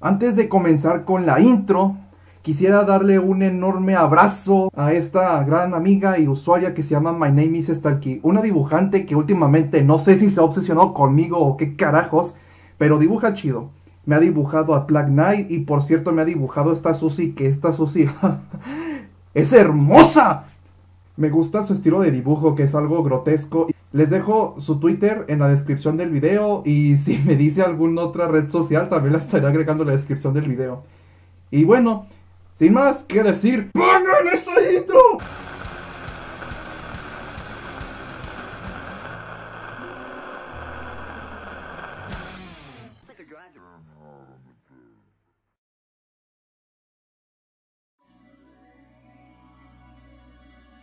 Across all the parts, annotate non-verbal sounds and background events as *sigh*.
Antes de comenzar con la intro, quisiera darle un enorme abrazo a esta gran amiga y usuaria que se llama My Name is Stalky, una dibujante que últimamente no sé si se ha obsesionado conmigo o qué carajos, pero dibuja chido. Me ha dibujado a Black Knight y por cierto me ha dibujado esta Susie, que esta Susie *laughs* es hermosa. Me gusta su estilo de dibujo, que es algo grotesco. Les dejo su Twitter en la descripción del video y *laughs* si me dice alguna otra red social también la estaré agregando en la descripción del video. Y bueno, sin más que decir, ¡pongan esa intro!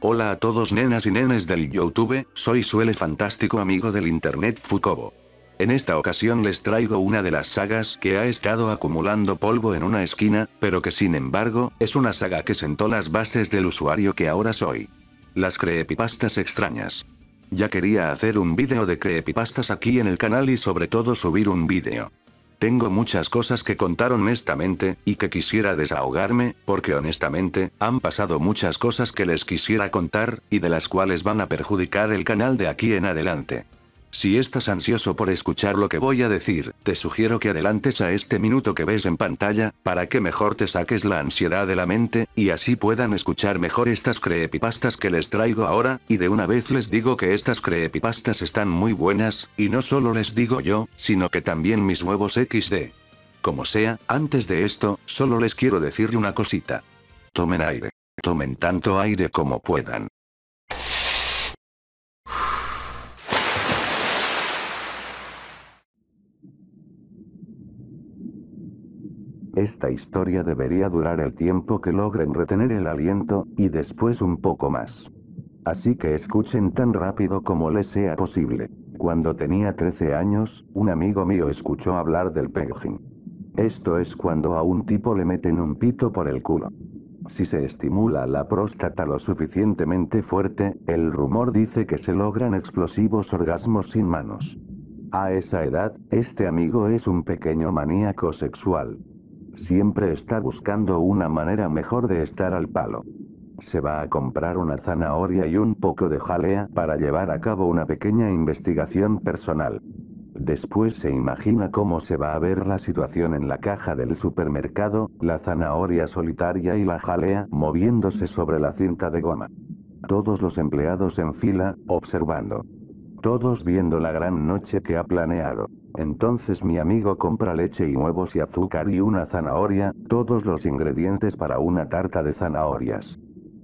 Hola a todos nenas y nenes del YouTube, soy su fantástico amigo del internet Fukobo. En esta ocasión les traigo una de las sagas que ha estado acumulando polvo en una esquina, pero que sin embargo, es una saga que sentó las bases del usuario que ahora soy. Las creepypastas extrañas. Ya quería hacer un vídeo de creepypastas aquí en el canal y sobre todo subir un vídeo. Tengo muchas cosas que contar honestamente, y que quisiera desahogarme, porque honestamente, han pasado muchas cosas que les quisiera contar, y de las cuales van a perjudicar el canal de aquí en adelante. Si estás ansioso por escuchar lo que voy a decir, te sugiero que adelantes a este minuto que ves en pantalla, para que mejor te saques la ansiedad de la mente, y así puedan escuchar mejor estas creepypastas que les traigo ahora, y de una vez les digo que estas creepypastas están muy buenas, y no solo les digo yo, sino que también mis huevos XD. Como sea, antes de esto, solo les quiero decir una cosita. Tomen aire. Tomen tanto aire como puedan. Esta historia debería durar el tiempo que logren retener el aliento, y después un poco más. Así que escuchen tan rápido como les sea posible. Cuando tenía 13 años, un amigo mío escuchó hablar del pegging. Esto es cuando a un tipo le meten un pito por el culo. Si se estimula la próstata lo suficientemente fuerte, el rumor dice que se logran explosivos orgasmos sin manos. A esa edad, este amigo es un pequeño maníaco sexual. Siempre está buscando una manera mejor de estar al palo. Se va a comprar una zanahoria y un poco de jalea para llevar a cabo una pequeña investigación personal. Después se imagina cómo se va a ver la situación en la caja del supermercado, la zanahoria solitaria y la jalea moviéndose sobre la cinta de goma. Todos los empleados en fila, observando. Todos viendo la gran noche que ha planeado. Entonces mi amigo compra leche y huevos y azúcar y una zanahoria, todos los ingredientes para una tarta de zanahorias.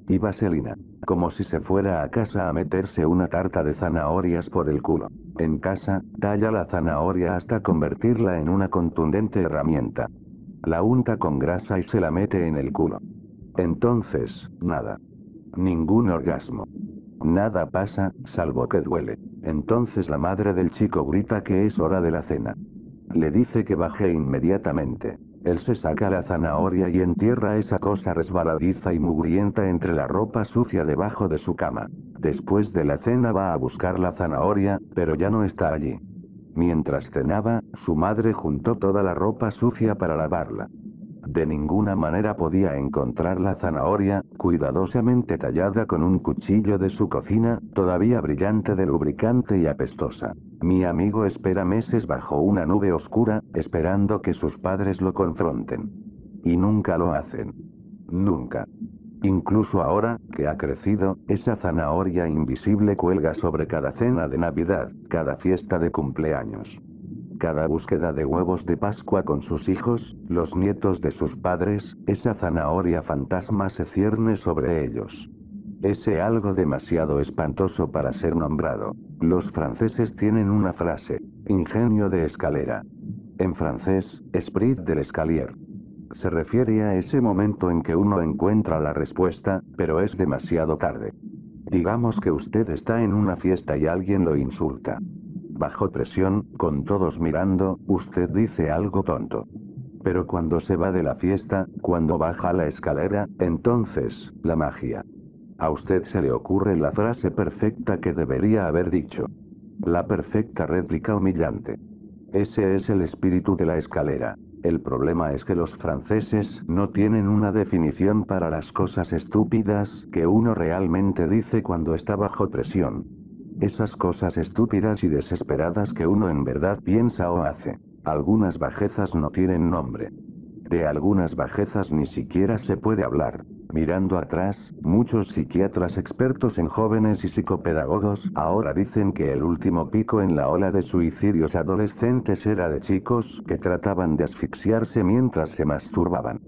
Y vaselina. Como si se fuera a casa a meterse una tarta de zanahorias por el culo. En casa, talla la zanahoria hasta convertirla en una contundente herramienta. La unta con grasa y se la mete en el culo. Entonces, nada. Ningún orgasmo. Nada pasa, salvo que duele. Entonces la madre del chico grita que es hora de la cena. Le dice que baje inmediatamente. Él se saca la zanahoria y entierra esa cosa resbaladiza y mugrienta entre la ropa sucia debajo de su cama. Después de la cena va a buscar la zanahoria, pero ya no está allí. Mientras cenaba, su madre juntó toda la ropa sucia para lavarla. De ninguna manera podía encontrar la zanahoria, cuidadosamente tallada con un cuchillo de su cocina, todavía brillante de lubricante y apestosa. Mi amigo espera meses bajo una nube oscura, esperando que sus padres lo confronten. Y nunca lo hacen. Nunca. Incluso ahora, que ha crecido, esa zanahoria invisible cuelga sobre cada cena de Navidad, cada fiesta de cumpleaños cada búsqueda de huevos de Pascua con sus hijos, los nietos de sus padres, esa zanahoria fantasma se cierne sobre ellos. Ese algo demasiado espantoso para ser nombrado. Los franceses tienen una frase, ingenio de escalera. En francés, esprit del escalier. Se refiere a ese momento en que uno encuentra la respuesta, pero es demasiado tarde. Digamos que usted está en una fiesta y alguien lo insulta. Bajo presión, con todos mirando, usted dice algo tonto. Pero cuando se va de la fiesta, cuando baja la escalera, entonces, la magia. A usted se le ocurre la frase perfecta que debería haber dicho. La perfecta réplica humillante. Ese es el espíritu de la escalera. El problema es que los franceses no tienen una definición para las cosas estúpidas que uno realmente dice cuando está bajo presión. Esas cosas estúpidas y desesperadas que uno en verdad piensa o hace. Algunas bajezas no tienen nombre. De algunas bajezas ni siquiera se puede hablar. Mirando atrás, muchos psiquiatras expertos en jóvenes y psicopedagogos ahora dicen que el último pico en la ola de suicidios adolescentes era de chicos que trataban de asfixiarse mientras se masturbaban.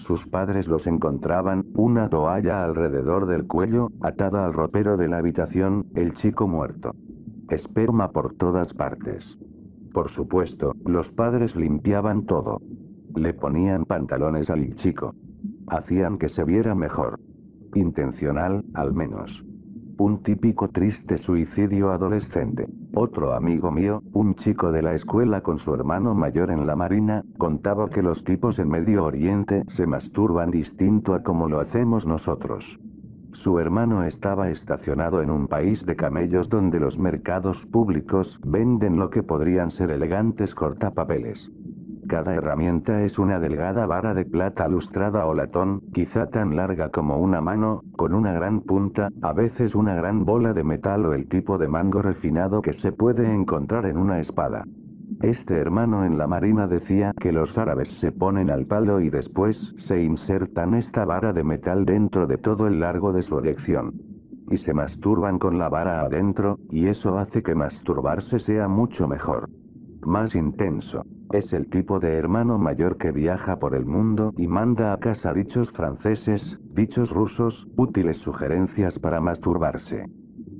Sus padres los encontraban, una toalla alrededor del cuello, atada al ropero de la habitación, el chico muerto. Esperma por todas partes. Por supuesto, los padres limpiaban todo. Le ponían pantalones al chico. Hacían que se viera mejor. Intencional, al menos. Un típico triste suicidio adolescente. Otro amigo mío, un chico de la escuela con su hermano mayor en la marina, contaba que los tipos en Medio Oriente se masturban distinto a como lo hacemos nosotros. Su hermano estaba estacionado en un país de camellos donde los mercados públicos venden lo que podrían ser elegantes cortapapeles. Cada herramienta es una delgada vara de plata lustrada o latón, quizá tan larga como una mano, con una gran punta, a veces una gran bola de metal o el tipo de mango refinado que se puede encontrar en una espada. Este hermano en la marina decía que los árabes se ponen al palo y después se insertan esta vara de metal dentro de todo el largo de su erección. Y se masturban con la vara adentro, y eso hace que masturbarse sea mucho mejor. Más intenso. Es el tipo de hermano mayor que viaja por el mundo y manda a casa dichos franceses, dichos rusos, útiles sugerencias para masturbarse.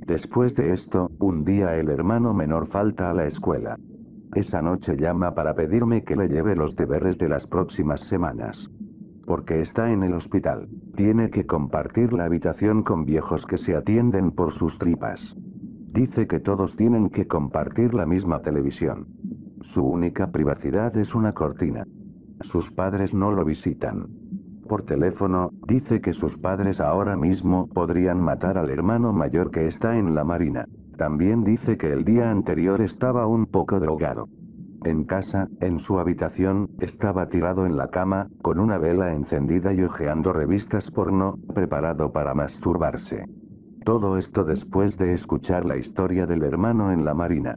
Después de esto, un día el hermano menor falta a la escuela. Esa noche llama para pedirme que le lleve los deberes de las próximas semanas. Porque está en el hospital. Tiene que compartir la habitación con viejos que se atienden por sus tripas. Dice que todos tienen que compartir la misma televisión. Su única privacidad es una cortina. Sus padres no lo visitan. Por teléfono, dice que sus padres ahora mismo podrían matar al hermano mayor que está en la marina. También dice que el día anterior estaba un poco drogado. En casa, en su habitación, estaba tirado en la cama, con una vela encendida y hojeando revistas porno, preparado para masturbarse. Todo esto después de escuchar la historia del hermano en la marina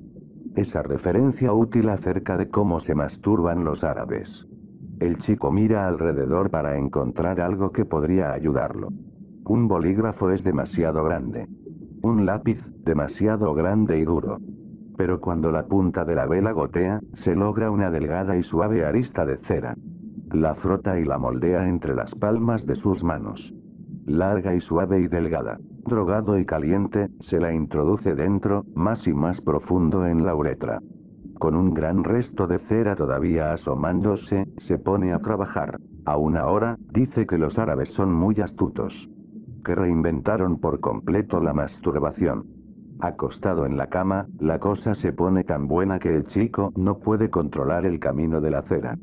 esa referencia útil acerca de cómo se masturban los árabes. El chico mira alrededor para encontrar algo que podría ayudarlo. Un bolígrafo es demasiado grande. Un lápiz, demasiado grande y duro. Pero cuando la punta de la vela gotea, se logra una delgada y suave arista de cera. La frota y la moldea entre las palmas de sus manos. Larga y suave y delgada drogado y caliente, se la introduce dentro, más y más profundo en la uretra. Con un gran resto de cera todavía asomándose, se pone a trabajar. A una hora, dice que los árabes son muy astutos. Que reinventaron por completo la masturbación. Acostado en la cama, la cosa se pone tan buena que el chico no puede controlar el camino de la cera.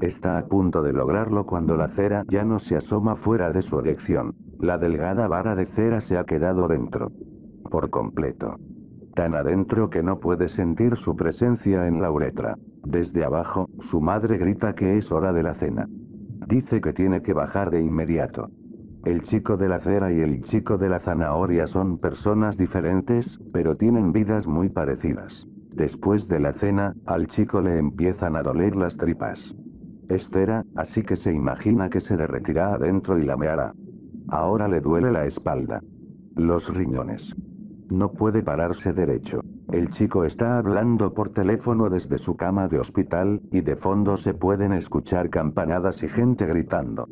Está a punto de lograrlo cuando la cera ya no se asoma fuera de su erección. La delgada vara de cera se ha quedado dentro. Por completo. Tan adentro que no puede sentir su presencia en la uretra. Desde abajo, su madre grita que es hora de la cena. Dice que tiene que bajar de inmediato. El chico de la cera y el chico de la zanahoria son personas diferentes, pero tienen vidas muy parecidas. Después de la cena, al chico le empiezan a doler las tripas. Estera, así que se imagina que se derretirá adentro y la meará. Ahora le duele la espalda. Los riñones. No puede pararse derecho. El chico está hablando por teléfono desde su cama de hospital, y de fondo se pueden escuchar campanadas y gente gritando.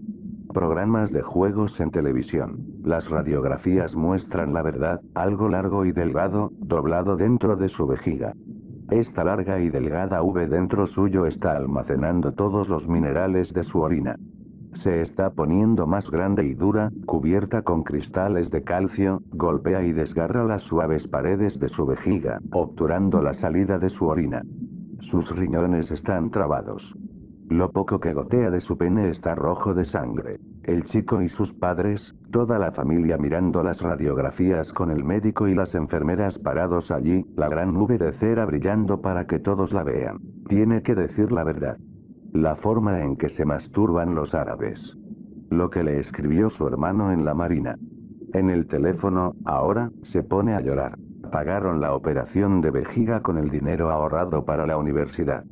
Programas de juegos en televisión. Las radiografías muestran la verdad, algo largo y delgado, doblado dentro de su vejiga. Esta larga y delgada V dentro suyo está almacenando todos los minerales de su orina. Se está poniendo más grande y dura, cubierta con cristales de calcio, golpea y desgarra las suaves paredes de su vejiga, obturando la salida de su orina. Sus riñones están trabados. Lo poco que gotea de su pene está rojo de sangre. El chico y sus padres, toda la familia mirando las radiografías con el médico y las enfermeras parados allí, la gran nube de cera brillando para que todos la vean. Tiene que decir la verdad. La forma en que se masturban los árabes. Lo que le escribió su hermano en la marina. En el teléfono, ahora, se pone a llorar. Pagaron la operación de vejiga con el dinero ahorrado para la universidad.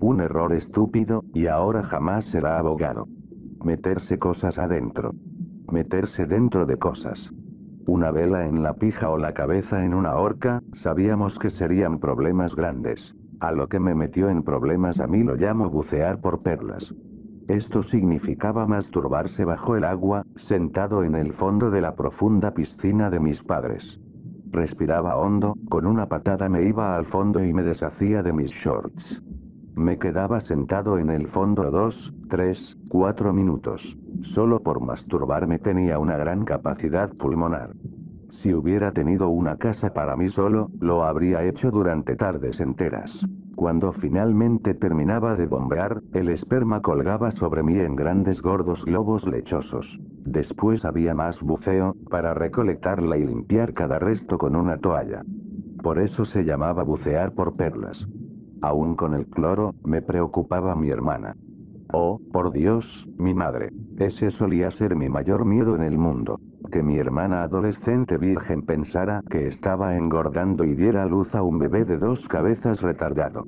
Un error estúpido, y ahora jamás será abogado. Meterse cosas adentro. Meterse dentro de cosas. Una vela en la pija o la cabeza en una horca, sabíamos que serían problemas grandes. A lo que me metió en problemas a mí lo llamo bucear por perlas. Esto significaba masturbarse bajo el agua, sentado en el fondo de la profunda piscina de mis padres. Respiraba hondo, con una patada me iba al fondo y me deshacía de mis shorts. Me quedaba sentado en el fondo dos, tres, cuatro minutos. Solo por masturbarme tenía una gran capacidad pulmonar. Si hubiera tenido una casa para mí solo, lo habría hecho durante tardes enteras. Cuando finalmente terminaba de bombear, el esperma colgaba sobre mí en grandes gordos globos lechosos. Después había más buceo, para recolectarla y limpiar cada resto con una toalla. Por eso se llamaba bucear por perlas. Aún con el cloro, me preocupaba mi hermana. Oh, por Dios, mi madre. Ese solía ser mi mayor miedo en el mundo que mi hermana adolescente virgen pensara que estaba engordando y diera luz a un bebé de dos cabezas retardado.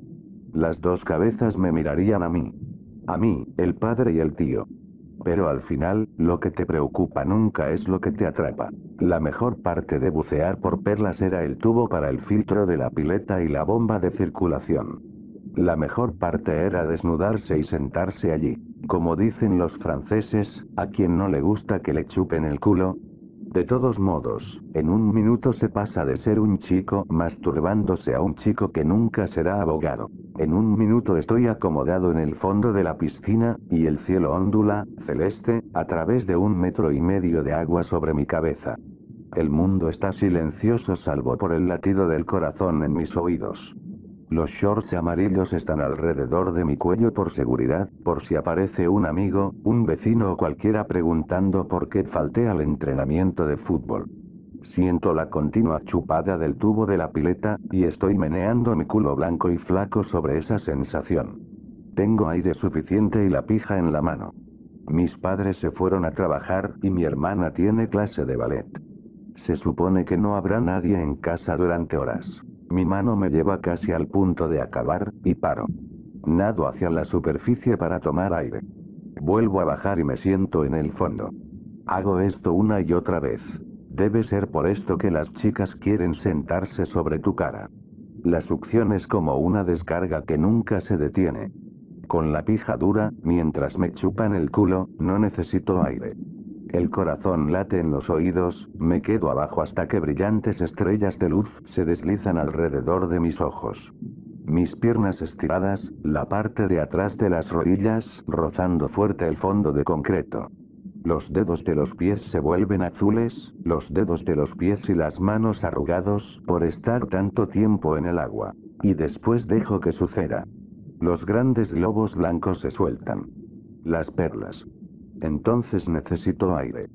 Las dos cabezas me mirarían a mí. A mí, el padre y el tío. Pero al final, lo que te preocupa nunca es lo que te atrapa. La mejor parte de bucear por perlas era el tubo para el filtro de la pileta y la bomba de circulación. La mejor parte era desnudarse y sentarse allí. Como dicen los franceses, a quien no le gusta que le chupen el culo, de todos modos, en un minuto se pasa de ser un chico masturbándose a un chico que nunca será abogado. En un minuto estoy acomodado en el fondo de la piscina, y el cielo ondula, celeste, a través de un metro y medio de agua sobre mi cabeza. El mundo está silencioso salvo por el latido del corazón en mis oídos. Los shorts amarillos están alrededor de mi cuello por seguridad, por si aparece un amigo, un vecino o cualquiera preguntando por qué falté al entrenamiento de fútbol. Siento la continua chupada del tubo de la pileta, y estoy meneando mi culo blanco y flaco sobre esa sensación. Tengo aire suficiente y la pija en la mano. Mis padres se fueron a trabajar, y mi hermana tiene clase de ballet. Se supone que no habrá nadie en casa durante horas. Mi mano me lleva casi al punto de acabar, y paro. Nado hacia la superficie para tomar aire. Vuelvo a bajar y me siento en el fondo. Hago esto una y otra vez. Debe ser por esto que las chicas quieren sentarse sobre tu cara. La succión es como una descarga que nunca se detiene. Con la pija dura, mientras me chupan el culo, no necesito aire. El corazón late en los oídos, me quedo abajo hasta que brillantes estrellas de luz se deslizan alrededor de mis ojos. Mis piernas estiradas, la parte de atrás de las rodillas, rozando fuerte el fondo de concreto. Los dedos de los pies se vuelven azules, los dedos de los pies y las manos arrugados, por estar tanto tiempo en el agua. Y después dejo que suceda. Los grandes globos blancos se sueltan. Las perlas. Entonces necesito aire.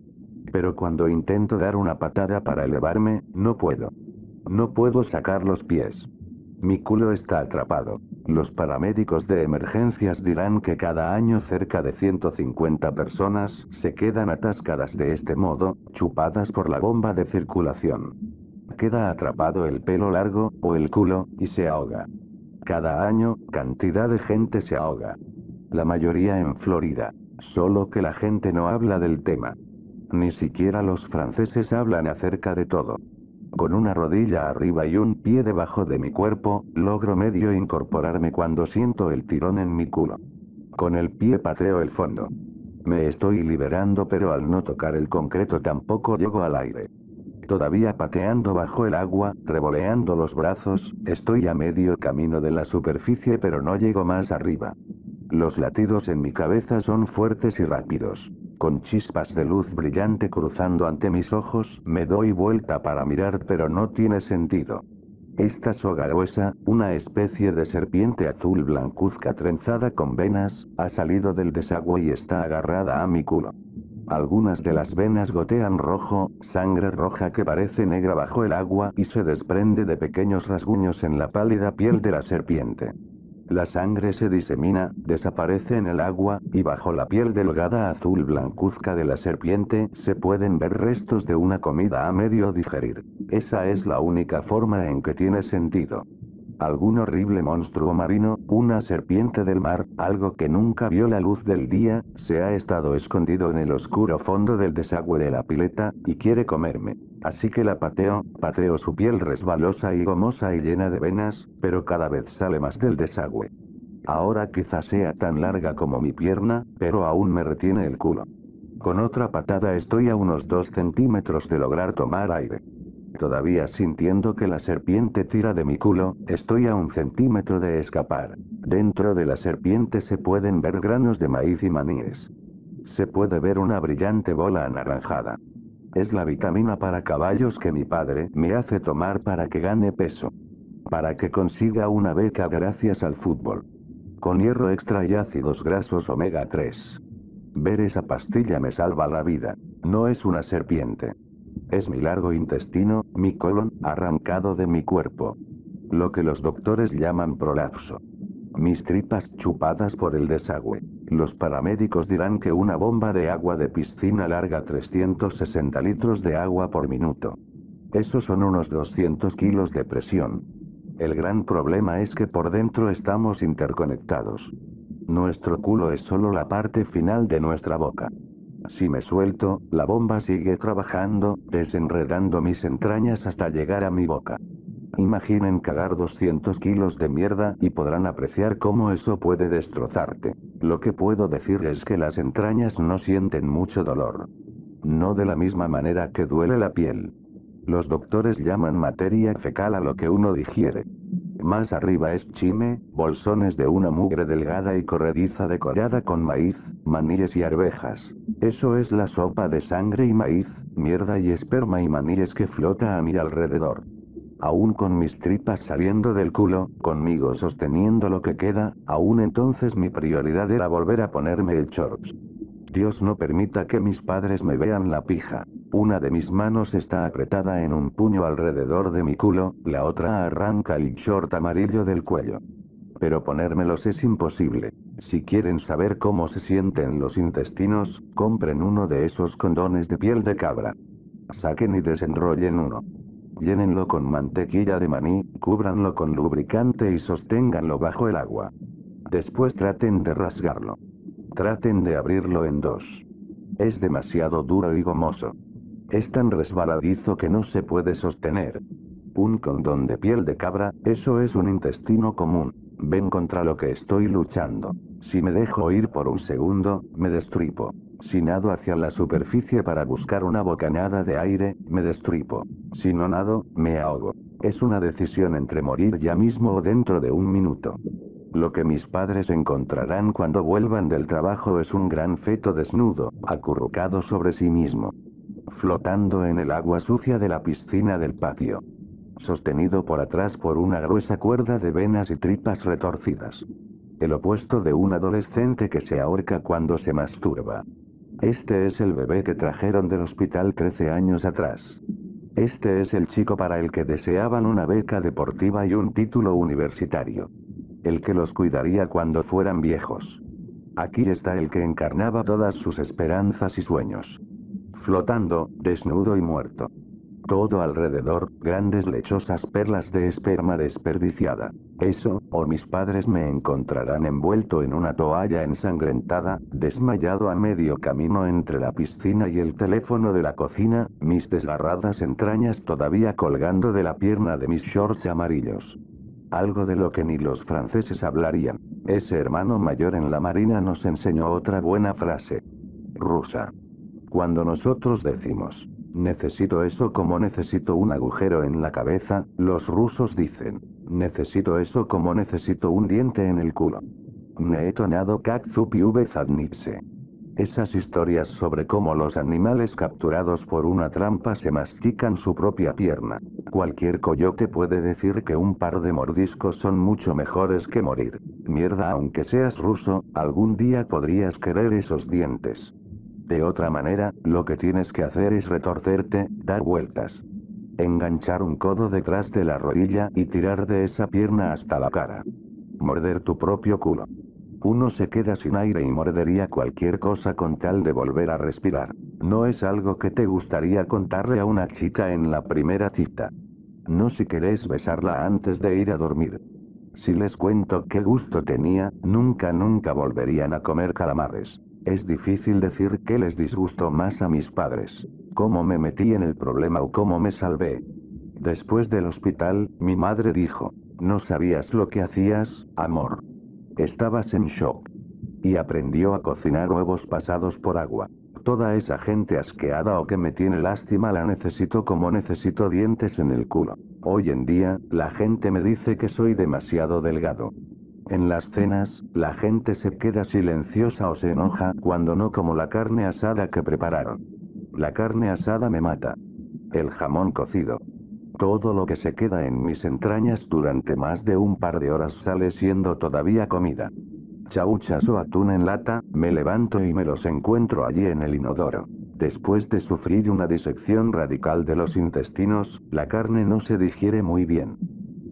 Pero cuando intento dar una patada para elevarme, no puedo. No puedo sacar los pies. Mi culo está atrapado. Los paramédicos de emergencias dirán que cada año cerca de 150 personas se quedan atascadas de este modo, chupadas por la bomba de circulación. Queda atrapado el pelo largo, o el culo, y se ahoga. Cada año, cantidad de gente se ahoga. La mayoría en Florida. Solo que la gente no habla del tema. Ni siquiera los franceses hablan acerca de todo. Con una rodilla arriba y un pie debajo de mi cuerpo, logro medio incorporarme cuando siento el tirón en mi culo. Con el pie pateo el fondo. Me estoy liberando pero al no tocar el concreto tampoco llego al aire. Todavía pateando bajo el agua, revoleando los brazos, estoy a medio camino de la superficie pero no llego más arriba. Los latidos en mi cabeza son fuertes y rápidos. Con chispas de luz brillante cruzando ante mis ojos, me doy vuelta para mirar pero no tiene sentido. Esta soga gruesa, una especie de serpiente azul blancuzca trenzada con venas, ha salido del desagüe y está agarrada a mi culo. Algunas de las venas gotean rojo, sangre roja que parece negra bajo el agua y se desprende de pequeños rasguños en la pálida piel de la serpiente. La sangre se disemina, desaparece en el agua, y bajo la piel delgada azul blancuzca de la serpiente se pueden ver restos de una comida a medio digerir. Esa es la única forma en que tiene sentido. Algún horrible monstruo marino, una serpiente del mar, algo que nunca vio la luz del día, se ha estado escondido en el oscuro fondo del desagüe de la pileta, y quiere comerme. Así que la pateo, pateo su piel resbalosa y gomosa y llena de venas, pero cada vez sale más del desagüe. Ahora quizá sea tan larga como mi pierna, pero aún me retiene el culo. Con otra patada estoy a unos dos centímetros de lograr tomar aire. Todavía sintiendo que la serpiente tira de mi culo, estoy a un centímetro de escapar. Dentro de la serpiente se pueden ver granos de maíz y maníes. Se puede ver una brillante bola anaranjada. Es la vitamina para caballos que mi padre me hace tomar para que gane peso. Para que consiga una beca gracias al fútbol. Con hierro extra y ácidos grasos omega 3. Ver esa pastilla me salva la vida. No es una serpiente. Es mi largo intestino, mi colon, arrancado de mi cuerpo. Lo que los doctores llaman prolapso. Mis tripas chupadas por el desagüe. Los paramédicos dirán que una bomba de agua de piscina larga 360 litros de agua por minuto. Esos son unos 200 kilos de presión. El gran problema es que por dentro estamos interconectados. Nuestro culo es solo la parte final de nuestra boca. Si me suelto, la bomba sigue trabajando, desenredando mis entrañas hasta llegar a mi boca. Imaginen cagar 200 kilos de mierda y podrán apreciar cómo eso puede destrozarte. Lo que puedo decir es que las entrañas no sienten mucho dolor. No de la misma manera que duele la piel. Los doctores llaman materia fecal a lo que uno digiere. Más arriba es chime, bolsones de una mugre delgada y corrediza decorada con maíz, maníes y arvejas. Eso es la sopa de sangre y maíz, mierda y esperma y maníes que flota a mi alrededor. Aún con mis tripas saliendo del culo, conmigo sosteniendo lo que queda, aún entonces mi prioridad era volver a ponerme el shorts. Dios no permita que mis padres me vean la pija. Una de mis manos está apretada en un puño alrededor de mi culo, la otra arranca el short amarillo del cuello. Pero ponérmelos es imposible. Si quieren saber cómo se sienten los intestinos, compren uno de esos condones de piel de cabra. Saquen y desenrollen uno. Llénenlo con mantequilla de maní, cúbranlo con lubricante y sosténganlo bajo el agua. Después traten de rasgarlo. Traten de abrirlo en dos. Es demasiado duro y gomoso. Es tan resbaladizo que no se puede sostener. Un condón de piel de cabra, eso es un intestino común. Ven contra lo que estoy luchando. Si me dejo ir por un segundo, me destripo. Si nado hacia la superficie para buscar una bocanada de aire, me destripo. Si no nado, me ahogo. Es una decisión entre morir ya mismo o dentro de un minuto. Lo que mis padres encontrarán cuando vuelvan del trabajo es un gran feto desnudo, acurrucado sobre sí mismo. Flotando en el agua sucia de la piscina del patio. Sostenido por atrás por una gruesa cuerda de venas y tripas retorcidas. El opuesto de un adolescente que se ahorca cuando se masturba. Este es el bebé que trajeron del hospital 13 años atrás. Este es el chico para el que deseaban una beca deportiva y un título universitario. El que los cuidaría cuando fueran viejos. Aquí está el que encarnaba todas sus esperanzas y sueños. Flotando, desnudo y muerto. Todo alrededor, grandes lechosas perlas de esperma desperdiciada. Eso, o mis padres me encontrarán envuelto en una toalla ensangrentada, desmayado a medio camino entre la piscina y el teléfono de la cocina, mis desgarradas entrañas todavía colgando de la pierna de mis shorts amarillos. Algo de lo que ni los franceses hablarían. Ese hermano mayor en la marina nos enseñó otra buena frase. Rusa. Cuando nosotros decimos, necesito eso como necesito un agujero en la cabeza, los rusos dicen, necesito eso como necesito un diente en el culo. Neetonado Kakzup Zadnitse. Esas historias sobre cómo los animales capturados por una trampa se mastican su propia pierna. Cualquier coyote puede decir que un par de mordiscos son mucho mejores que morir. Mierda, aunque seas ruso, algún día podrías querer esos dientes. De otra manera, lo que tienes que hacer es retorcerte, dar vueltas. Enganchar un codo detrás de la rodilla y tirar de esa pierna hasta la cara. morder tu propio culo. Uno se queda sin aire y mordería cualquier cosa con tal de volver a respirar. No es algo que te gustaría contarle a una chica en la primera cita. No si querés besarla antes de ir a dormir. Si les cuento qué gusto tenía, nunca nunca volverían a comer calamares. Es difícil decir qué les disgustó más a mis padres. Cómo me metí en el problema o cómo me salvé. Después del hospital, mi madre dijo, no sabías lo que hacías, amor. Estabas en shock. Y aprendió a cocinar huevos pasados por agua. Toda esa gente asqueada o que me tiene lástima la necesito como necesito dientes en el culo. Hoy en día, la gente me dice que soy demasiado delgado. En las cenas, la gente se queda silenciosa o se enoja cuando no como la carne asada que prepararon. La carne asada me mata. El jamón cocido. Todo lo que se queda en mis entrañas durante más de un par de horas sale siendo todavía comida. Chauchas o atún en lata, me levanto y me los encuentro allí en el inodoro. Después de sufrir una disección radical de los intestinos, la carne no se digiere muy bien.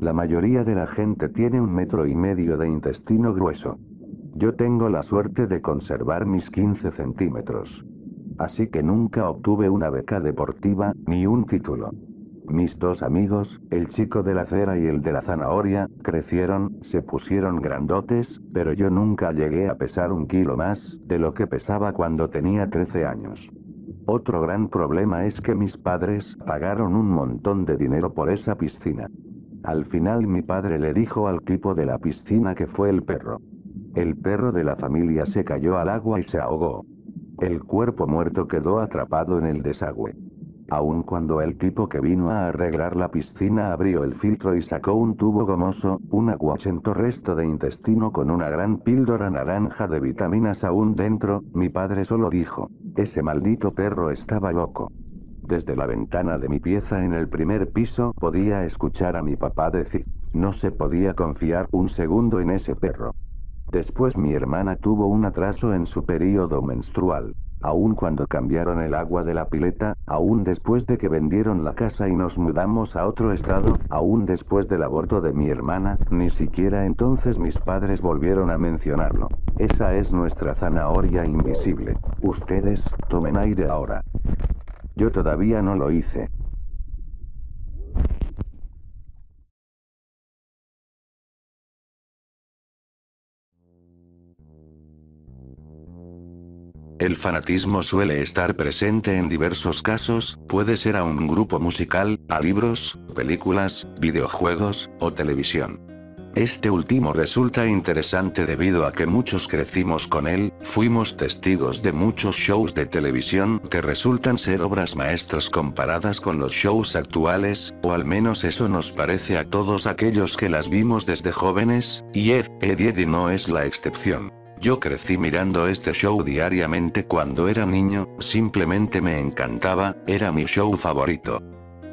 La mayoría de la gente tiene un metro y medio de intestino grueso. Yo tengo la suerte de conservar mis 15 centímetros. Así que nunca obtuve una beca deportiva, ni un título. Mis dos amigos, el chico de la cera y el de la zanahoria, crecieron, se pusieron grandotes, pero yo nunca llegué a pesar un kilo más de lo que pesaba cuando tenía 13 años. Otro gran problema es que mis padres pagaron un montón de dinero por esa piscina. Al final mi padre le dijo al tipo de la piscina que fue el perro. El perro de la familia se cayó al agua y se ahogó. El cuerpo muerto quedó atrapado en el desagüe. Aun cuando el tipo que vino a arreglar la piscina abrió el filtro y sacó un tubo gomoso, un aguachento resto de intestino con una gran píldora naranja de vitaminas aún dentro, mi padre solo dijo, ese maldito perro estaba loco. Desde la ventana de mi pieza en el primer piso podía escuchar a mi papá decir, no se podía confiar un segundo en ese perro. Después mi hermana tuvo un atraso en su periodo menstrual. Aún cuando cambiaron el agua de la pileta, aún después de que vendieron la casa y nos mudamos a otro estado, aún después del aborto de mi hermana, ni siquiera entonces mis padres volvieron a mencionarlo. Esa es nuestra zanahoria invisible. Ustedes, tomen aire ahora. Yo todavía no lo hice. El fanatismo suele estar presente en diversos casos, puede ser a un grupo musical, a libros, películas, videojuegos, o televisión. Este último resulta interesante debido a que muchos crecimos con él, fuimos testigos de muchos shows de televisión que resultan ser obras maestras comparadas con los shows actuales, o al menos eso nos parece a todos aquellos que las vimos desde jóvenes, y Ed, Ed no es la excepción. Yo crecí mirando este show diariamente cuando era niño, simplemente me encantaba, era mi show favorito.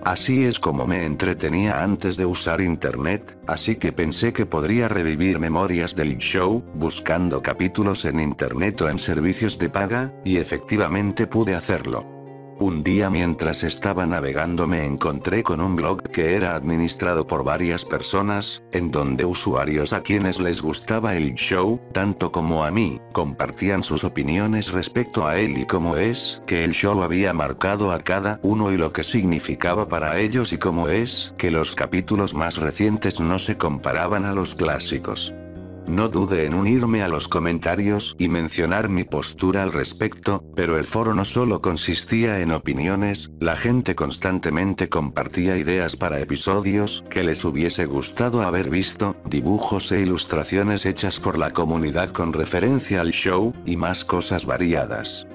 Así es como me entretenía antes de usar internet, así que pensé que podría revivir memorias del show, buscando capítulos en internet o en servicios de paga, y efectivamente pude hacerlo. Un día mientras estaba navegando me encontré con un blog que era administrado por varias personas, en donde usuarios a quienes les gustaba el show, tanto como a mí, compartían sus opiniones respecto a él y cómo es que el show había marcado a cada uno y lo que significaba para ellos y cómo es que los capítulos más recientes no se comparaban a los clásicos. No dude en unirme a los comentarios y mencionar mi postura al respecto, pero el foro no solo consistía en opiniones, la gente constantemente compartía ideas para episodios que les hubiese gustado haber visto, dibujos e ilustraciones hechas por la comunidad con referencia al show, y más cosas variadas.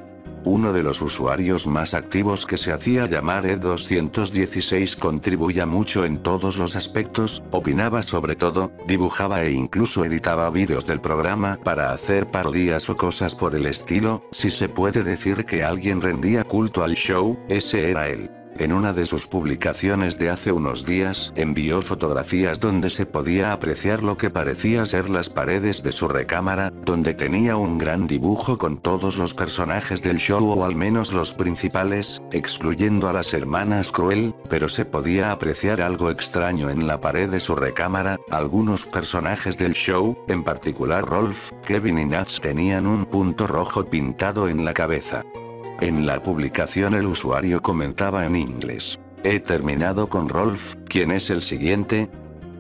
Uno de los usuarios más activos que se hacía llamar Ed216 contribuía mucho en todos los aspectos, opinaba sobre todo, dibujaba e incluso editaba vídeos del programa para hacer parodias o cosas por el estilo, si se puede decir que alguien rendía culto al show, ese era él. En una de sus publicaciones de hace unos días, envió fotografías donde se podía apreciar lo que parecía ser las paredes de su recámara, donde tenía un gran dibujo con todos los personajes del show o al menos los principales, excluyendo a las hermanas Cruel, pero se podía apreciar algo extraño en la pared de su recámara, algunos personajes del show, en particular Rolf, Kevin y Nats tenían un punto rojo pintado en la cabeza. En la publicación el usuario comentaba en inglés. He terminado con Rolf, ¿quién es el siguiente?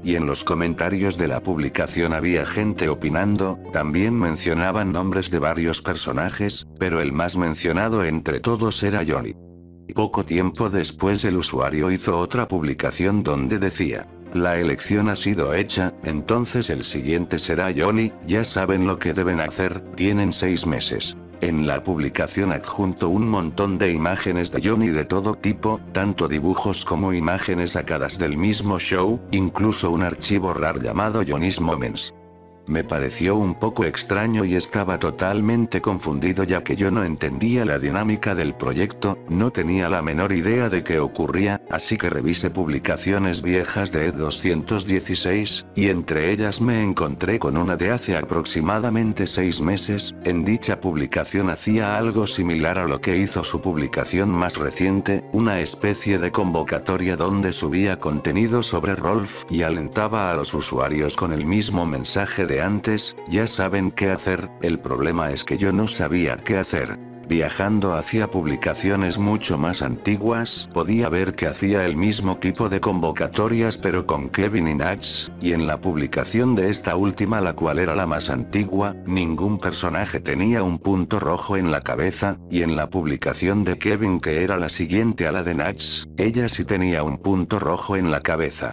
Y en los comentarios de la publicación había gente opinando, también mencionaban nombres de varios personajes, pero el más mencionado entre todos era Johnny. Poco tiempo después el usuario hizo otra publicación donde decía, la elección ha sido hecha, entonces el siguiente será Johnny, ya saben lo que deben hacer, tienen seis meses. En la publicación adjunto un montón de imágenes de Johnny de todo tipo, tanto dibujos como imágenes sacadas del mismo show, incluso un archivo RAR llamado Johnny's Moments. Me pareció un poco extraño y estaba totalmente confundido ya que yo no entendía la dinámica del proyecto, no tenía la menor idea de qué ocurría, así que revisé publicaciones viejas de E216, y entre ellas me encontré con una de hace aproximadamente seis meses, en dicha publicación hacía algo similar a lo que hizo su publicación más reciente, una especie de convocatoria donde subía contenido sobre Rolf y alentaba a los usuarios con el mismo mensaje de antes, ya saben qué hacer, el problema es que yo no sabía qué hacer. Viajando hacia publicaciones mucho más antiguas, podía ver que hacía el mismo tipo de convocatorias pero con Kevin y Nats, y en la publicación de esta última la cual era la más antigua, ningún personaje tenía un punto rojo en la cabeza, y en la publicación de Kevin que era la siguiente a la de Nats, ella sí tenía un punto rojo en la cabeza.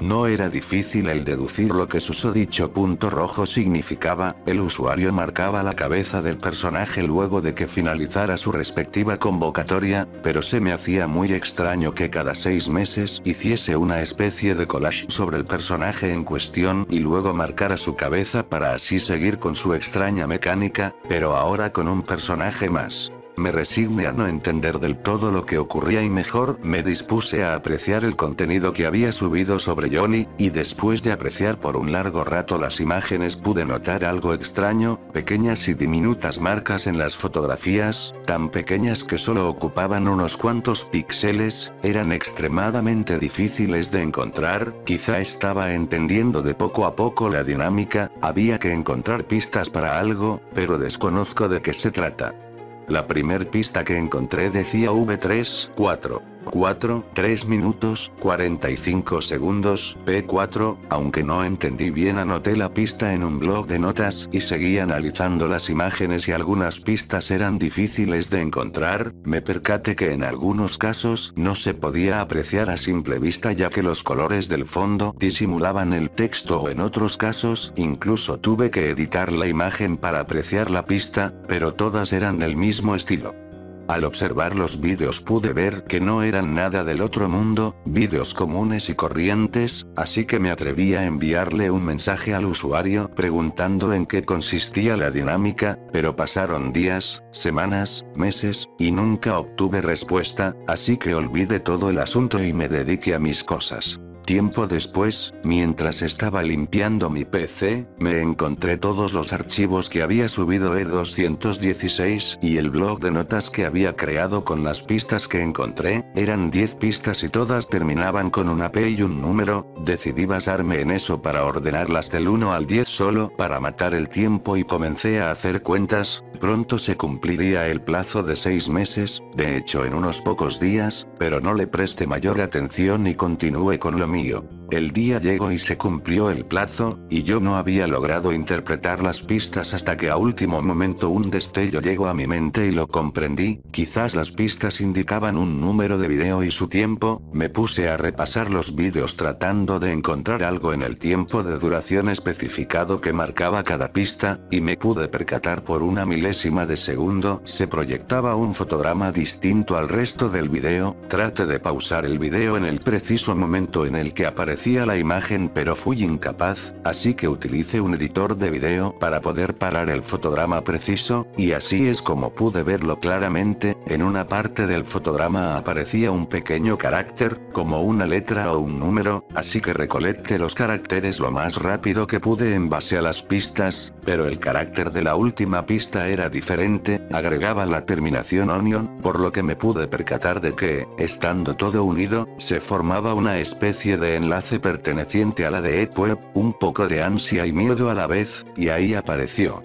No era difícil el deducir lo que susodicho punto rojo significaba, el usuario marcaba la cabeza del personaje luego de que finalizara su respectiva convocatoria, pero se me hacía muy extraño que cada seis meses hiciese una especie de collage sobre el personaje en cuestión y luego marcara su cabeza para así seguir con su extraña mecánica, pero ahora con un personaje más. Me resigné a no entender del todo lo que ocurría y mejor me dispuse a apreciar el contenido que había subido sobre Johnny, y después de apreciar por un largo rato las imágenes pude notar algo extraño, pequeñas y diminutas marcas en las fotografías, tan pequeñas que solo ocupaban unos cuantos píxeles, eran extremadamente difíciles de encontrar, quizá estaba entendiendo de poco a poco la dinámica, había que encontrar pistas para algo, pero desconozco de qué se trata. La primer pista que encontré decía V3, 4. 4, 3 minutos, 45 segundos, P4, aunque no entendí bien anoté la pista en un blog de notas y seguí analizando las imágenes y algunas pistas eran difíciles de encontrar, me percaté que en algunos casos no se podía apreciar a simple vista ya que los colores del fondo disimulaban el texto o en otros casos incluso tuve que editar la imagen para apreciar la pista, pero todas eran del mismo estilo. Al observar los vídeos pude ver que no eran nada del otro mundo, vídeos comunes y corrientes, así que me atreví a enviarle un mensaje al usuario preguntando en qué consistía la dinámica, pero pasaron días, semanas, meses, y nunca obtuve respuesta, así que olvidé todo el asunto y me dediqué a mis cosas. Tiempo después, mientras estaba limpiando mi PC, me encontré todos los archivos que había subido E216 y el blog de notas que había creado con las pistas que encontré, eran 10 pistas y todas terminaban con una P y un número, decidí basarme en eso para ordenarlas del 1 al 10 solo para matar el tiempo y comencé a hacer cuentas, pronto se cumpliría el plazo de 6 meses, de hecho en unos pocos días, pero no le presté mayor atención y continué con lo mío. El día llegó y se cumplió el plazo, y yo no había logrado interpretar las pistas hasta que a último momento un destello llegó a mi mente y lo comprendí, quizás las pistas indicaban un número de video y su tiempo, me puse a repasar los vídeos tratando de encontrar algo en el tiempo de duración especificado que marcaba cada pista, y me pude percatar por una milésima de segundo, se proyectaba un fotograma distinto al resto del video, trate de pausar el video en el preciso momento en el que aparece aparecía la imagen pero fui incapaz, así que utilicé un editor de video para poder parar el fotograma preciso, y así es como pude verlo claramente, en una parte del fotograma aparecía un pequeño carácter, como una letra o un número, así que recolecté los caracteres lo más rápido que pude en base a las pistas, pero el carácter de la última pista era diferente, agregaba la terminación onion, por lo que me pude percatar de que, estando todo unido, se formaba una especie de enlace perteneciente a la de EdWeb, un poco de ansia y miedo a la vez, y ahí apareció.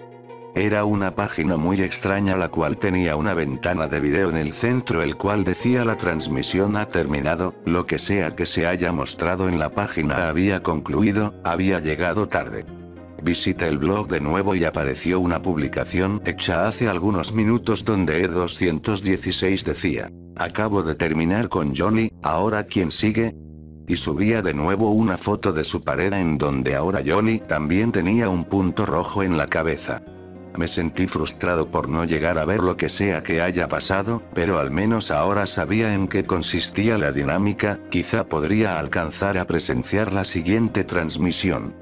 Era una página muy extraña la cual tenía una ventana de video en el centro el cual decía la transmisión ha terminado, lo que sea que se haya mostrado en la página había concluido, había llegado tarde. Visité el blog de nuevo y apareció una publicación hecha hace algunos minutos donde E216 decía, acabo de terminar con Johnny, ahora quién sigue, y subía de nuevo una foto de su pared en donde ahora Johnny también tenía un punto rojo en la cabeza. Me sentí frustrado por no llegar a ver lo que sea que haya pasado, pero al menos ahora sabía en qué consistía la dinámica, quizá podría alcanzar a presenciar la siguiente transmisión.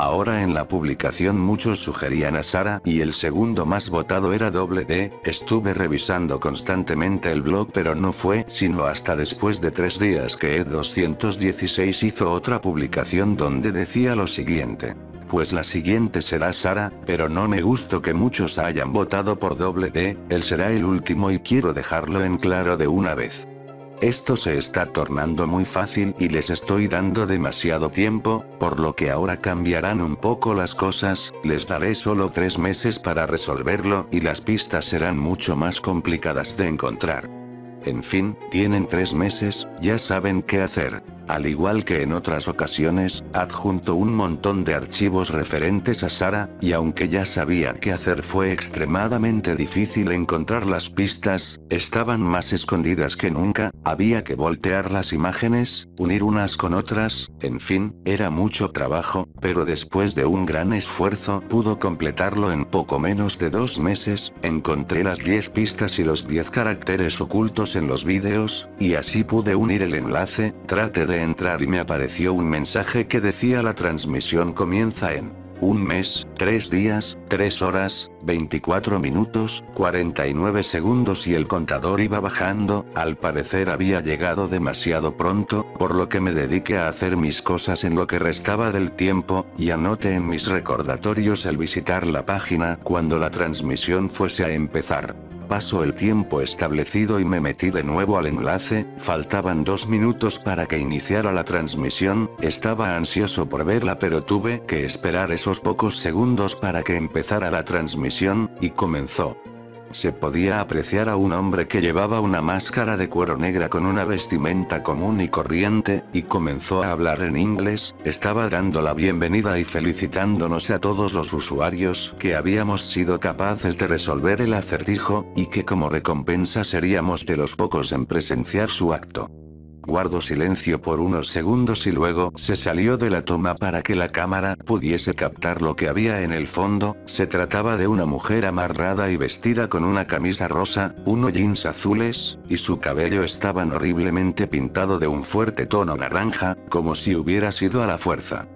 Ahora en la publicación muchos sugerían a Sara y el segundo más votado era doble D, estuve revisando constantemente el blog pero no fue sino hasta después de tres días que E216 hizo otra publicación donde decía lo siguiente pues la siguiente será Sara, pero no me gustó que muchos hayan votado por doble D, él será el último y quiero dejarlo en claro de una vez. Esto se está tornando muy fácil y les estoy dando demasiado tiempo, por lo que ahora cambiarán un poco las cosas, les daré solo tres meses para resolverlo y las pistas serán mucho más complicadas de encontrar. En fin, tienen tres meses, ya saben qué hacer. Al igual que en otras ocasiones, adjunto un montón de archivos referentes a Sara, y aunque ya sabía qué hacer fue extremadamente difícil encontrar las pistas, estaban más escondidas que nunca, había que voltear las imágenes, unir unas con otras, en fin, era mucho trabajo, pero después de un gran esfuerzo pudo completarlo en poco menos de dos meses, encontré las 10 pistas y los 10 caracteres ocultos en los vídeos, y así pude unir el enlace, trate de entrar y me apareció un mensaje que decía la transmisión comienza en un mes, tres días, tres horas, 24 minutos, 49 segundos y el contador iba bajando, al parecer había llegado demasiado pronto, por lo que me dediqué a hacer mis cosas en lo que restaba del tiempo, y anoté en mis recordatorios el visitar la página cuando la transmisión fuese a empezar. Pasó el tiempo establecido y me metí de nuevo al enlace, faltaban dos minutos para que iniciara la transmisión, estaba ansioso por verla pero tuve que esperar esos pocos segundos para que empezara la transmisión, y comenzó. Se podía apreciar a un hombre que llevaba una máscara de cuero negra con una vestimenta común y corriente, y comenzó a hablar en inglés, estaba dando la bienvenida y felicitándonos a todos los usuarios que habíamos sido capaces de resolver el acertijo, y que como recompensa seríamos de los pocos en presenciar su acto. Guardó silencio por unos segundos y luego se salió de la toma para que la cámara pudiese captar lo que había en el fondo, se trataba de una mujer amarrada y vestida con una camisa rosa, unos jeans azules, y su cabello estaba horriblemente pintado de un fuerte tono naranja, como si hubiera sido a la fuerza.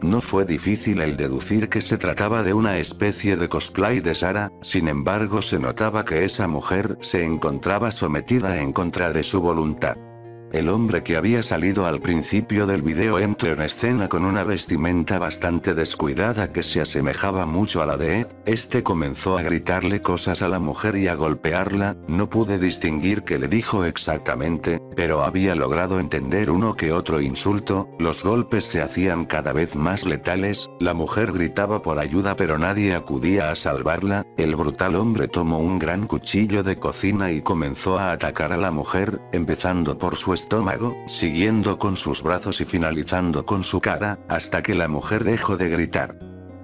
No fue difícil el deducir que se trataba de una especie de cosplay de Sara, sin embargo se notaba que esa mujer se encontraba sometida en contra de su voluntad. El hombre que había salido al principio del video entró en escena con una vestimenta bastante descuidada que se asemejaba mucho a la de este. Comenzó a gritarle cosas a la mujer y a golpearla, no pude distinguir qué le dijo exactamente, pero había logrado entender uno que otro insulto, los golpes se hacían cada vez más letales, la mujer gritaba por ayuda pero nadie acudía a salvarla, el brutal hombre tomó un gran cuchillo de cocina y comenzó a atacar a la mujer, empezando por su estómago, siguiendo con sus brazos y finalizando con su cara, hasta que la mujer dejó de gritar.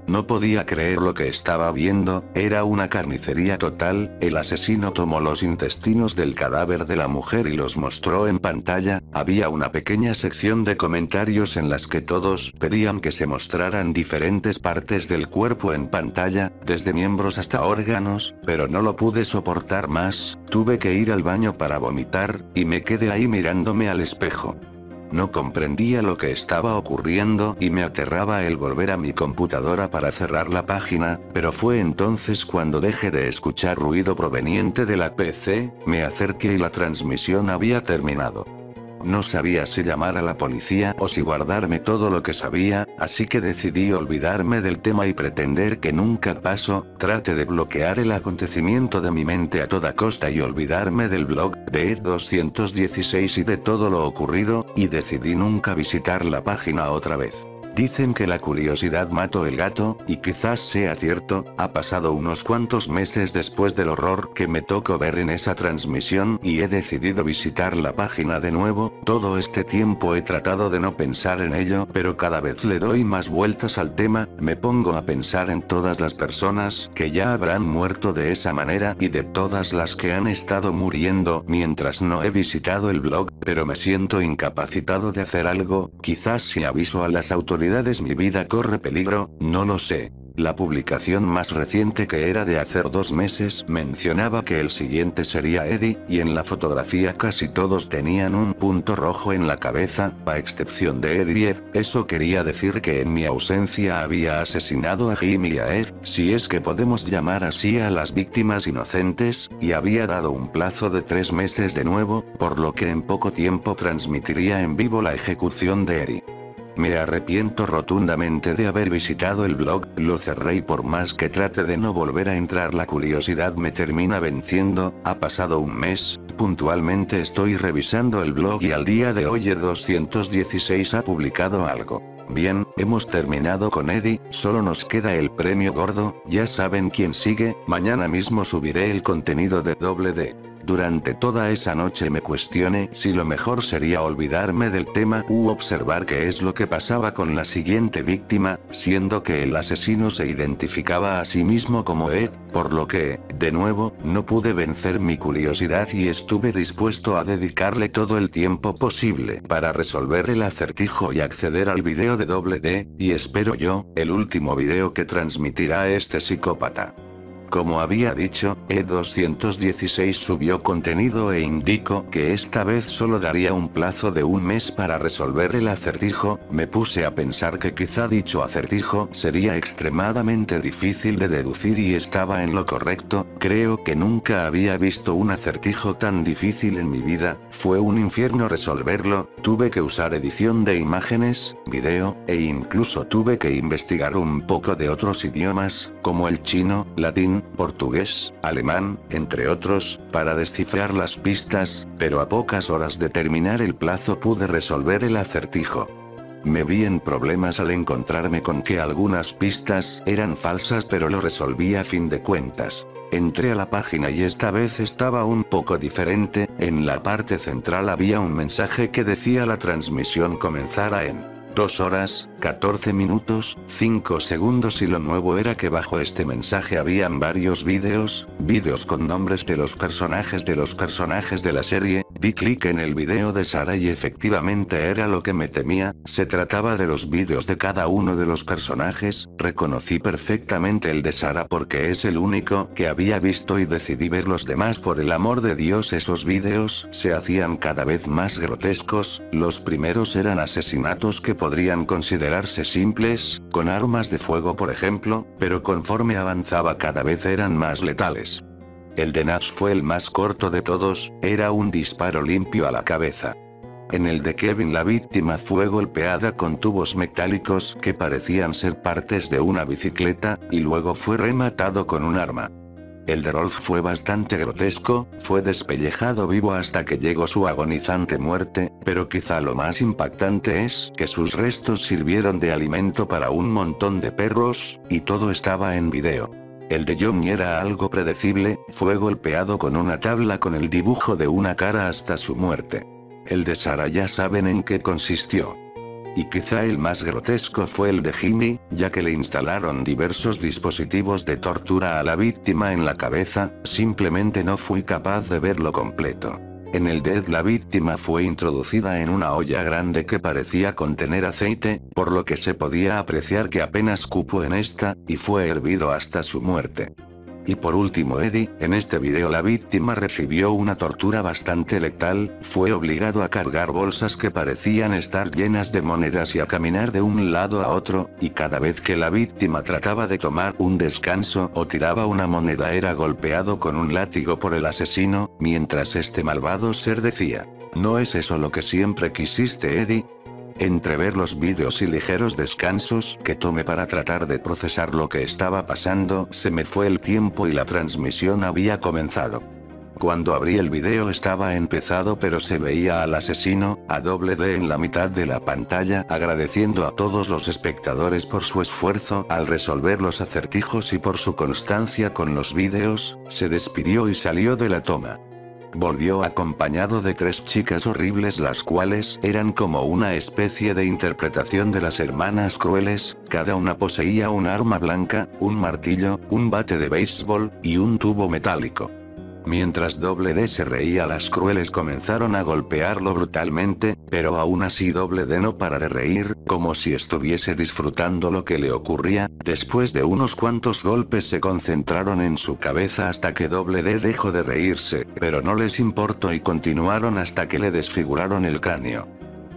No podía creer lo que estaba viendo, era una carnicería total, el asesino tomó los intestinos del cadáver de la mujer y los mostró en pantalla, había una pequeña sección de comentarios en las que todos pedían que se mostraran diferentes partes del cuerpo en pantalla, desde miembros hasta órganos, pero no lo pude soportar más, tuve que ir al baño para vomitar, y me quedé ahí mirándome al espejo. No comprendía lo que estaba ocurriendo y me aterraba el volver a mi computadora para cerrar la página, pero fue entonces cuando dejé de escuchar ruido proveniente de la PC, me acerqué y la transmisión había terminado. No sabía si llamar a la policía o si guardarme todo lo que sabía, así que decidí olvidarme del tema y pretender que nunca pasó, trate de bloquear el acontecimiento de mi mente a toda costa y olvidarme del blog de Ed216 y de todo lo ocurrido, y decidí nunca visitar la página otra vez. Dicen que la curiosidad mató el gato, y quizás sea cierto, ha pasado unos cuantos meses después del horror que me tocó ver en esa transmisión y he decidido visitar la página de nuevo, todo este tiempo he tratado de no pensar en ello, pero cada vez le doy más vueltas al tema, me pongo a pensar en todas las personas que ya habrán muerto de esa manera y de todas las que han estado muriendo mientras no he visitado el blog, pero me siento incapacitado de hacer algo, quizás si aviso a las autoridades mi vida corre peligro, no lo sé. La publicación más reciente que era de hacer dos meses mencionaba que el siguiente sería Eddie, y en la fotografía casi todos tenían un punto rojo en la cabeza, a excepción de Eddie. Eso quería decir que en mi ausencia había asesinado a Jimmy y a Ed, si es que podemos llamar así a las víctimas inocentes, y había dado un plazo de tres meses de nuevo, por lo que en poco tiempo transmitiría en vivo la ejecución de Eddie. Me arrepiento rotundamente de haber visitado el blog, lo cerré y por más que trate de no volver a entrar la curiosidad me termina venciendo, ha pasado un mes, puntualmente estoy revisando el blog y al día de hoy el 216 ha publicado algo. Bien, hemos terminado con Eddie, solo nos queda el premio gordo, ya saben quién sigue, mañana mismo subiré el contenido de doble D. Durante toda esa noche me cuestioné si lo mejor sería olvidarme del tema u observar qué es lo que pasaba con la siguiente víctima, siendo que el asesino se identificaba a sí mismo como Ed, por lo que, de nuevo, no pude vencer mi curiosidad y estuve dispuesto a dedicarle todo el tiempo posible para resolver el acertijo y acceder al video de doble D, y espero yo, el último video que transmitirá este psicópata. Como había dicho, E216 subió contenido e indicó que esta vez solo daría un plazo de un mes para resolver el acertijo, me puse a pensar que quizá dicho acertijo sería extremadamente difícil de deducir y estaba en lo correcto, creo que nunca había visto un acertijo tan difícil en mi vida, fue un infierno resolverlo, tuve que usar edición de imágenes, video, e incluso tuve que investigar un poco de otros idiomas, como el chino, latín, portugués, alemán, entre otros, para descifrar las pistas, pero a pocas horas de terminar el plazo pude resolver el acertijo. Me vi en problemas al encontrarme con que algunas pistas eran falsas pero lo resolví a fin de cuentas. Entré a la página y esta vez estaba un poco diferente, en la parte central había un mensaje que decía la transmisión comenzara en 2 horas, 14 minutos, 5 segundos y lo nuevo era que bajo este mensaje habían varios vídeos, vídeos con nombres de los personajes de los personajes de la serie, di clic en el video de Sara y efectivamente era lo que me temía, se trataba de los vídeos de cada uno de los personajes, reconocí perfectamente el de Sara porque es el único que había visto y decidí ver los demás por el amor de Dios esos vídeos se hacían cada vez más grotescos, los primeros eran asesinatos que podrían simples, con armas de fuego por ejemplo, pero conforme avanzaba cada vez eran más letales. El de Nash fue el más corto de todos, era un disparo limpio a la cabeza. En el de Kevin la víctima fue golpeada con tubos metálicos que parecían ser partes de una bicicleta, y luego fue rematado con un arma. El de Rolf fue bastante grotesco, fue despellejado vivo hasta que llegó su agonizante muerte, pero quizá lo más impactante es que sus restos sirvieron de alimento para un montón de perros, y todo estaba en video. El de Johnny era algo predecible, fue golpeado con una tabla con el dibujo de una cara hasta su muerte. El de Sara ya saben en qué consistió. Y quizá el más grotesco fue el de Jimmy, ya que le instalaron diversos dispositivos de tortura a la víctima en la cabeza, simplemente no fui capaz de verlo completo. En el Dead la víctima fue introducida en una olla grande que parecía contener aceite, por lo que se podía apreciar que apenas cupo en esta, y fue hervido hasta su muerte. Y por último Eddie, en este video la víctima recibió una tortura bastante letal, fue obligado a cargar bolsas que parecían estar llenas de monedas y a caminar de un lado a otro, y cada vez que la víctima trataba de tomar un descanso o tiraba una moneda era golpeado con un látigo por el asesino, mientras este malvado ser decía, ¿no es eso lo que siempre quisiste Eddie? Entre ver los vídeos y ligeros descansos que tomé para tratar de procesar lo que estaba pasando, se me fue el tiempo y la transmisión había comenzado. Cuando abrí el video estaba empezado pero se veía al asesino, a doble D en la mitad de la pantalla agradeciendo a todos los espectadores por su esfuerzo al resolver los acertijos y por su constancia con los vídeos, se despidió y salió de la toma. Volvió acompañado de tres chicas horribles las cuales eran como una especie de interpretación de las hermanas crueles, cada una poseía un arma blanca, un martillo, un bate de béisbol, y un tubo metálico. Mientras Doble D se reía las crueles comenzaron a golpearlo brutalmente, pero aún así Doble D no para de reír, como si estuviese disfrutando lo que le ocurría, después de unos cuantos golpes se concentraron en su cabeza hasta que Doble D dejó de reírse, pero no les importó y continuaron hasta que le desfiguraron el cráneo.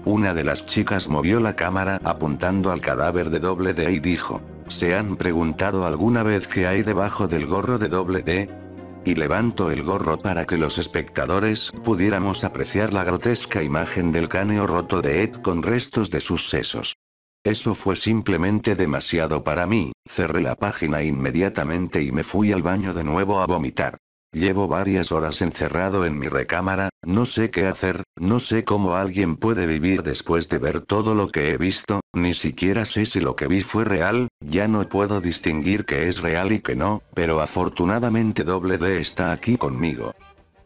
Una de las chicas movió la cámara apuntando al cadáver de Doble D y dijo, ¿se han preguntado alguna vez qué hay debajo del gorro de Doble D? Y levanto el gorro para que los espectadores pudiéramos apreciar la grotesca imagen del cráneo roto de Ed con restos de sus sesos. Eso fue simplemente demasiado para mí, cerré la página inmediatamente y me fui al baño de nuevo a vomitar. Llevo varias horas encerrado en mi recámara, no sé qué hacer, no sé cómo alguien puede vivir después de ver todo lo que he visto, ni siquiera sé si lo que vi fue real, ya no puedo distinguir qué es real y qué no, pero afortunadamente Doble D está aquí conmigo.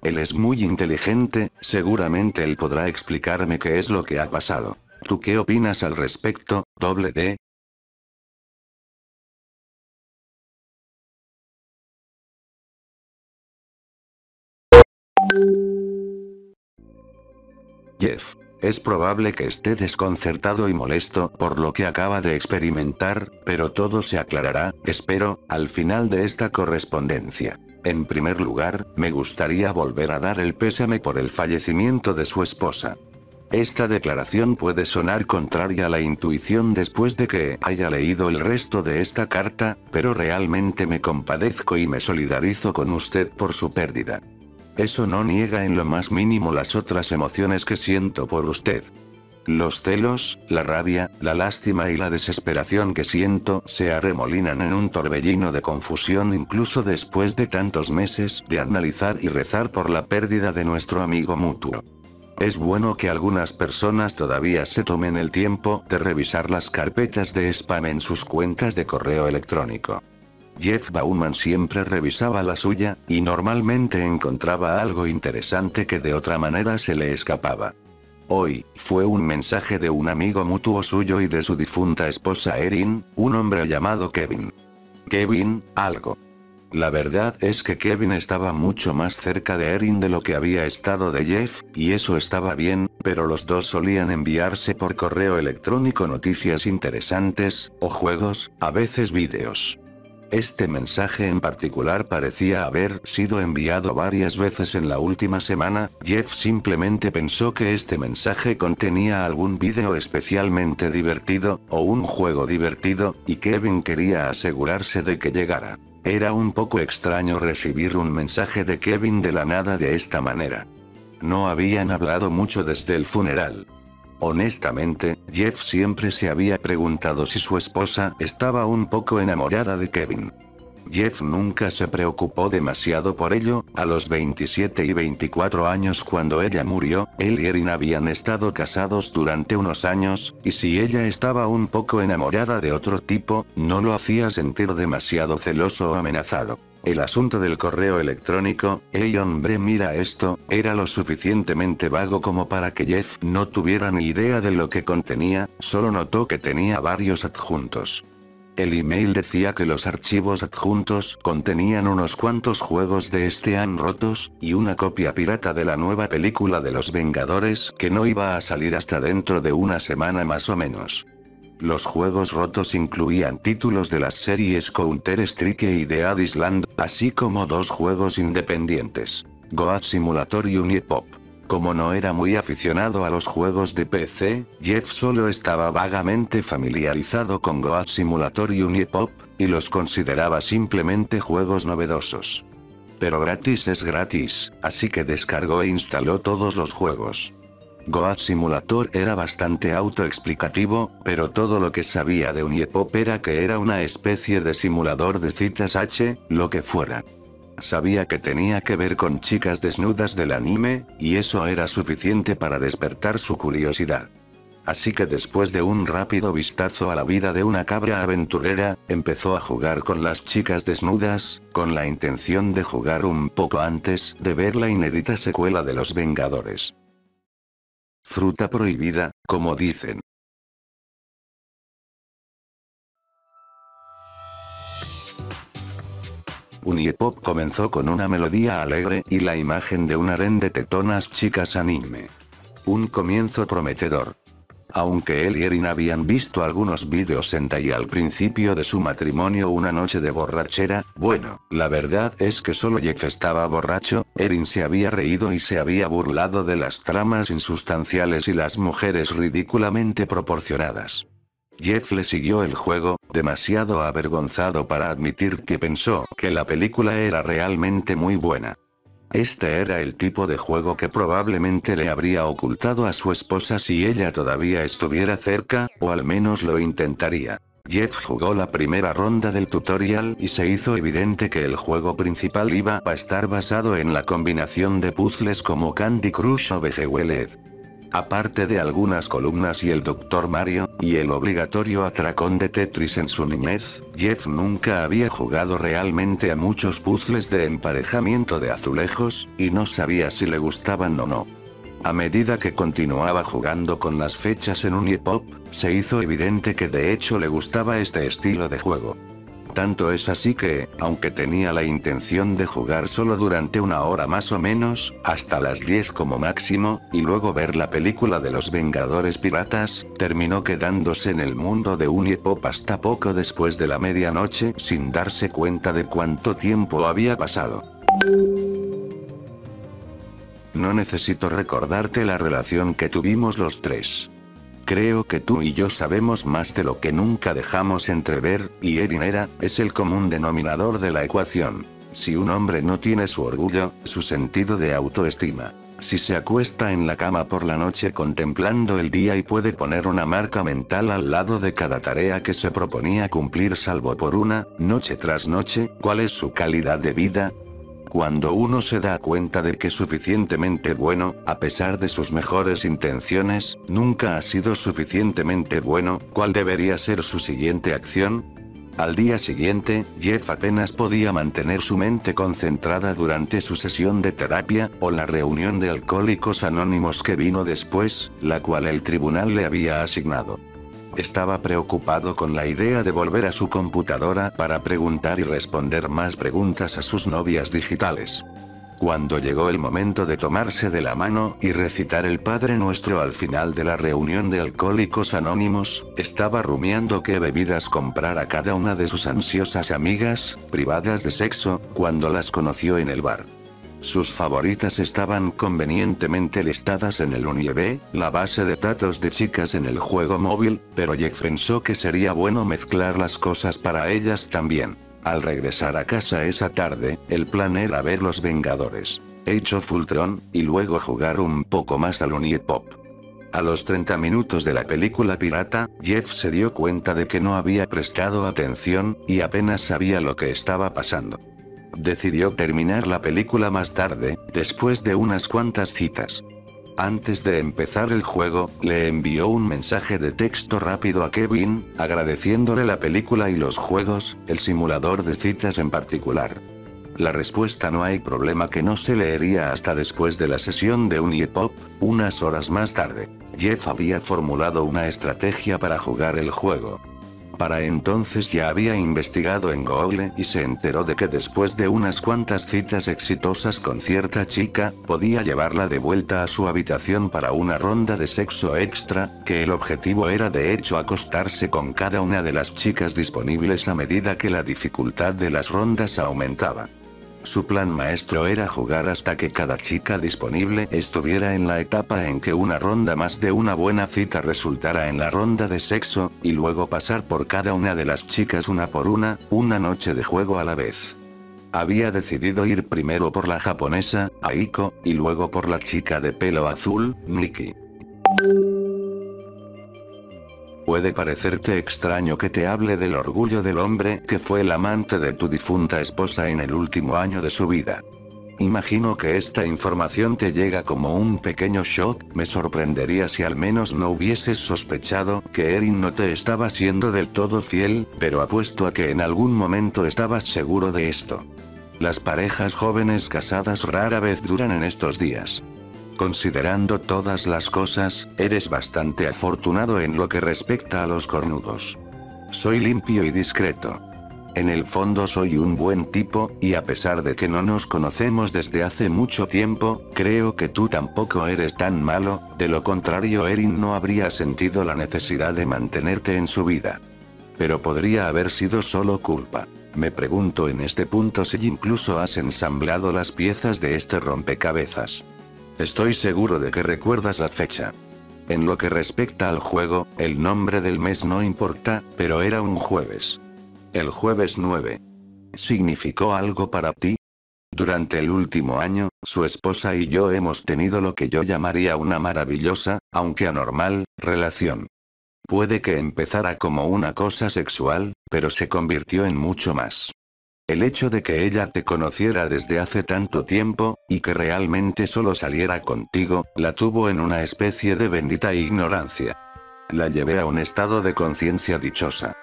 Él es muy inteligente, seguramente él podrá explicarme qué es lo que ha pasado. ¿Tú qué opinas al respecto, Doble D? Jeff. Es probable que esté desconcertado y molesto por lo que acaba de experimentar, pero todo se aclarará, espero, al final de esta correspondencia. En primer lugar, me gustaría volver a dar el pésame por el fallecimiento de su esposa. Esta declaración puede sonar contraria a la intuición después de que haya leído el resto de esta carta, pero realmente me compadezco y me solidarizo con usted por su pérdida. Eso no niega en lo más mínimo las otras emociones que siento por usted. Los celos, la rabia, la lástima y la desesperación que siento se arremolinan en un torbellino de confusión incluso después de tantos meses de analizar y rezar por la pérdida de nuestro amigo mutuo. Es bueno que algunas personas todavía se tomen el tiempo de revisar las carpetas de spam en sus cuentas de correo electrónico. Jeff Bauman siempre revisaba la suya, y normalmente encontraba algo interesante que de otra manera se le escapaba. Hoy, fue un mensaje de un amigo mutuo suyo y de su difunta esposa Erin, un hombre llamado Kevin. Kevin, algo. La verdad es que Kevin estaba mucho más cerca de Erin de lo que había estado de Jeff, y eso estaba bien, pero los dos solían enviarse por correo electrónico noticias interesantes, o juegos, a veces vídeos. Este mensaje en particular parecía haber sido enviado varias veces en la última semana, Jeff simplemente pensó que este mensaje contenía algún vídeo especialmente divertido, o un juego divertido, y Kevin quería asegurarse de que llegara. Era un poco extraño recibir un mensaje de Kevin de la nada de esta manera. No habían hablado mucho desde el funeral. Honestamente, Jeff siempre se había preguntado si su esposa estaba un poco enamorada de Kevin. Jeff nunca se preocupó demasiado por ello, a los 27 y 24 años cuando ella murió, él y Erin habían estado casados durante unos años, y si ella estaba un poco enamorada de otro tipo, no lo hacía sentir demasiado celoso o amenazado. El asunto del correo electrónico, hey hombre mira esto, era lo suficientemente vago como para que Jeff no tuviera ni idea de lo que contenía, solo notó que tenía varios adjuntos. El email decía que los archivos adjuntos contenían unos cuantos juegos de este han rotos, y una copia pirata de la nueva película de los Vengadores que no iba a salir hasta dentro de una semana más o menos. Los juegos rotos incluían títulos de las series Counter-Strike y Dead Island, así como dos juegos independientes. Goat Simulator y Unipop. Como no era muy aficionado a los juegos de PC, Jeff solo estaba vagamente familiarizado con Goat Simulator y Unipop, y los consideraba simplemente juegos novedosos. Pero gratis es gratis, así que descargó e instaló todos los juegos. Goat Simulator era bastante autoexplicativo, pero todo lo que sabía de Unipop era que era una especie de simulador de citas H, lo que fuera. Sabía que tenía que ver con chicas desnudas del anime, y eso era suficiente para despertar su curiosidad. Así que después de un rápido vistazo a la vida de una cabra aventurera, empezó a jugar con las chicas desnudas, con la intención de jugar un poco antes de ver la inédita secuela de Los Vengadores. Fruta prohibida, como dicen. Unipop comenzó con una melodía alegre y la imagen de un harén de tetonas chicas anime. Un comienzo prometedor. Aunque él y Erin habían visto algunos vídeos Sentai al principio de su matrimonio una noche de borrachera, bueno, la verdad es que solo Jeff estaba borracho, Erin se había reído y se había burlado de las tramas insustanciales y las mujeres ridículamente proporcionadas. Jeff le siguió el juego, demasiado avergonzado para admitir que pensó que la película era realmente muy buena. Este era el tipo de juego que probablemente le habría ocultado a su esposa si ella todavía estuviera cerca, o al menos lo intentaría. Jeff jugó la primera ronda del tutorial y se hizo evidente que el juego principal iba a estar basado en la combinación de puzzles como Candy Crush o BGWLed. Aparte de algunas columnas y el Dr. Mario, y el obligatorio atracón de Tetris en su niñez, Jeff nunca había jugado realmente a muchos puzzles de emparejamiento de azulejos, y no sabía si le gustaban o no. A medida que continuaba jugando con las fechas en Unipop, se hizo evidente que de hecho le gustaba este estilo de juego. Tanto es así que, aunque tenía la intención de jugar solo durante una hora más o menos, hasta las 10 como máximo, y luego ver la película de los Vengadores Piratas, terminó quedándose en el mundo de Unipop hasta poco después de la medianoche sin darse cuenta de cuánto tiempo había pasado. No necesito recordarte la relación que tuvimos los tres. Creo que tú y yo sabemos más de lo que nunca dejamos entrever, y Erin era, es el común denominador de la ecuación. Si un hombre no tiene su orgullo, su sentido de autoestima, si se acuesta en la cama por la noche contemplando el día y puede poner una marca mental al lado de cada tarea que se proponía cumplir salvo por una, noche tras noche, ¿cuál es su calidad de vida? Cuando uno se da cuenta de que suficientemente bueno, a pesar de sus mejores intenciones, nunca ha sido suficientemente bueno, ¿cuál debería ser su siguiente acción? Al día siguiente, Jeff apenas podía mantener su mente concentrada durante su sesión de terapia, o la reunión de alcohólicos anónimos que vino después, la cual el tribunal le había asignado. Estaba preocupado con la idea de volver a su computadora para preguntar y responder más preguntas a sus novias digitales. Cuando llegó el momento de tomarse de la mano y recitar el Padre Nuestro al final de la reunión de alcohólicos anónimos, estaba rumiando qué bebidas comprar a cada una de sus ansiosas amigas, privadas de sexo, cuando las conoció en el bar. Sus favoritas estaban convenientemente listadas en el Unive, la base de datos de chicas en el juego móvil, pero Jeff pensó que sería bueno mezclar las cosas para ellas también. Al regresar a casa esa tarde, el plan era ver Los Vengadores, Age of Ultron, y luego jugar un poco más al Unipop. A los 30 minutos de la película pirata, Jeff se dio cuenta de que no había prestado atención, y apenas sabía lo que estaba pasando. Decidió terminar la película más tarde, después de unas cuantas citas. Antes de empezar el juego, le envió un mensaje de texto rápido a Kevin, agradeciéndole la película y los juegos, el simulador de citas en particular. La respuesta no hay problema que no se leería hasta después de la sesión de Unipop, unas horas más tarde. Jeff había formulado una estrategia para jugar el juego. Para entonces ya había investigado en Google y se enteró de que después de unas cuantas citas exitosas con cierta chica, podía llevarla de vuelta a su habitación para una ronda de sexo extra, que el objetivo era de hecho acostarse con cada una de las chicas disponibles a medida que la dificultad de las rondas aumentaba. Su plan maestro era jugar hasta que cada chica disponible estuviera en la etapa en que una ronda más de una buena cita resultara en la ronda de sexo, y luego pasar por cada una de las chicas una por una, una noche de juego a la vez. Había decidido ir primero por la japonesa, Aiko, y luego por la chica de pelo azul, Nikki. Puede parecerte extraño que te hable del orgullo del hombre que fue el amante de tu difunta esposa en el último año de su vida. Imagino que esta información te llega como un pequeño shock, me sorprendería si al menos no hubieses sospechado que Erin no te estaba siendo del todo fiel, pero apuesto a que en algún momento estabas seguro de esto. Las parejas jóvenes casadas rara vez duran en estos días. Considerando todas las cosas, eres bastante afortunado en lo que respecta a los cornudos. Soy limpio y discreto. En el fondo soy un buen tipo, y a pesar de que no nos conocemos desde hace mucho tiempo, creo que tú tampoco eres tan malo, de lo contrario Erin no habría sentido la necesidad de mantenerte en su vida. Pero podría haber sido solo culpa. Me pregunto en este punto si incluso has ensamblado las piezas de este rompecabezas. Estoy seguro de que recuerdas la fecha. En lo que respecta al juego, el nombre del mes no importa, pero era un jueves. El jueves 9. ¿Significó algo para ti? Durante el último año, su esposa y yo hemos tenido lo que yo llamaría una maravillosa, aunque anormal, relación. Puede que empezara como una cosa sexual, pero se convirtió en mucho más. El hecho de que ella te conociera desde hace tanto tiempo, y que realmente solo saliera contigo, la tuvo en una especie de bendita ignorancia. La llevé a un estado de conciencia dichosa.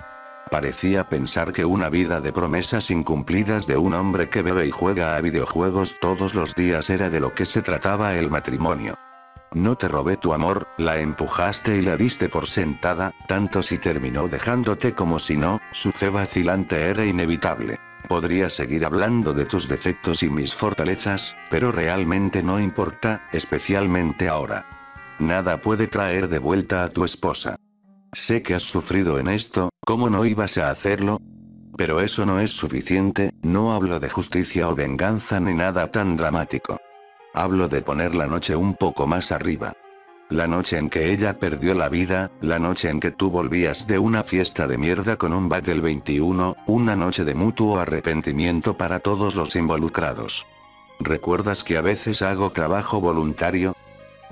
Parecía pensar que una vida de promesas incumplidas de un hombre que bebe y juega a videojuegos todos los días era de lo que se trataba el matrimonio. No te robé tu amor, la empujaste y la diste por sentada, tanto si terminó dejándote como si no, su fe vacilante era inevitable. Podría seguir hablando de tus defectos y mis fortalezas, pero realmente no importa, especialmente ahora. Nada puede traer de vuelta a tu esposa. Sé que has sufrido en esto, ¿cómo no ibas a hacerlo? Pero eso no es suficiente, no hablo de justicia o venganza ni nada tan dramático. Hablo de poner la noche un poco más arriba. La noche en que ella perdió la vida, la noche en que tú volvías de una fiesta de mierda con un Battle 21, una noche de mutuo arrepentimiento para todos los involucrados. ¿Recuerdas que a veces hago trabajo voluntario?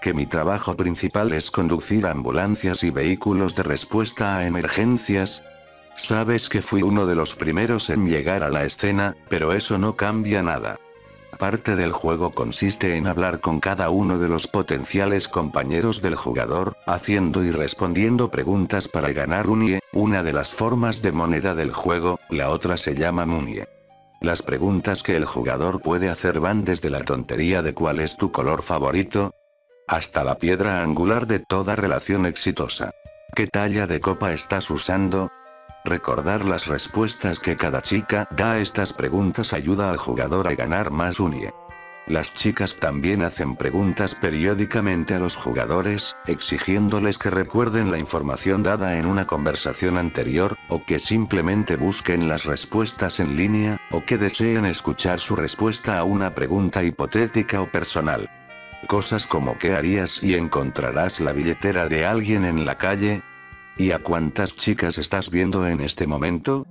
Que mi trabajo principal es conducir ambulancias y vehículos de respuesta a emergencias. Sabes que fui uno de los primeros en llegar a la escena, pero eso no cambia nada. Parte del juego consiste en hablar con cada uno de los potenciales compañeros del jugador, haciendo y respondiendo preguntas para ganar Unie, una de las formas de moneda del juego, la otra se llama Munie. Las preguntas que el jugador puede hacer van desde la tontería de cuál es tu color favorito, hasta la piedra angular de toda relación exitosa. ¿Qué talla de copa estás usando? Recordar las respuestas que cada chica da a estas preguntas ayuda al jugador a ganar más unie. Las chicas también hacen preguntas periódicamente a los jugadores, exigiéndoles que recuerden la información dada en una conversación anterior, o que simplemente busquen las respuestas en línea, o que deseen escuchar su respuesta a una pregunta hipotética o personal. Cosas como ¿qué harías si encontrarás la billetera de alguien en la calle? ¿Y a cuántas chicas estás viendo en este momento?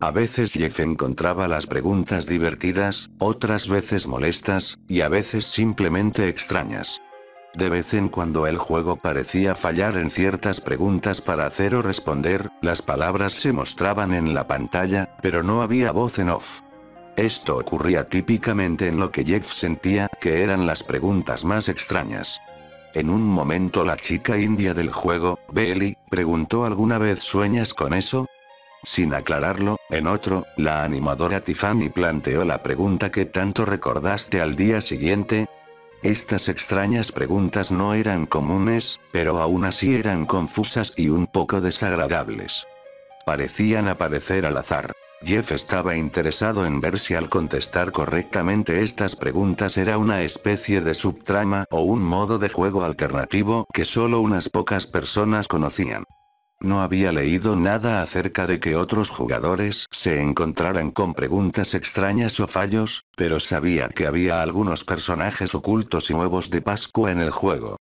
A veces Jeff encontraba las preguntas divertidas, otras veces molestas, y a veces simplemente extrañas. De vez en cuando el juego parecía fallar en ciertas preguntas para hacer o responder, las palabras se mostraban en la pantalla, pero no había voz en off. Esto ocurría típicamente en lo que Jeff sentía que eran las preguntas más extrañas. En un momento la chica india del juego, Belly, preguntó ¿alguna vez sueñas con eso? Sin aclararlo, en otro, la animadora Tiffany planteó la pregunta que tanto recordaste al día siguiente. Estas extrañas preguntas no eran comunes, pero aún así eran confusas y un poco desagradables. Parecían aparecer al azar. Jeff estaba interesado en ver si al contestar correctamente estas preguntas era una especie de subtrama o un modo de juego alternativo que solo unas pocas personas conocían. No había leído nada acerca de que otros jugadores se encontraran con preguntas extrañas o fallos, pero sabía que había algunos personajes ocultos y huevos de Pascua en el juego.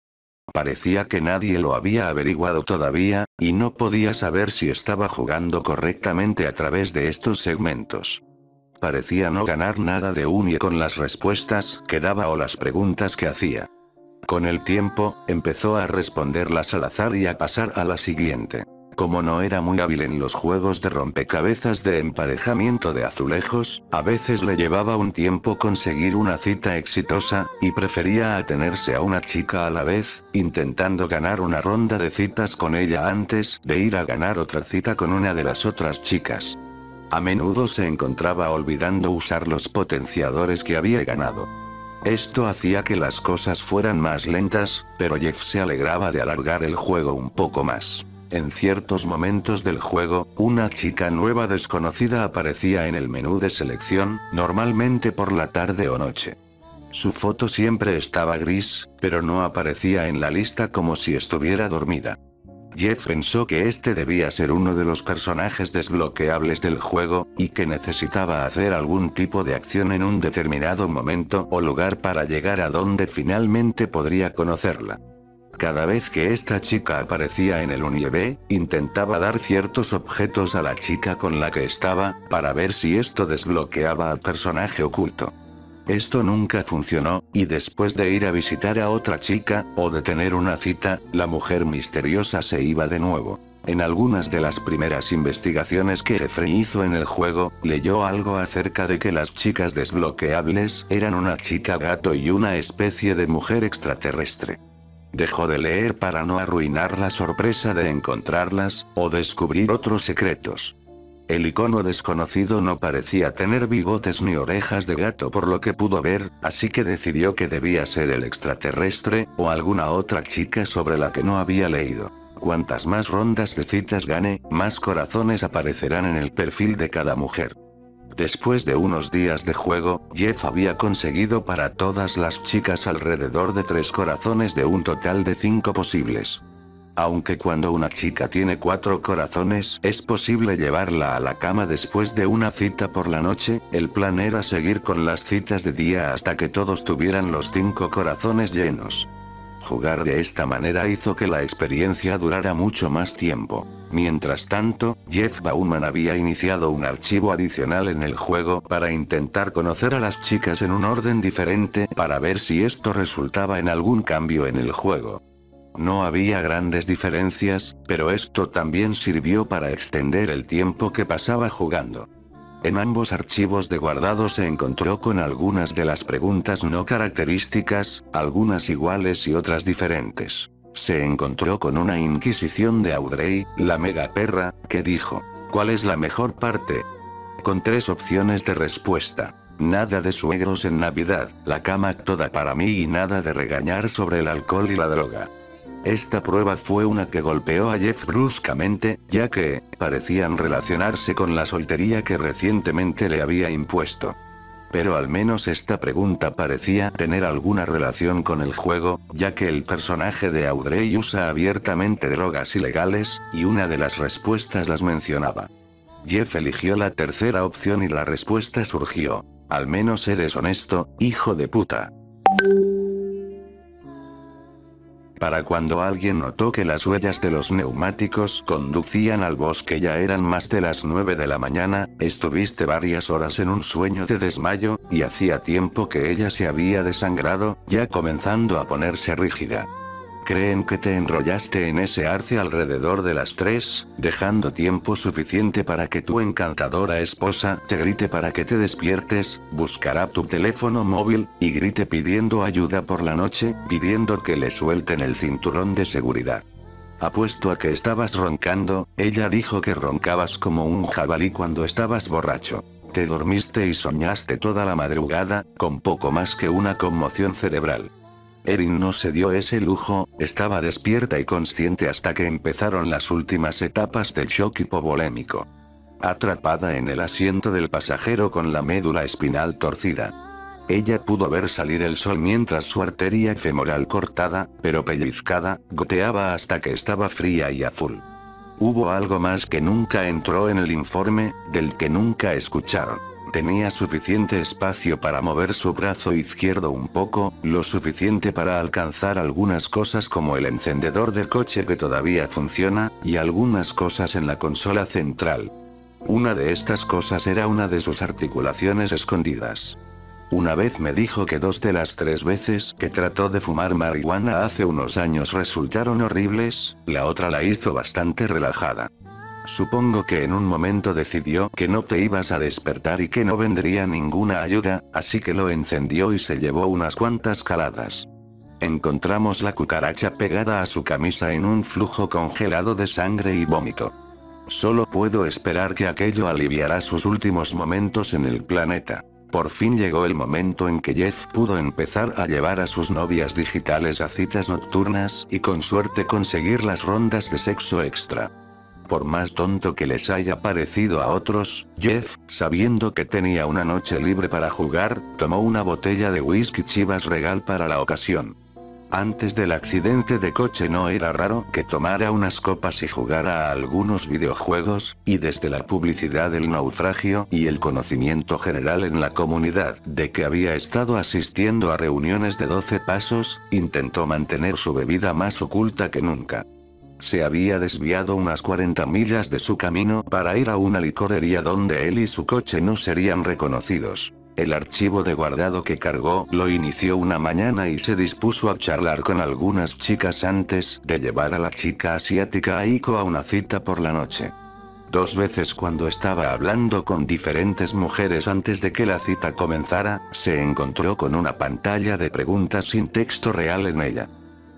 Parecía que nadie lo había averiguado todavía, y no podía saber si estaba jugando correctamente a través de estos segmentos. Parecía no ganar nada de unie con las respuestas que daba o las preguntas que hacía. Con el tiempo, empezó a responderlas al azar y a pasar a la siguiente. Como no era muy hábil en los juegos de rompecabezas de emparejamiento de azulejos, a veces le llevaba un tiempo conseguir una cita exitosa, y prefería atenerse a una chica a la vez, intentando ganar una ronda de citas con ella antes de ir a ganar otra cita con una de las otras chicas. A menudo se encontraba olvidando usar los potenciadores que había ganado. Esto hacía que las cosas fueran más lentas, pero Jeff se alegraba de alargar el juego un poco más. En ciertos momentos del juego, una chica nueva desconocida aparecía en el menú de selección, normalmente por la tarde o noche. Su foto siempre estaba gris, pero no aparecía en la lista como si estuviera dormida. Jeff pensó que este debía ser uno de los personajes desbloqueables del juego, y que necesitaba hacer algún tipo de acción en un determinado momento o lugar para llegar a donde finalmente podría conocerla. Cada vez que esta chica aparecía en el Univ, intentaba dar ciertos objetos a la chica con la que estaba, para ver si esto desbloqueaba al personaje oculto. Esto nunca funcionó, y después de ir a visitar a otra chica, o de tener una cita, la mujer misteriosa se iba de nuevo. En algunas de las primeras investigaciones que Jeffrey hizo en el juego, leyó algo acerca de que las chicas desbloqueables eran una chica gato y una especie de mujer extraterrestre. Dejó de leer para no arruinar la sorpresa de encontrarlas, o descubrir otros secretos. El icono desconocido no parecía tener bigotes ni orejas de gato por lo que pudo ver, así que decidió que debía ser el extraterrestre, o alguna otra chica sobre la que no había leído. Cuantas más rondas de citas gane, más corazones aparecerán en el perfil de cada mujer. Después de unos días de juego, Jeff había conseguido para todas las chicas alrededor de tres corazones de un total de cinco posibles. Aunque cuando una chica tiene cuatro corazones es posible llevarla a la cama después de una cita por la noche, el plan era seguir con las citas de día hasta que todos tuvieran los cinco corazones llenos. Jugar de esta manera hizo que la experiencia durara mucho más tiempo. Mientras tanto, Jeff Bauman había iniciado un archivo adicional en el juego para intentar conocer a las chicas en un orden diferente para ver si esto resultaba en algún cambio en el juego. No había grandes diferencias, pero esto también sirvió para extender el tiempo que pasaba jugando. En ambos archivos de guardado se encontró con algunas de las preguntas no características, algunas iguales y otras diferentes. Se encontró con una inquisición de Audrey, la mega perra, que dijo, ¿cuál es la mejor parte? Con tres opciones de respuesta. Nada de suegros en Navidad, la cama toda para mí y nada de regañar sobre el alcohol y la droga. Esta prueba fue una que golpeó a Jeff bruscamente, ya que, parecían relacionarse con la soltería que recientemente le había impuesto. Pero al menos esta pregunta parecía tener alguna relación con el juego, ya que el personaje de Audrey usa abiertamente drogas ilegales, y una de las respuestas las mencionaba. Jeff eligió la tercera opción y la respuesta surgió. Al menos eres honesto, hijo de puta. Para cuando alguien notó que las huellas de los neumáticos conducían al bosque ya eran más de las 9 de la mañana, estuviste varias horas en un sueño de desmayo, y hacía tiempo que ella se había desangrado, ya comenzando a ponerse rígida. Creen que te enrollaste en ese arce alrededor de las 3, dejando tiempo suficiente para que tu encantadora esposa te grite para que te despiertes, buscará tu teléfono móvil, y grite pidiendo ayuda por la noche, pidiendo que le suelten el cinturón de seguridad. Apuesto a que estabas roncando, ella dijo que roncabas como un jabalí cuando estabas borracho. Te dormiste y soñaste toda la madrugada, con poco más que una conmoción cerebral. Erin no se dio ese lujo, estaba despierta y consciente hasta que empezaron las últimas etapas del shock hipovolémico. Atrapada en el asiento del pasajero con la médula espinal torcida. Ella pudo ver salir el sol mientras su arteria femoral cortada, pero pellizcada, goteaba hasta que estaba fría y azul. Hubo algo más que nunca entró en el informe, del que nunca escucharon. Tenía suficiente espacio para mover su brazo izquierdo un poco, lo suficiente para alcanzar algunas cosas como el encendedor del coche que todavía funciona, y algunas cosas en la consola central. Una de estas cosas era una de sus articulaciones escondidas. Una vez me dijo que dos de las tres veces que trató de fumar marihuana hace unos años resultaron horribles, la otra la hizo bastante relajada. Supongo que en un momento decidió que no te ibas a despertar y que no vendría ninguna ayuda, así que lo encendió y se llevó unas cuantas caladas. Encontramos la cucaracha pegada a su camisa en un flujo congelado de sangre y vómito. Solo puedo esperar que aquello aliviará sus últimos momentos en el planeta. Por fin llegó el momento en que Jeff pudo empezar a llevar a sus novias digitales a citas nocturnas y con suerte conseguir las rondas de sexo extra. Por más tonto que les haya parecido a otros, Jeff, sabiendo que tenía una noche libre para jugar, tomó una botella de whisky Chivas Regal para la ocasión. Antes del accidente de coche no era raro que tomara unas copas y jugara a algunos videojuegos, y desde la publicidad del naufragio y el conocimiento general en la comunidad de que había estado asistiendo a reuniones de 12 pasos, intentó mantener su bebida más oculta que nunca. Se había desviado unas 40 millas de su camino para ir a una licorería donde él y su coche no serían reconocidos. El archivo de guardado que cargó lo inició una mañana y se dispuso a charlar con algunas chicas antes de llevar a la chica asiática Aiko a una cita por la noche. Dos veces cuando estaba hablando con diferentes mujeres antes de que la cita comenzara, se encontró con una pantalla de preguntas sin texto real en ella.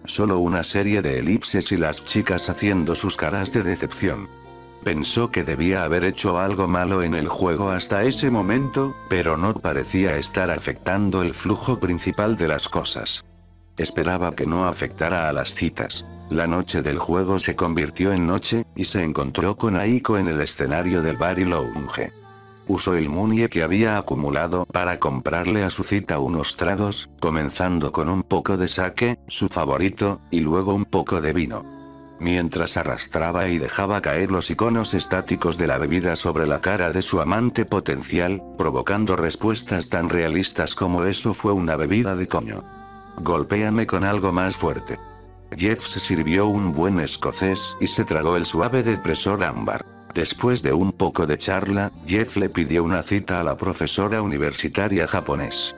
Solo una serie de elipses y las chicas haciendo sus caras de decepción. Pensó que debía haber hecho algo malo en el juego hasta ese momento, pero no parecía estar afectando el flujo principal de las cosas. Esperaba que no afectara a las citas. La noche del juego se convirtió en noche, y se encontró con Aiko en el escenario del bar y lounge. Usó el munie que había acumulado para comprarle a su cita unos tragos, comenzando con un poco de sake, su favorito, y luego un poco de vino mientras arrastraba y dejaba caer los iconos estáticos de la bebida sobre la cara de su amante potencial, provocando respuestas tan realistas como eso fue una bebida de coño. Golpéame con algo más fuerte. Jeff se sirvió un buen escocés y se tragó el suave depresor ámbar. Después de un poco de charla, Jeff le pidió una cita a la profesora universitaria japonés.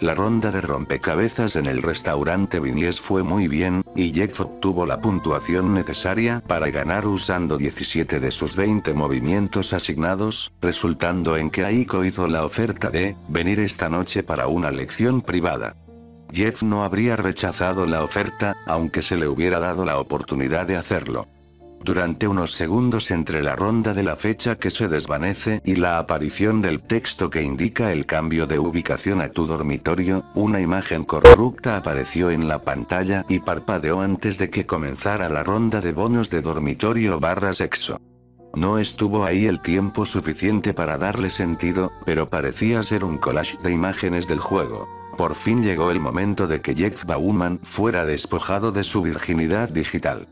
La ronda de rompecabezas en el restaurante Vinies fue muy bien, y Jeff obtuvo la puntuación necesaria para ganar usando 17 de sus 20 movimientos asignados, resultando en que Aiko hizo la oferta de venir esta noche para una lección privada. Jeff no habría rechazado la oferta, aunque se le hubiera dado la oportunidad de hacerlo. Durante unos segundos entre la ronda de la fecha que se desvanece y la aparición del texto que indica el cambio de ubicación a tu dormitorio, una imagen corrupta apareció en la pantalla y parpadeó antes de que comenzara la ronda de bonos de dormitorio barra sexo. No estuvo ahí el tiempo suficiente para darle sentido, pero parecía ser un collage de imágenes del juego. Por fin llegó el momento de que Jeff Bauman fuera despojado de su virginidad digital.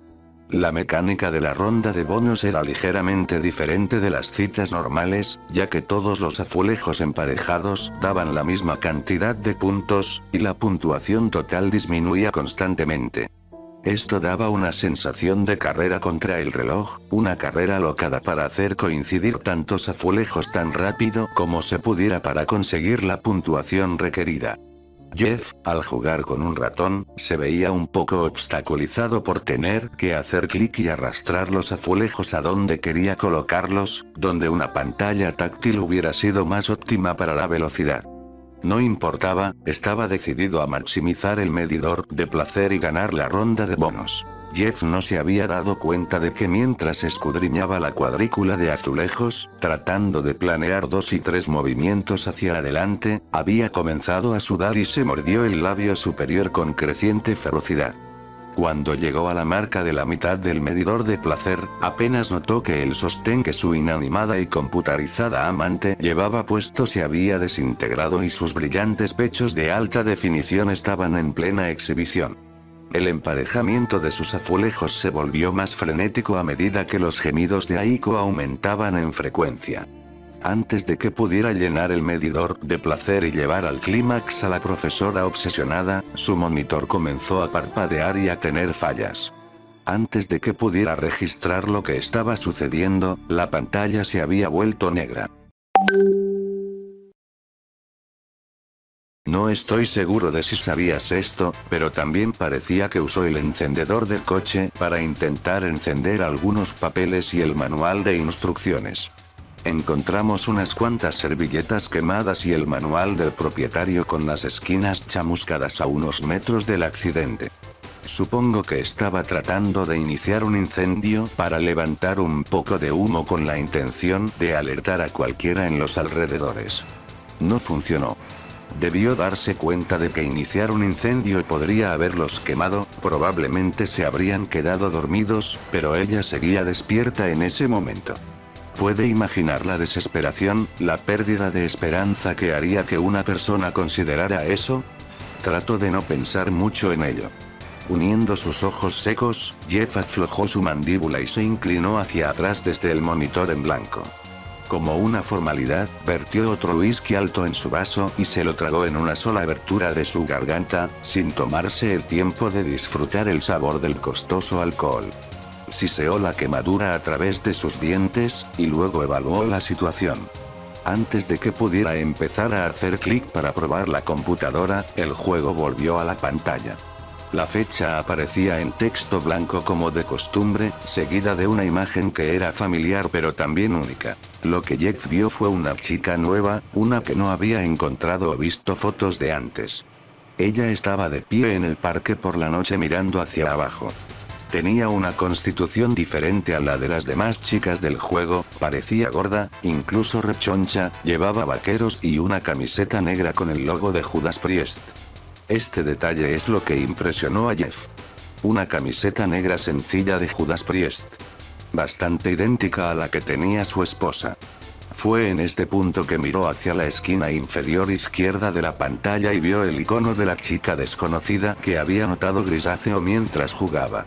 La mecánica de la ronda de bonos era ligeramente diferente de las citas normales, ya que todos los azulejos emparejados daban la misma cantidad de puntos, y la puntuación total disminuía constantemente. Esto daba una sensación de carrera contra el reloj, una carrera locada para hacer coincidir tantos azulejos tan rápido como se pudiera para conseguir la puntuación requerida. Jeff, al jugar con un ratón, se veía un poco obstaculizado por tener que hacer clic y arrastrar los azulejos a donde quería colocarlos, donde una pantalla táctil hubiera sido más óptima para la velocidad. No importaba, estaba decidido a maximizar el medidor de placer y ganar la ronda de bonos. Jeff no se había dado cuenta de que mientras escudriñaba la cuadrícula de azulejos, tratando de planear dos y tres movimientos hacia adelante, había comenzado a sudar y se mordió el labio superior con creciente ferocidad. Cuando llegó a la marca de la mitad del medidor de placer, apenas notó que el sostén que su inanimada y computarizada amante llevaba puesto se había desintegrado y sus brillantes pechos de alta definición estaban en plena exhibición. El emparejamiento de sus azulejos se volvió más frenético a medida que los gemidos de Aiko aumentaban en frecuencia. Antes de que pudiera llenar el medidor de placer y llevar al clímax a la profesora obsesionada, su monitor comenzó a parpadear y a tener fallas. Antes de que pudiera registrar lo que estaba sucediendo, la pantalla se había vuelto negra. No estoy seguro de si sabías esto, pero también parecía que usó el encendedor del coche para intentar encender algunos papeles y el manual de instrucciones. Encontramos unas cuantas servilletas quemadas y el manual del propietario con las esquinas chamuscadas a unos metros del accidente. Supongo que estaba tratando de iniciar un incendio para levantar un poco de humo con la intención de alertar a cualquiera en los alrededores. No funcionó. Debió darse cuenta de que iniciar un incendio podría haberlos quemado, probablemente se habrían quedado dormidos, pero ella seguía despierta en ese momento. ¿Puede imaginar la desesperación, la pérdida de esperanza que haría que una persona considerara eso? Trato de no pensar mucho en ello. Uniendo sus ojos secos, Jeff aflojó su mandíbula y se inclinó hacia atrás desde el monitor en blanco. Como una formalidad, vertió otro whisky alto en su vaso y se lo tragó en una sola abertura de su garganta, sin tomarse el tiempo de disfrutar el sabor del costoso alcohol. Siseó la quemadura a través de sus dientes, y luego evaluó la situación. Antes de que pudiera empezar a hacer clic para probar la computadora, el juego volvió a la pantalla. La fecha aparecía en texto blanco como de costumbre, seguida de una imagen que era familiar pero también única. Lo que Jeff vio fue una chica nueva, una que no había encontrado o visto fotos de antes. Ella estaba de pie en el parque por la noche mirando hacia abajo. Tenía una constitución diferente a la de las demás chicas del juego, parecía gorda, incluso rechoncha, llevaba vaqueros y una camiseta negra con el logo de Judas Priest. Este detalle es lo que impresionó a Jeff. Una camiseta negra sencilla de Judas Priest bastante idéntica a la que tenía su esposa. Fue en este punto que miró hacia la esquina inferior izquierda de la pantalla y vio el icono de la chica desconocida que había notado grisáceo mientras jugaba.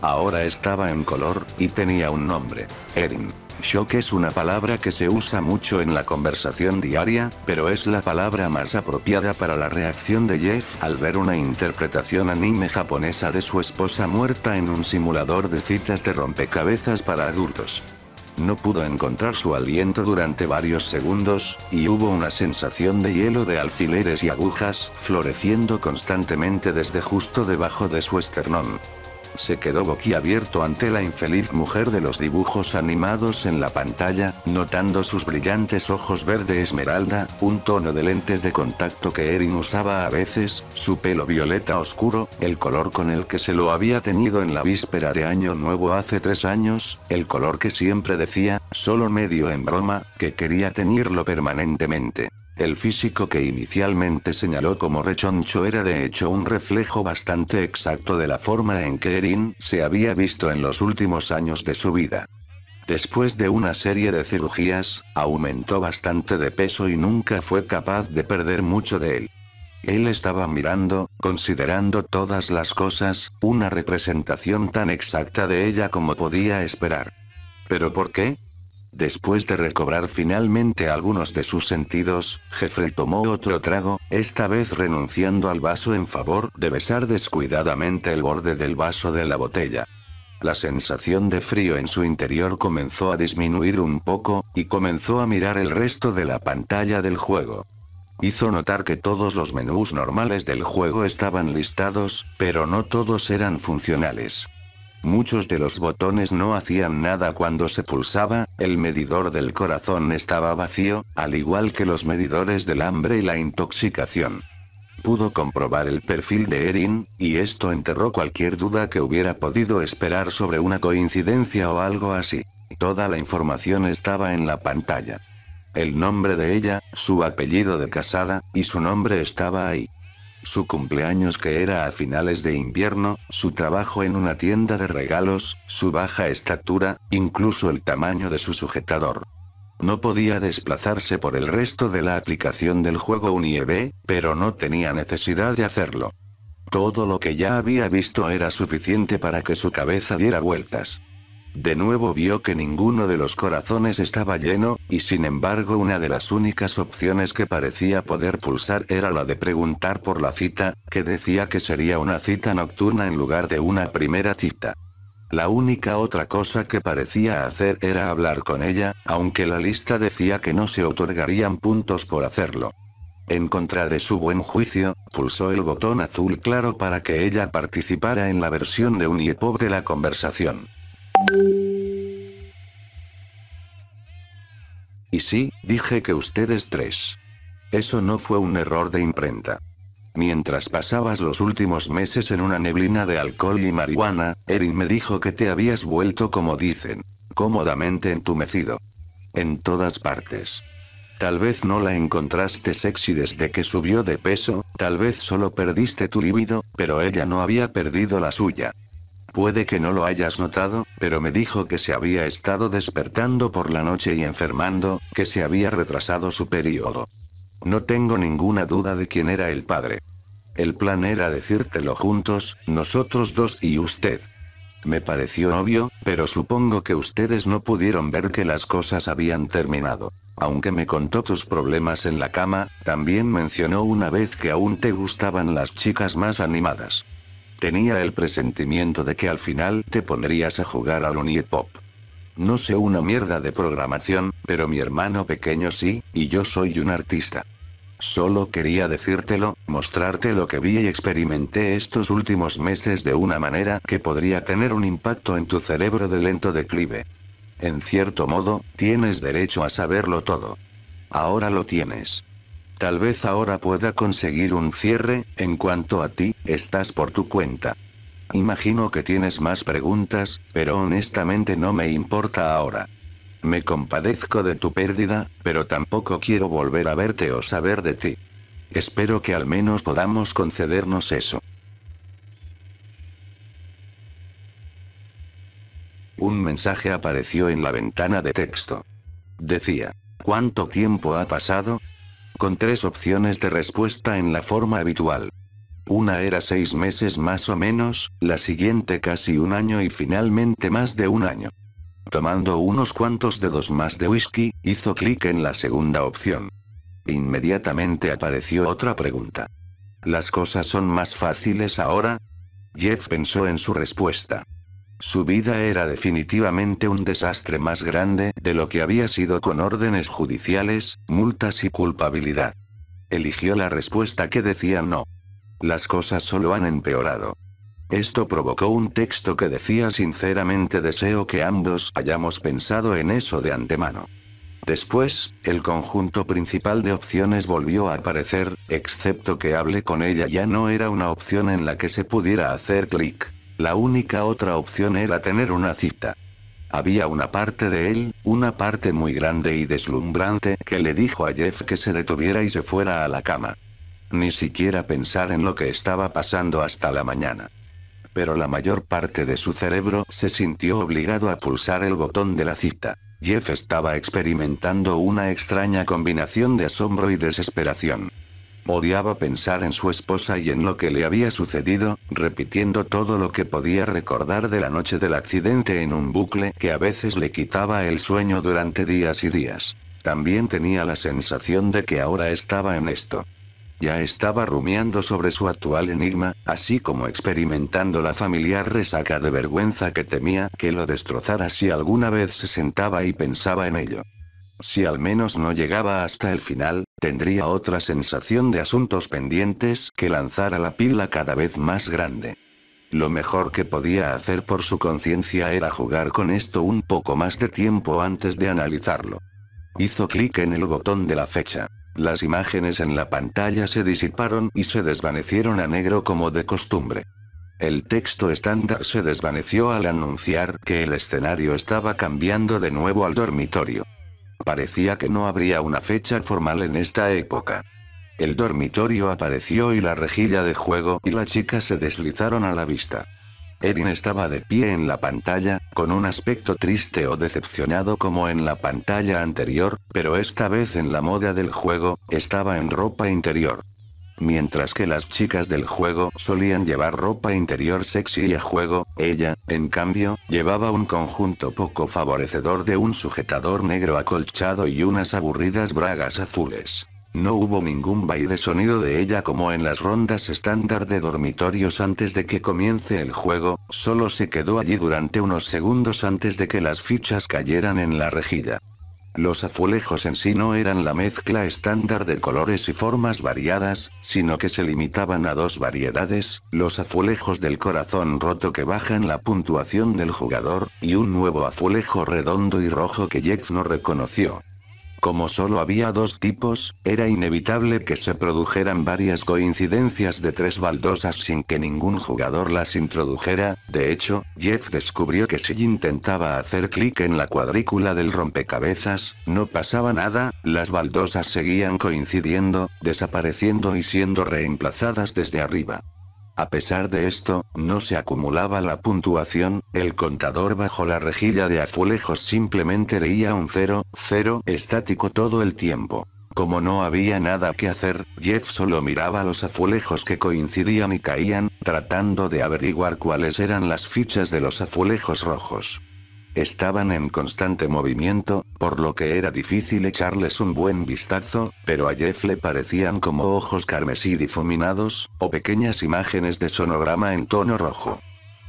Ahora estaba en color, y tenía un nombre, Erin. Shock es una palabra que se usa mucho en la conversación diaria, pero es la palabra más apropiada para la reacción de Jeff al ver una interpretación anime japonesa de su esposa muerta en un simulador de citas de rompecabezas para adultos. No pudo encontrar su aliento durante varios segundos, y hubo una sensación de hielo de alfileres y agujas floreciendo constantemente desde justo debajo de su esternón se quedó boquiabierto ante la infeliz mujer de los dibujos animados en la pantalla, notando sus brillantes ojos verde esmeralda, un tono de lentes de contacto que Erin usaba a veces, su pelo violeta oscuro, el color con el que se lo había tenido en la víspera de Año Nuevo hace tres años, el color que siempre decía, solo medio en broma, que quería tenerlo permanentemente. El físico que inicialmente señaló como rechoncho era de hecho un reflejo bastante exacto de la forma en que Erin se había visto en los últimos años de su vida. Después de una serie de cirugías, aumentó bastante de peso y nunca fue capaz de perder mucho de él. Él estaba mirando, considerando todas las cosas, una representación tan exacta de ella como podía esperar. ¿Pero por qué? Después de recobrar finalmente algunos de sus sentidos, Jeffrey tomó otro trago, esta vez renunciando al vaso en favor de besar descuidadamente el borde del vaso de la botella. La sensación de frío en su interior comenzó a disminuir un poco, y comenzó a mirar el resto de la pantalla del juego. Hizo notar que todos los menús normales del juego estaban listados, pero no todos eran funcionales. Muchos de los botones no hacían nada cuando se pulsaba, el medidor del corazón estaba vacío, al igual que los medidores del hambre y la intoxicación. pudo comprobar el perfil de Erin, y esto enterró cualquier duda que hubiera podido esperar sobre una coincidencia o algo así. Toda la información estaba en la pantalla. El nombre de ella, su apellido de casada, y su nombre estaba ahí. Su cumpleaños que era a finales de invierno, su trabajo en una tienda de regalos, su baja estatura, incluso el tamaño de su sujetador. No podía desplazarse por el resto de la aplicación del juego Unieve, pero no tenía necesidad de hacerlo. Todo lo que ya había visto era suficiente para que su cabeza diera vueltas. De nuevo vio que ninguno de los corazones estaba lleno, y sin embargo una de las únicas opciones que parecía poder pulsar era la de preguntar por la cita, que decía que sería una cita nocturna en lugar de una primera cita. La única otra cosa que parecía hacer era hablar con ella, aunque la lista decía que no se otorgarían puntos por hacerlo. En contra de su buen juicio, pulsó el botón azul claro para que ella participara en la versión de Uniepop de la conversación. Y sí, dije que ustedes tres. Eso no fue un error de imprenta. Mientras pasabas los últimos meses en una neblina de alcohol y marihuana, Erin me dijo que te habías vuelto como dicen, cómodamente entumecido. En todas partes. Tal vez no la encontraste sexy desde que subió de peso, tal vez solo perdiste tu líbido, pero ella no había perdido la suya. Puede que no lo hayas notado, pero me dijo que se había estado despertando por la noche y enfermando, que se había retrasado su periodo. No tengo ninguna duda de quién era el padre. El plan era decírtelo juntos, nosotros dos y usted. Me pareció obvio, pero supongo que ustedes no pudieron ver que las cosas habían terminado. Aunque me contó tus problemas en la cama, también mencionó una vez que aún te gustaban las chicas más animadas. Tenía el presentimiento de que al final te pondrías a jugar al Uniepop. No sé una mierda de programación, pero mi hermano pequeño sí, y yo soy un artista. Solo quería decírtelo, mostrarte lo que vi y experimenté estos últimos meses de una manera que podría tener un impacto en tu cerebro de lento declive. En cierto modo, tienes derecho a saberlo todo. Ahora lo tienes. Tal vez ahora pueda conseguir un cierre, en cuanto a ti, estás por tu cuenta. Imagino que tienes más preguntas, pero honestamente no me importa ahora. Me compadezco de tu pérdida, pero tampoco quiero volver a verte o saber de ti. Espero que al menos podamos concedernos eso. Un mensaje apareció en la ventana de texto. Decía, ¿cuánto tiempo ha pasado? Con tres opciones de respuesta en la forma habitual. Una era seis meses más o menos, la siguiente casi un año y finalmente más de un año. Tomando unos cuantos dedos más de whisky, hizo clic en la segunda opción. Inmediatamente apareció otra pregunta. ¿Las cosas son más fáciles ahora? Jeff pensó en su respuesta. Su vida era definitivamente un desastre más grande de lo que había sido con órdenes judiciales, multas y culpabilidad. Eligió la respuesta que decía no. Las cosas solo han empeorado. Esto provocó un texto que decía sinceramente deseo que ambos hayamos pensado en eso de antemano. Después, el conjunto principal de opciones volvió a aparecer, excepto que hable con ella ya no era una opción en la que se pudiera hacer clic. La única otra opción era tener una cita. Había una parte de él, una parte muy grande y deslumbrante, que le dijo a Jeff que se detuviera y se fuera a la cama. Ni siquiera pensar en lo que estaba pasando hasta la mañana. Pero la mayor parte de su cerebro se sintió obligado a pulsar el botón de la cita. Jeff estaba experimentando una extraña combinación de asombro y desesperación. Odiaba pensar en su esposa y en lo que le había sucedido, repitiendo todo lo que podía recordar de la noche del accidente en un bucle que a veces le quitaba el sueño durante días y días. También tenía la sensación de que ahora estaba en esto. Ya estaba rumiando sobre su actual enigma, así como experimentando la familiar resaca de vergüenza que temía que lo destrozara si alguna vez se sentaba y pensaba en ello. Si al menos no llegaba hasta el final, tendría otra sensación de asuntos pendientes que lanzar a la pila cada vez más grande. Lo mejor que podía hacer por su conciencia era jugar con esto un poco más de tiempo antes de analizarlo. Hizo clic en el botón de la fecha. Las imágenes en la pantalla se disiparon y se desvanecieron a negro como de costumbre. El texto estándar se desvaneció al anunciar que el escenario estaba cambiando de nuevo al dormitorio. Parecía que no habría una fecha formal en esta época. El dormitorio apareció y la rejilla de juego y la chica se deslizaron a la vista. Erin estaba de pie en la pantalla, con un aspecto triste o decepcionado como en la pantalla anterior, pero esta vez en la moda del juego, estaba en ropa interior. Mientras que las chicas del juego solían llevar ropa interior sexy y a juego, ella, en cambio, llevaba un conjunto poco favorecedor de un sujetador negro acolchado y unas aburridas bragas azules. No hubo ningún baile sonido de ella como en las rondas estándar de dormitorios antes de que comience el juego, solo se quedó allí durante unos segundos antes de que las fichas cayeran en la rejilla. Los azulejos en sí no eran la mezcla estándar de colores y formas variadas, sino que se limitaban a dos variedades, los azulejos del corazón roto que bajan la puntuación del jugador, y un nuevo azulejo redondo y rojo que Jeff no reconoció. Como solo había dos tipos, era inevitable que se produjeran varias coincidencias de tres baldosas sin que ningún jugador las introdujera, de hecho, Jeff descubrió que si intentaba hacer clic en la cuadrícula del rompecabezas, no pasaba nada, las baldosas seguían coincidiendo, desapareciendo y siendo reemplazadas desde arriba. A pesar de esto, no se acumulaba la puntuación, el contador bajo la rejilla de azulejos simplemente leía un 0, 0 estático todo el tiempo. Como no había nada que hacer, Jeff solo miraba los azulejos que coincidían y caían, tratando de averiguar cuáles eran las fichas de los azulejos rojos. Estaban en constante movimiento, por lo que era difícil echarles un buen vistazo, pero a Jeff le parecían como ojos carmesí difuminados, o pequeñas imágenes de sonograma en tono rojo.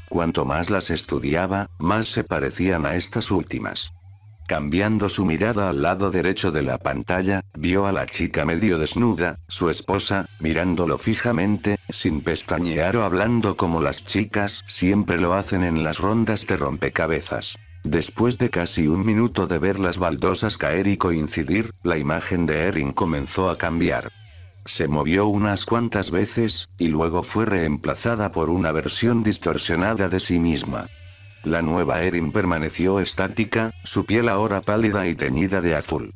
Cuanto más las estudiaba, más se parecían a estas últimas. Cambiando su mirada al lado derecho de la pantalla, vio a la chica medio desnuda, su esposa, mirándolo fijamente, sin pestañear o hablando como las chicas siempre lo hacen en las rondas de rompecabezas. Después de casi un minuto de ver las baldosas caer y coincidir, la imagen de Erin comenzó a cambiar. Se movió unas cuantas veces, y luego fue reemplazada por una versión distorsionada de sí misma. La nueva Erin permaneció estática, su piel ahora pálida y teñida de azul.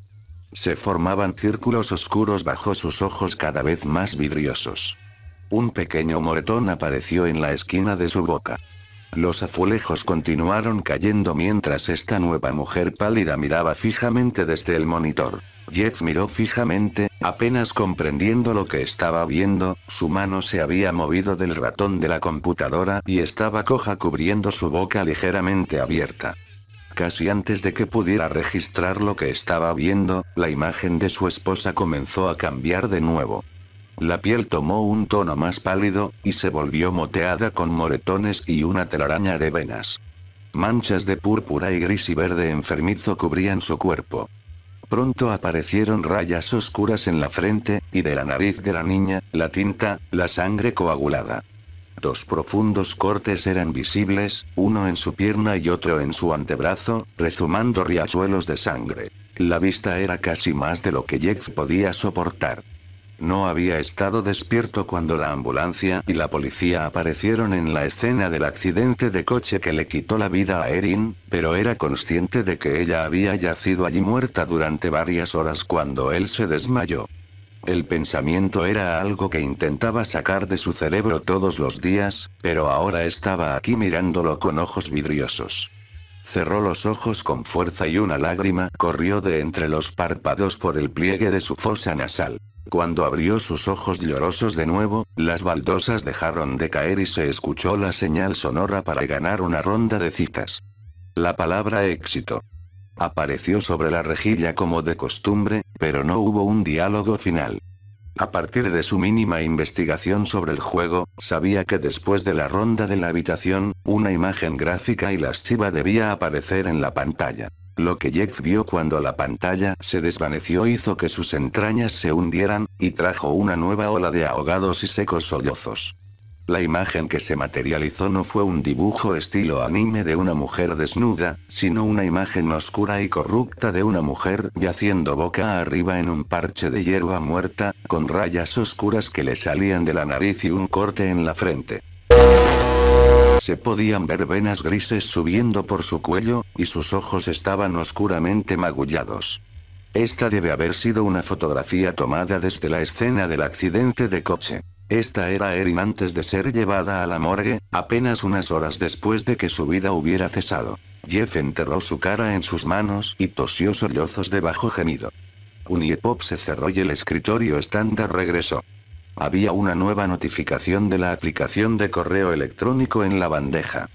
Se formaban círculos oscuros bajo sus ojos cada vez más vidriosos. Un pequeño moretón apareció en la esquina de su boca. Los azulejos continuaron cayendo mientras esta nueva mujer pálida miraba fijamente desde el monitor. Jeff miró fijamente, apenas comprendiendo lo que estaba viendo, su mano se había movido del ratón de la computadora y estaba coja cubriendo su boca ligeramente abierta. Casi antes de que pudiera registrar lo que estaba viendo, la imagen de su esposa comenzó a cambiar de nuevo. La piel tomó un tono más pálido, y se volvió moteada con moretones y una telaraña de venas. Manchas de púrpura y gris y verde enfermizo cubrían su cuerpo. Pronto aparecieron rayas oscuras en la frente, y de la nariz de la niña, la tinta, la sangre coagulada. Dos profundos cortes eran visibles, uno en su pierna y otro en su antebrazo, rezumando riachuelos de sangre. La vista era casi más de lo que Jeff podía soportar. No había estado despierto cuando la ambulancia y la policía aparecieron en la escena del accidente de coche que le quitó la vida a Erin, pero era consciente de que ella había yacido allí muerta durante varias horas cuando él se desmayó. El pensamiento era algo que intentaba sacar de su cerebro todos los días, pero ahora estaba aquí mirándolo con ojos vidriosos. Cerró los ojos con fuerza y una lágrima corrió de entre los párpados por el pliegue de su fosa nasal. Cuando abrió sus ojos llorosos de nuevo, las baldosas dejaron de caer y se escuchó la señal sonora para ganar una ronda de citas. La palabra éxito. Apareció sobre la rejilla como de costumbre, pero no hubo un diálogo final. A partir de su mínima investigación sobre el juego, sabía que después de la ronda de la habitación, una imagen gráfica y lasciva debía aparecer en la pantalla. Lo que Jeff vio cuando la pantalla se desvaneció hizo que sus entrañas se hundieran, y trajo una nueva ola de ahogados y secos sollozos. La imagen que se materializó no fue un dibujo estilo anime de una mujer desnuda, sino una imagen oscura y corrupta de una mujer yaciendo boca arriba en un parche de hierba muerta, con rayas oscuras que le salían de la nariz y un corte en la frente. Se podían ver venas grises subiendo por su cuello, y sus ojos estaban oscuramente magullados. Esta debe haber sido una fotografía tomada desde la escena del accidente de coche. Esta era Erin antes de ser llevada a la morgue, apenas unas horas después de que su vida hubiera cesado. Jeff enterró su cara en sus manos y tosió sollozos de bajo gemido. Uniepop se cerró y el escritorio estándar regresó. Había una nueva notificación de la aplicación de correo electrónico en la bandeja.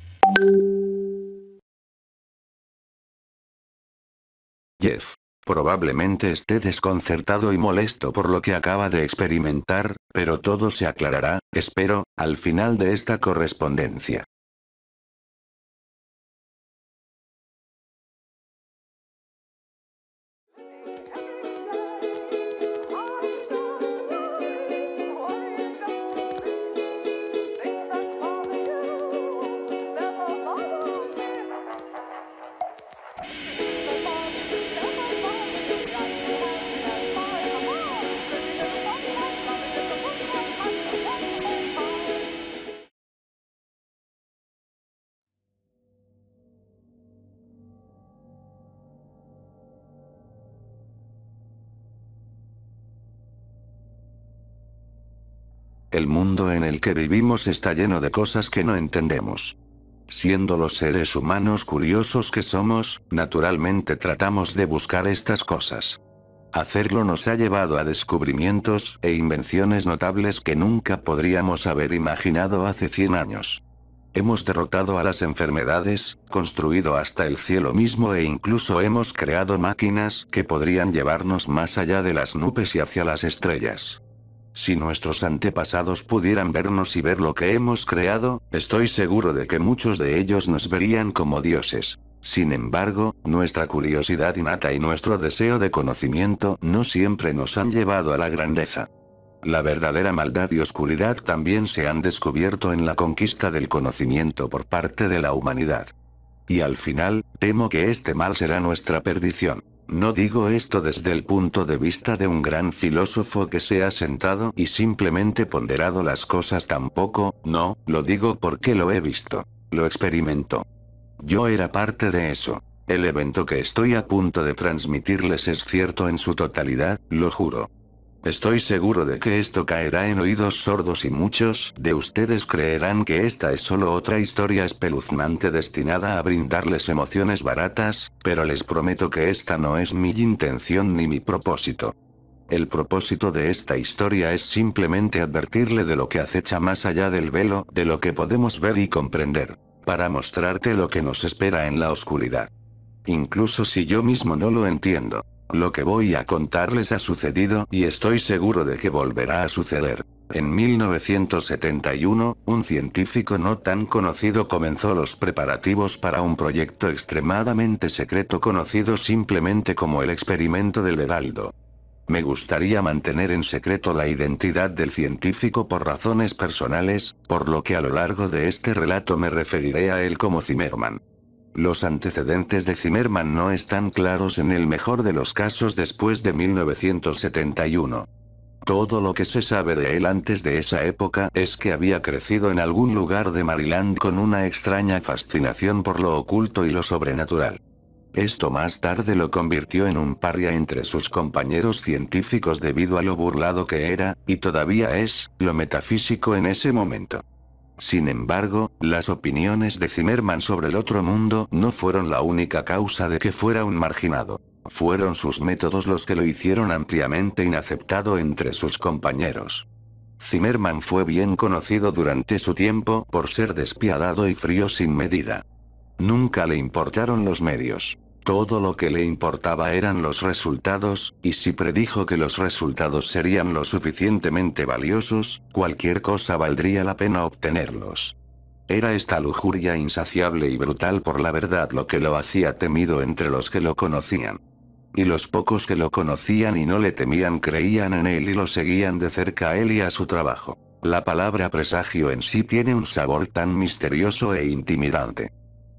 Jeff. Probablemente esté desconcertado y molesto por lo que acaba de experimentar, pero todo se aclarará, espero, al final de esta correspondencia. El mundo en el que vivimos está lleno de cosas que no entendemos. Siendo los seres humanos curiosos que somos, naturalmente tratamos de buscar estas cosas. Hacerlo nos ha llevado a descubrimientos e invenciones notables que nunca podríamos haber imaginado hace 100 años. Hemos derrotado a las enfermedades, construido hasta el cielo mismo e incluso hemos creado máquinas que podrían llevarnos más allá de las nubes y hacia las estrellas. Si nuestros antepasados pudieran vernos y ver lo que hemos creado, estoy seguro de que muchos de ellos nos verían como dioses. Sin embargo, nuestra curiosidad innata y nuestro deseo de conocimiento no siempre nos han llevado a la grandeza. La verdadera maldad y oscuridad también se han descubierto en la conquista del conocimiento por parte de la humanidad. Y al final, temo que este mal será nuestra perdición. No digo esto desde el punto de vista de un gran filósofo que se ha sentado y simplemente ponderado las cosas tampoco, no, lo digo porque lo he visto. Lo experimento. Yo era parte de eso. El evento que estoy a punto de transmitirles es cierto en su totalidad, lo juro. Estoy seguro de que esto caerá en oídos sordos y muchos de ustedes creerán que esta es solo otra historia espeluznante destinada a brindarles emociones baratas, pero les prometo que esta no es mi intención ni mi propósito. El propósito de esta historia es simplemente advertirle de lo que acecha más allá del velo, de lo que podemos ver y comprender, para mostrarte lo que nos espera en la oscuridad. Incluso si yo mismo no lo entiendo. Lo que voy a contarles ha sucedido y estoy seguro de que volverá a suceder. En 1971, un científico no tan conocido comenzó los preparativos para un proyecto extremadamente secreto conocido simplemente como el experimento del Heraldo. Me gustaría mantener en secreto la identidad del científico por razones personales, por lo que a lo largo de este relato me referiré a él como Zimmerman. Los antecedentes de Zimmerman no están claros en el mejor de los casos después de 1971. Todo lo que se sabe de él antes de esa época es que había crecido en algún lugar de Maryland con una extraña fascinación por lo oculto y lo sobrenatural. Esto más tarde lo convirtió en un paria entre sus compañeros científicos debido a lo burlado que era, y todavía es, lo metafísico en ese momento. Sin embargo, las opiniones de Zimmerman sobre el otro mundo no fueron la única causa de que fuera un marginado. Fueron sus métodos los que lo hicieron ampliamente inaceptado entre sus compañeros. Zimmerman fue bien conocido durante su tiempo por ser despiadado y frío sin medida. Nunca le importaron los medios. Todo lo que le importaba eran los resultados, y si predijo que los resultados serían lo suficientemente valiosos, cualquier cosa valdría la pena obtenerlos. Era esta lujuria insaciable y brutal por la verdad lo que lo hacía temido entre los que lo conocían. Y los pocos que lo conocían y no le temían creían en él y lo seguían de cerca a él y a su trabajo. La palabra presagio en sí tiene un sabor tan misterioso e intimidante.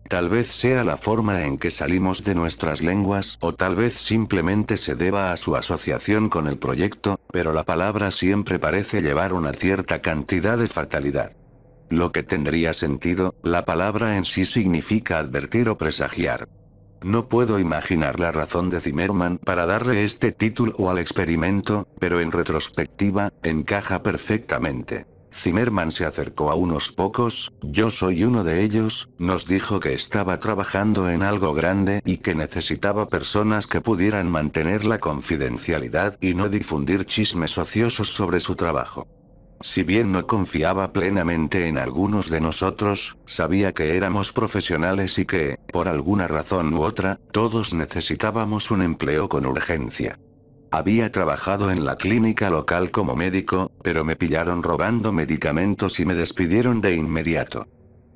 Tal vez sea la forma en que salimos de nuestras lenguas o tal vez simplemente se deba a su asociación con el proyecto, pero la palabra siempre parece llevar una cierta cantidad de fatalidad. Lo que tendría sentido, la palabra en sí significa advertir o presagiar. No puedo imaginar la razón de Zimmerman para darle este título al experimento, pero en retrospectiva, encaja perfectamente. Zimmerman se acercó a unos pocos, yo soy uno de ellos, nos dijo que estaba trabajando en algo grande y que necesitaba personas que pudieran mantener la confidencialidad y no difundir chismes ociosos sobre su trabajo. Si bien no confiaba plenamente en algunos de nosotros, sabía que éramos profesionales y que, por alguna razón u otra, todos necesitábamos un empleo con urgencia. Había trabajado en la clínica local como médico, pero me pillaron robando medicamentos y me despidieron de inmediato.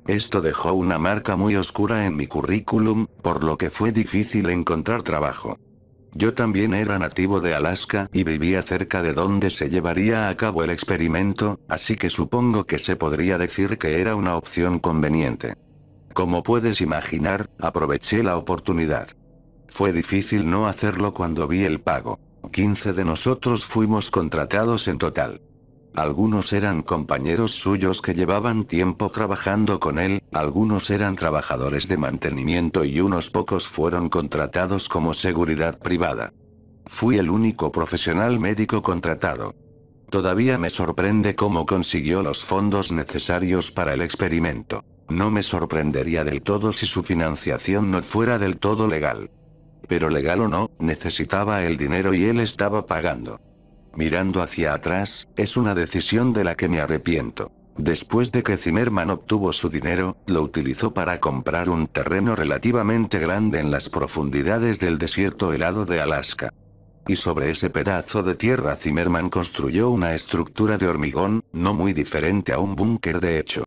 Esto dejó una marca muy oscura en mi currículum, por lo que fue difícil encontrar trabajo. Yo también era nativo de Alaska y vivía cerca de donde se llevaría a cabo el experimento, así que supongo que se podría decir que era una opción conveniente. Como puedes imaginar, aproveché la oportunidad. Fue difícil no hacerlo cuando vi el pago. 15 de nosotros fuimos contratados en total. Algunos eran compañeros suyos que llevaban tiempo trabajando con él, algunos eran trabajadores de mantenimiento y unos pocos fueron contratados como seguridad privada. Fui el único profesional médico contratado. Todavía me sorprende cómo consiguió los fondos necesarios para el experimento. No me sorprendería del todo si su financiación no fuera del todo legal. Pero legal o no, necesitaba el dinero y él estaba pagando. Mirando hacia atrás, es una decisión de la que me arrepiento. Después de que Zimmerman obtuvo su dinero, lo utilizó para comprar un terreno relativamente grande en las profundidades del desierto helado de Alaska. Y sobre ese pedazo de tierra Zimmerman construyó una estructura de hormigón, no muy diferente a un búnker de hecho.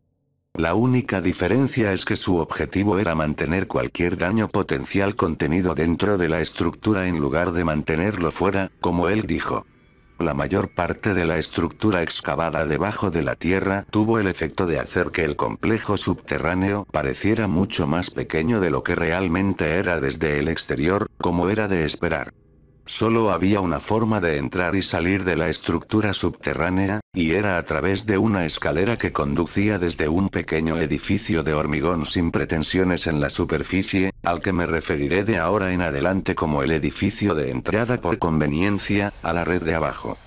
La única diferencia es que su objetivo era mantener cualquier daño potencial contenido dentro de la estructura en lugar de mantenerlo fuera, como él dijo. La mayor parte de la estructura excavada debajo de la tierra tuvo el efecto de hacer que el complejo subterráneo pareciera mucho más pequeño de lo que realmente era desde el exterior, como era de esperar. Solo había una forma de entrar y salir de la estructura subterránea, y era a través de una escalera que conducía desde un pequeño edificio de hormigón sin pretensiones en la superficie, al que me referiré de ahora en adelante como el edificio de entrada por conveniencia, a la red de abajo.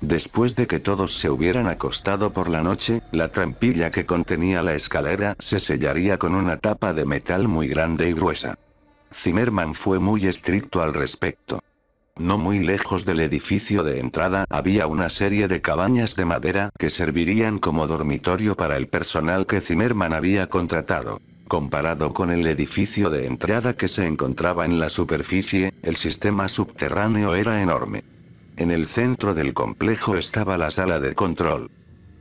Después de que todos se hubieran acostado por la noche, la trampilla que contenía la escalera se sellaría con una tapa de metal muy grande y gruesa. Zimmerman fue muy estricto al respecto. No muy lejos del edificio de entrada había una serie de cabañas de madera que servirían como dormitorio para el personal que Zimmerman había contratado. Comparado con el edificio de entrada que se encontraba en la superficie, el sistema subterráneo era enorme. En el centro del complejo estaba la sala de control.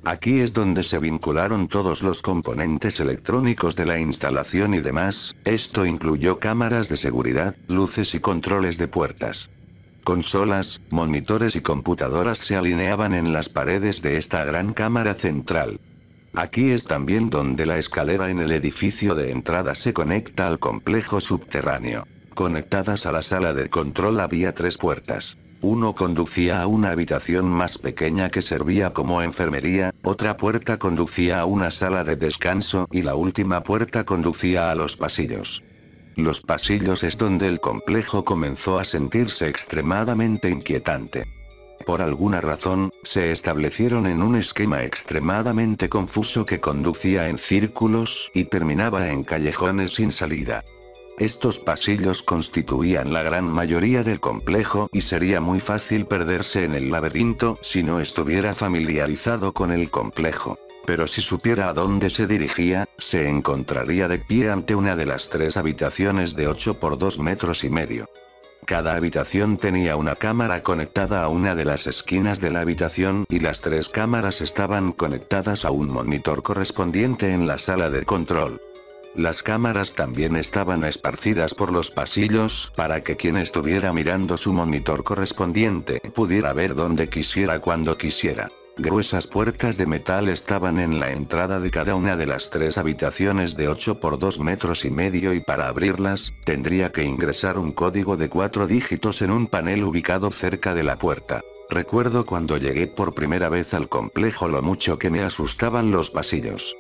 Aquí es donde se vincularon todos los componentes electrónicos de la instalación y demás, esto incluyó cámaras de seguridad, luces y controles de puertas. Consolas, monitores y computadoras se alineaban en las paredes de esta gran cámara central. Aquí es también donde la escalera en el edificio de entrada se conecta al complejo subterráneo. Conectadas a la sala de control había tres puertas. Uno conducía a una habitación más pequeña que servía como enfermería, otra puerta conducía a una sala de descanso y la última puerta conducía a los pasillos. Los pasillos es donde el complejo comenzó a sentirse extremadamente inquietante. Por alguna razón, se establecieron en un esquema extremadamente confuso que conducía en círculos y terminaba en callejones sin salida. Estos pasillos constituían la gran mayoría del complejo y sería muy fácil perderse en el laberinto si no estuviera familiarizado con el complejo. Pero si supiera a dónde se dirigía, se encontraría de pie ante una de las tres habitaciones de 8 por 2 metros y medio. Cada habitación tenía una cámara conectada a una de las esquinas de la habitación y las tres cámaras estaban conectadas a un monitor correspondiente en la sala de control. Las cámaras también estaban esparcidas por los pasillos, para que quien estuviera mirando su monitor correspondiente pudiera ver donde quisiera cuando quisiera. Gruesas puertas de metal estaban en la entrada de cada una de las tres habitaciones de 8 por 2 metros y medio y para abrirlas, tendría que ingresar un código de cuatro dígitos en un panel ubicado cerca de la puerta. Recuerdo cuando llegué por primera vez al complejo lo mucho que me asustaban los pasillos.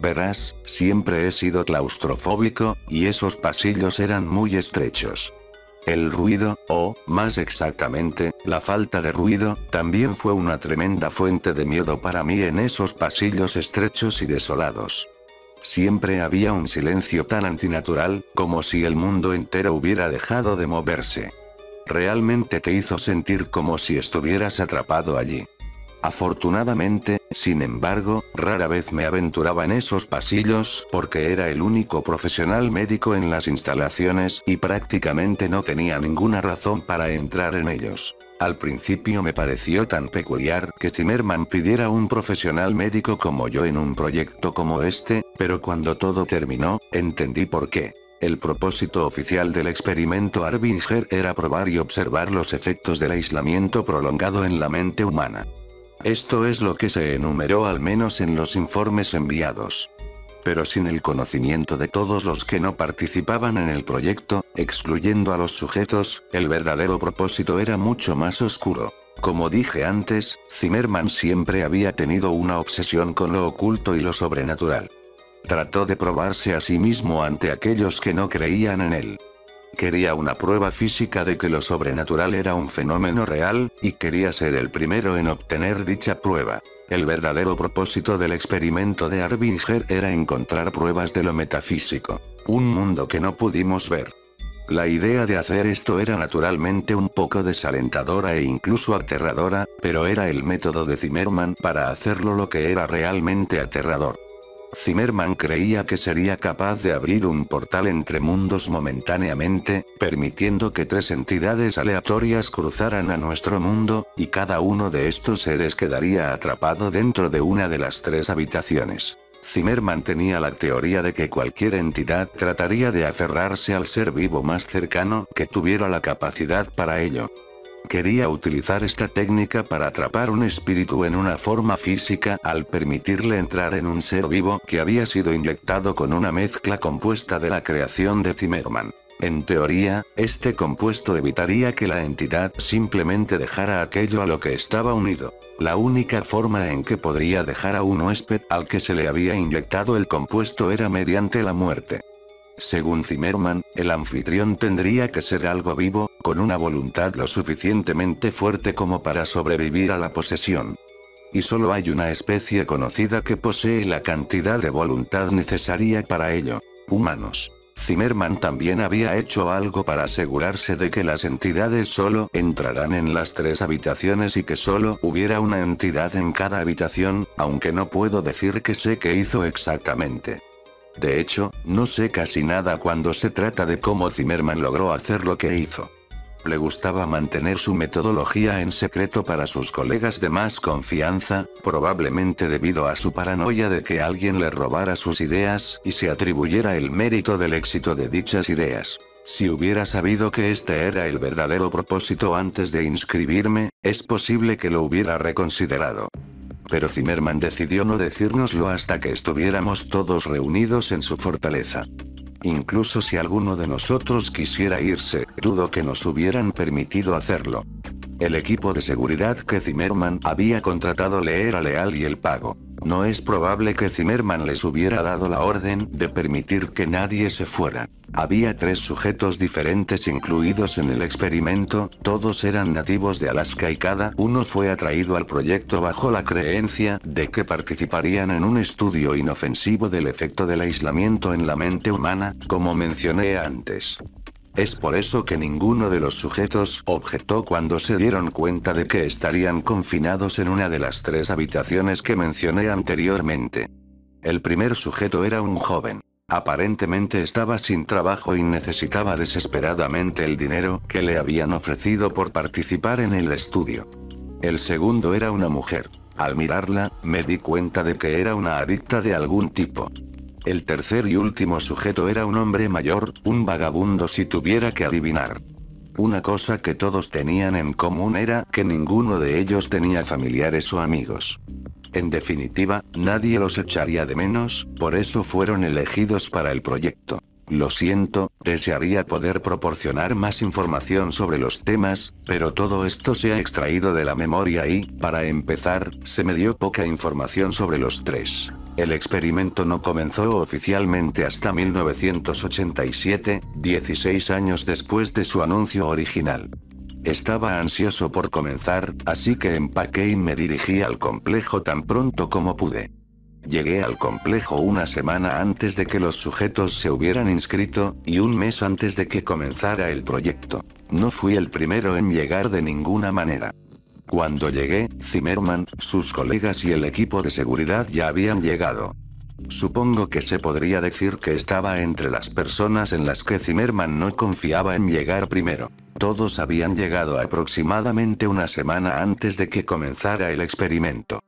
Verás, siempre he sido claustrofóbico, y esos pasillos eran muy estrechos. El ruido, o, más exactamente, la falta de ruido, también fue una tremenda fuente de miedo para mí en esos pasillos estrechos y desolados. Siempre había un silencio tan antinatural, como si el mundo entero hubiera dejado de moverse. Realmente te hizo sentir como si estuvieras atrapado allí. Afortunadamente, sin embargo, rara vez me aventuraba en esos pasillos porque era el único profesional médico en las instalaciones y prácticamente no tenía ninguna razón para entrar en ellos. Al principio me pareció tan peculiar que Zimmerman pidiera un profesional médico como yo en un proyecto como este, pero cuando todo terminó, entendí por qué. El propósito oficial del experimento Arbinger era probar y observar los efectos del aislamiento prolongado en la mente humana. Esto es lo que se enumeró al menos en los informes enviados. Pero sin el conocimiento de todos los que no participaban en el proyecto, excluyendo a los sujetos, el verdadero propósito era mucho más oscuro. Como dije antes, Zimmerman siempre había tenido una obsesión con lo oculto y lo sobrenatural. Trató de probarse a sí mismo ante aquellos que no creían en él. Quería una prueba física de que lo sobrenatural era un fenómeno real, y quería ser el primero en obtener dicha prueba. El verdadero propósito del experimento de Arbinger era encontrar pruebas de lo metafísico. Un mundo que no pudimos ver. La idea de hacer esto era naturalmente un poco desalentadora e incluso aterradora, pero era el método de Zimmerman para hacerlo lo que era realmente aterrador. Zimmerman creía que sería capaz de abrir un portal entre mundos momentáneamente, permitiendo que tres entidades aleatorias cruzaran a nuestro mundo, y cada uno de estos seres quedaría atrapado dentro de una de las tres habitaciones. Zimmerman tenía la teoría de que cualquier entidad trataría de aferrarse al ser vivo más cercano que tuviera la capacidad para ello. Quería utilizar esta técnica para atrapar un espíritu en una forma física al permitirle entrar en un ser vivo que había sido inyectado con una mezcla compuesta de la creación de Zimmerman. En teoría, este compuesto evitaría que la entidad simplemente dejara aquello a lo que estaba unido. La única forma en que podría dejar a un huésped al que se le había inyectado el compuesto era mediante la muerte. Según Zimmerman, el anfitrión tendría que ser algo vivo, con una voluntad lo suficientemente fuerte como para sobrevivir a la posesión. Y solo hay una especie conocida que posee la cantidad de voluntad necesaria para ello. Humanos. Zimmerman también había hecho algo para asegurarse de que las entidades solo entrarán en las tres habitaciones y que solo hubiera una entidad en cada habitación, aunque no puedo decir que sé qué hizo exactamente. De hecho, no sé casi nada cuando se trata de cómo Zimmerman logró hacer lo que hizo. Le gustaba mantener su metodología en secreto para sus colegas de más confianza, probablemente debido a su paranoia de que alguien le robara sus ideas y se atribuyera el mérito del éxito de dichas ideas. Si hubiera sabido que este era el verdadero propósito antes de inscribirme, es posible que lo hubiera reconsiderado. Pero Zimmerman decidió no decírnoslo hasta que estuviéramos todos reunidos en su fortaleza. Incluso si alguno de nosotros quisiera irse, dudo que nos hubieran permitido hacerlo. El equipo de seguridad que Zimmerman había contratado le era leal y el pago. No es probable que Zimmerman les hubiera dado la orden de permitir que nadie se fuera. Había tres sujetos diferentes incluidos en el experimento, todos eran nativos de Alaska y cada uno fue atraído al proyecto bajo la creencia de que participarían en un estudio inofensivo del efecto del aislamiento en la mente humana, como mencioné antes. Es por eso que ninguno de los sujetos objetó cuando se dieron cuenta de que estarían confinados en una de las tres habitaciones que mencioné anteriormente. El primer sujeto era un joven. Aparentemente estaba sin trabajo y necesitaba desesperadamente el dinero que le habían ofrecido por participar en el estudio. El segundo era una mujer. Al mirarla, me di cuenta de que era una adicta de algún tipo. El tercer y último sujeto era un hombre mayor, un vagabundo si tuviera que adivinar. Una cosa que todos tenían en común era que ninguno de ellos tenía familiares o amigos. En definitiva, nadie los echaría de menos, por eso fueron elegidos para el proyecto. Lo siento, desearía poder proporcionar más información sobre los temas, pero todo esto se ha extraído de la memoria y, para empezar, se me dio poca información sobre los tres. El experimento no comenzó oficialmente hasta 1987, 16 años después de su anuncio original. Estaba ansioso por comenzar, así que empaqué y me dirigí al complejo tan pronto como pude. Llegué al complejo una semana antes de que los sujetos se hubieran inscrito, y un mes antes de que comenzara el proyecto. No fui el primero en llegar de ninguna manera. Cuando llegué, Zimmerman, sus colegas y el equipo de seguridad ya habían llegado. Supongo que se podría decir que estaba entre las personas en las que Zimmerman no confiaba en llegar primero. Todos habían llegado aproximadamente una semana antes de que comenzara el experimento.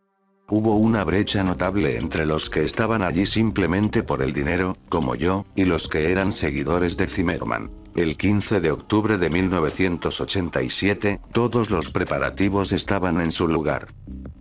Hubo una brecha notable entre los que estaban allí simplemente por el dinero, como yo, y los que eran seguidores de Zimmerman. El 15 de octubre de 1987, todos los preparativos estaban en su lugar.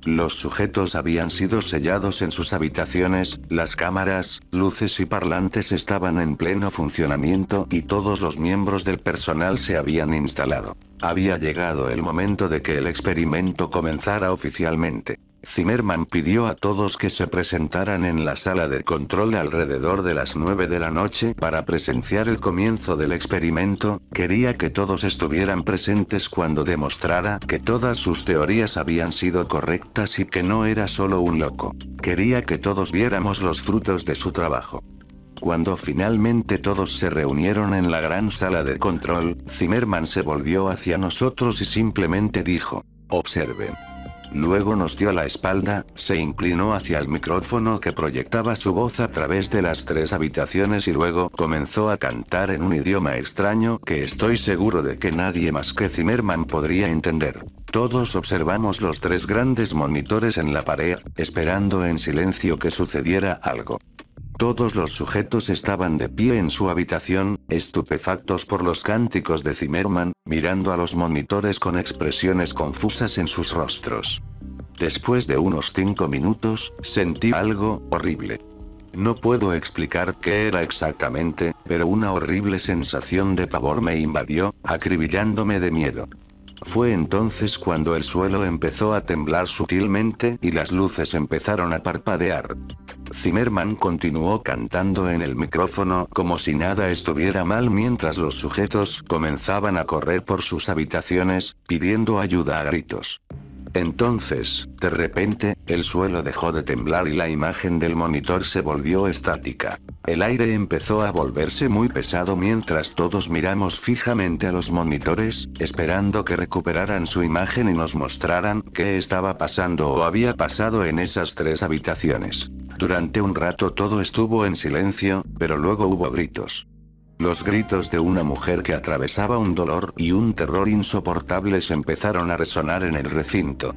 Los sujetos habían sido sellados en sus habitaciones, las cámaras, luces y parlantes estaban en pleno funcionamiento y todos los miembros del personal se habían instalado. Había llegado el momento de que el experimento comenzara oficialmente. Zimmerman pidió a todos que se presentaran en la sala de control alrededor de las 9 de la noche para presenciar el comienzo del experimento, quería que todos estuvieran presentes cuando demostrara que todas sus teorías habían sido correctas y que no era solo un loco. Quería que todos viéramos los frutos de su trabajo. Cuando finalmente todos se reunieron en la gran sala de control, Zimmerman se volvió hacia nosotros y simplemente dijo, observen. Luego nos dio la espalda, se inclinó hacia el micrófono que proyectaba su voz a través de las tres habitaciones y luego comenzó a cantar en un idioma extraño que estoy seguro de que nadie más que Zimmerman podría entender. Todos observamos los tres grandes monitores en la pared, esperando en silencio que sucediera algo. Todos los sujetos estaban de pie en su habitación, estupefactos por los cánticos de Zimmerman, mirando a los monitores con expresiones confusas en sus rostros. Después de unos cinco minutos, sentí algo horrible. No puedo explicar qué era exactamente, pero una horrible sensación de pavor me invadió, acribillándome de miedo. Fue entonces cuando el suelo empezó a temblar sutilmente y las luces empezaron a parpadear. Zimmerman continuó cantando en el micrófono como si nada estuviera mal mientras los sujetos comenzaban a correr por sus habitaciones, pidiendo ayuda a gritos. Entonces, de repente, el suelo dejó de temblar y la imagen del monitor se volvió estática. El aire empezó a volverse muy pesado mientras todos miramos fijamente a los monitores, esperando que recuperaran su imagen y nos mostraran qué estaba pasando o había pasado en esas tres habitaciones. Durante un rato todo estuvo en silencio, pero luego hubo gritos. Los gritos de una mujer que atravesaba un dolor y un terror insoportables empezaron a resonar en el recinto.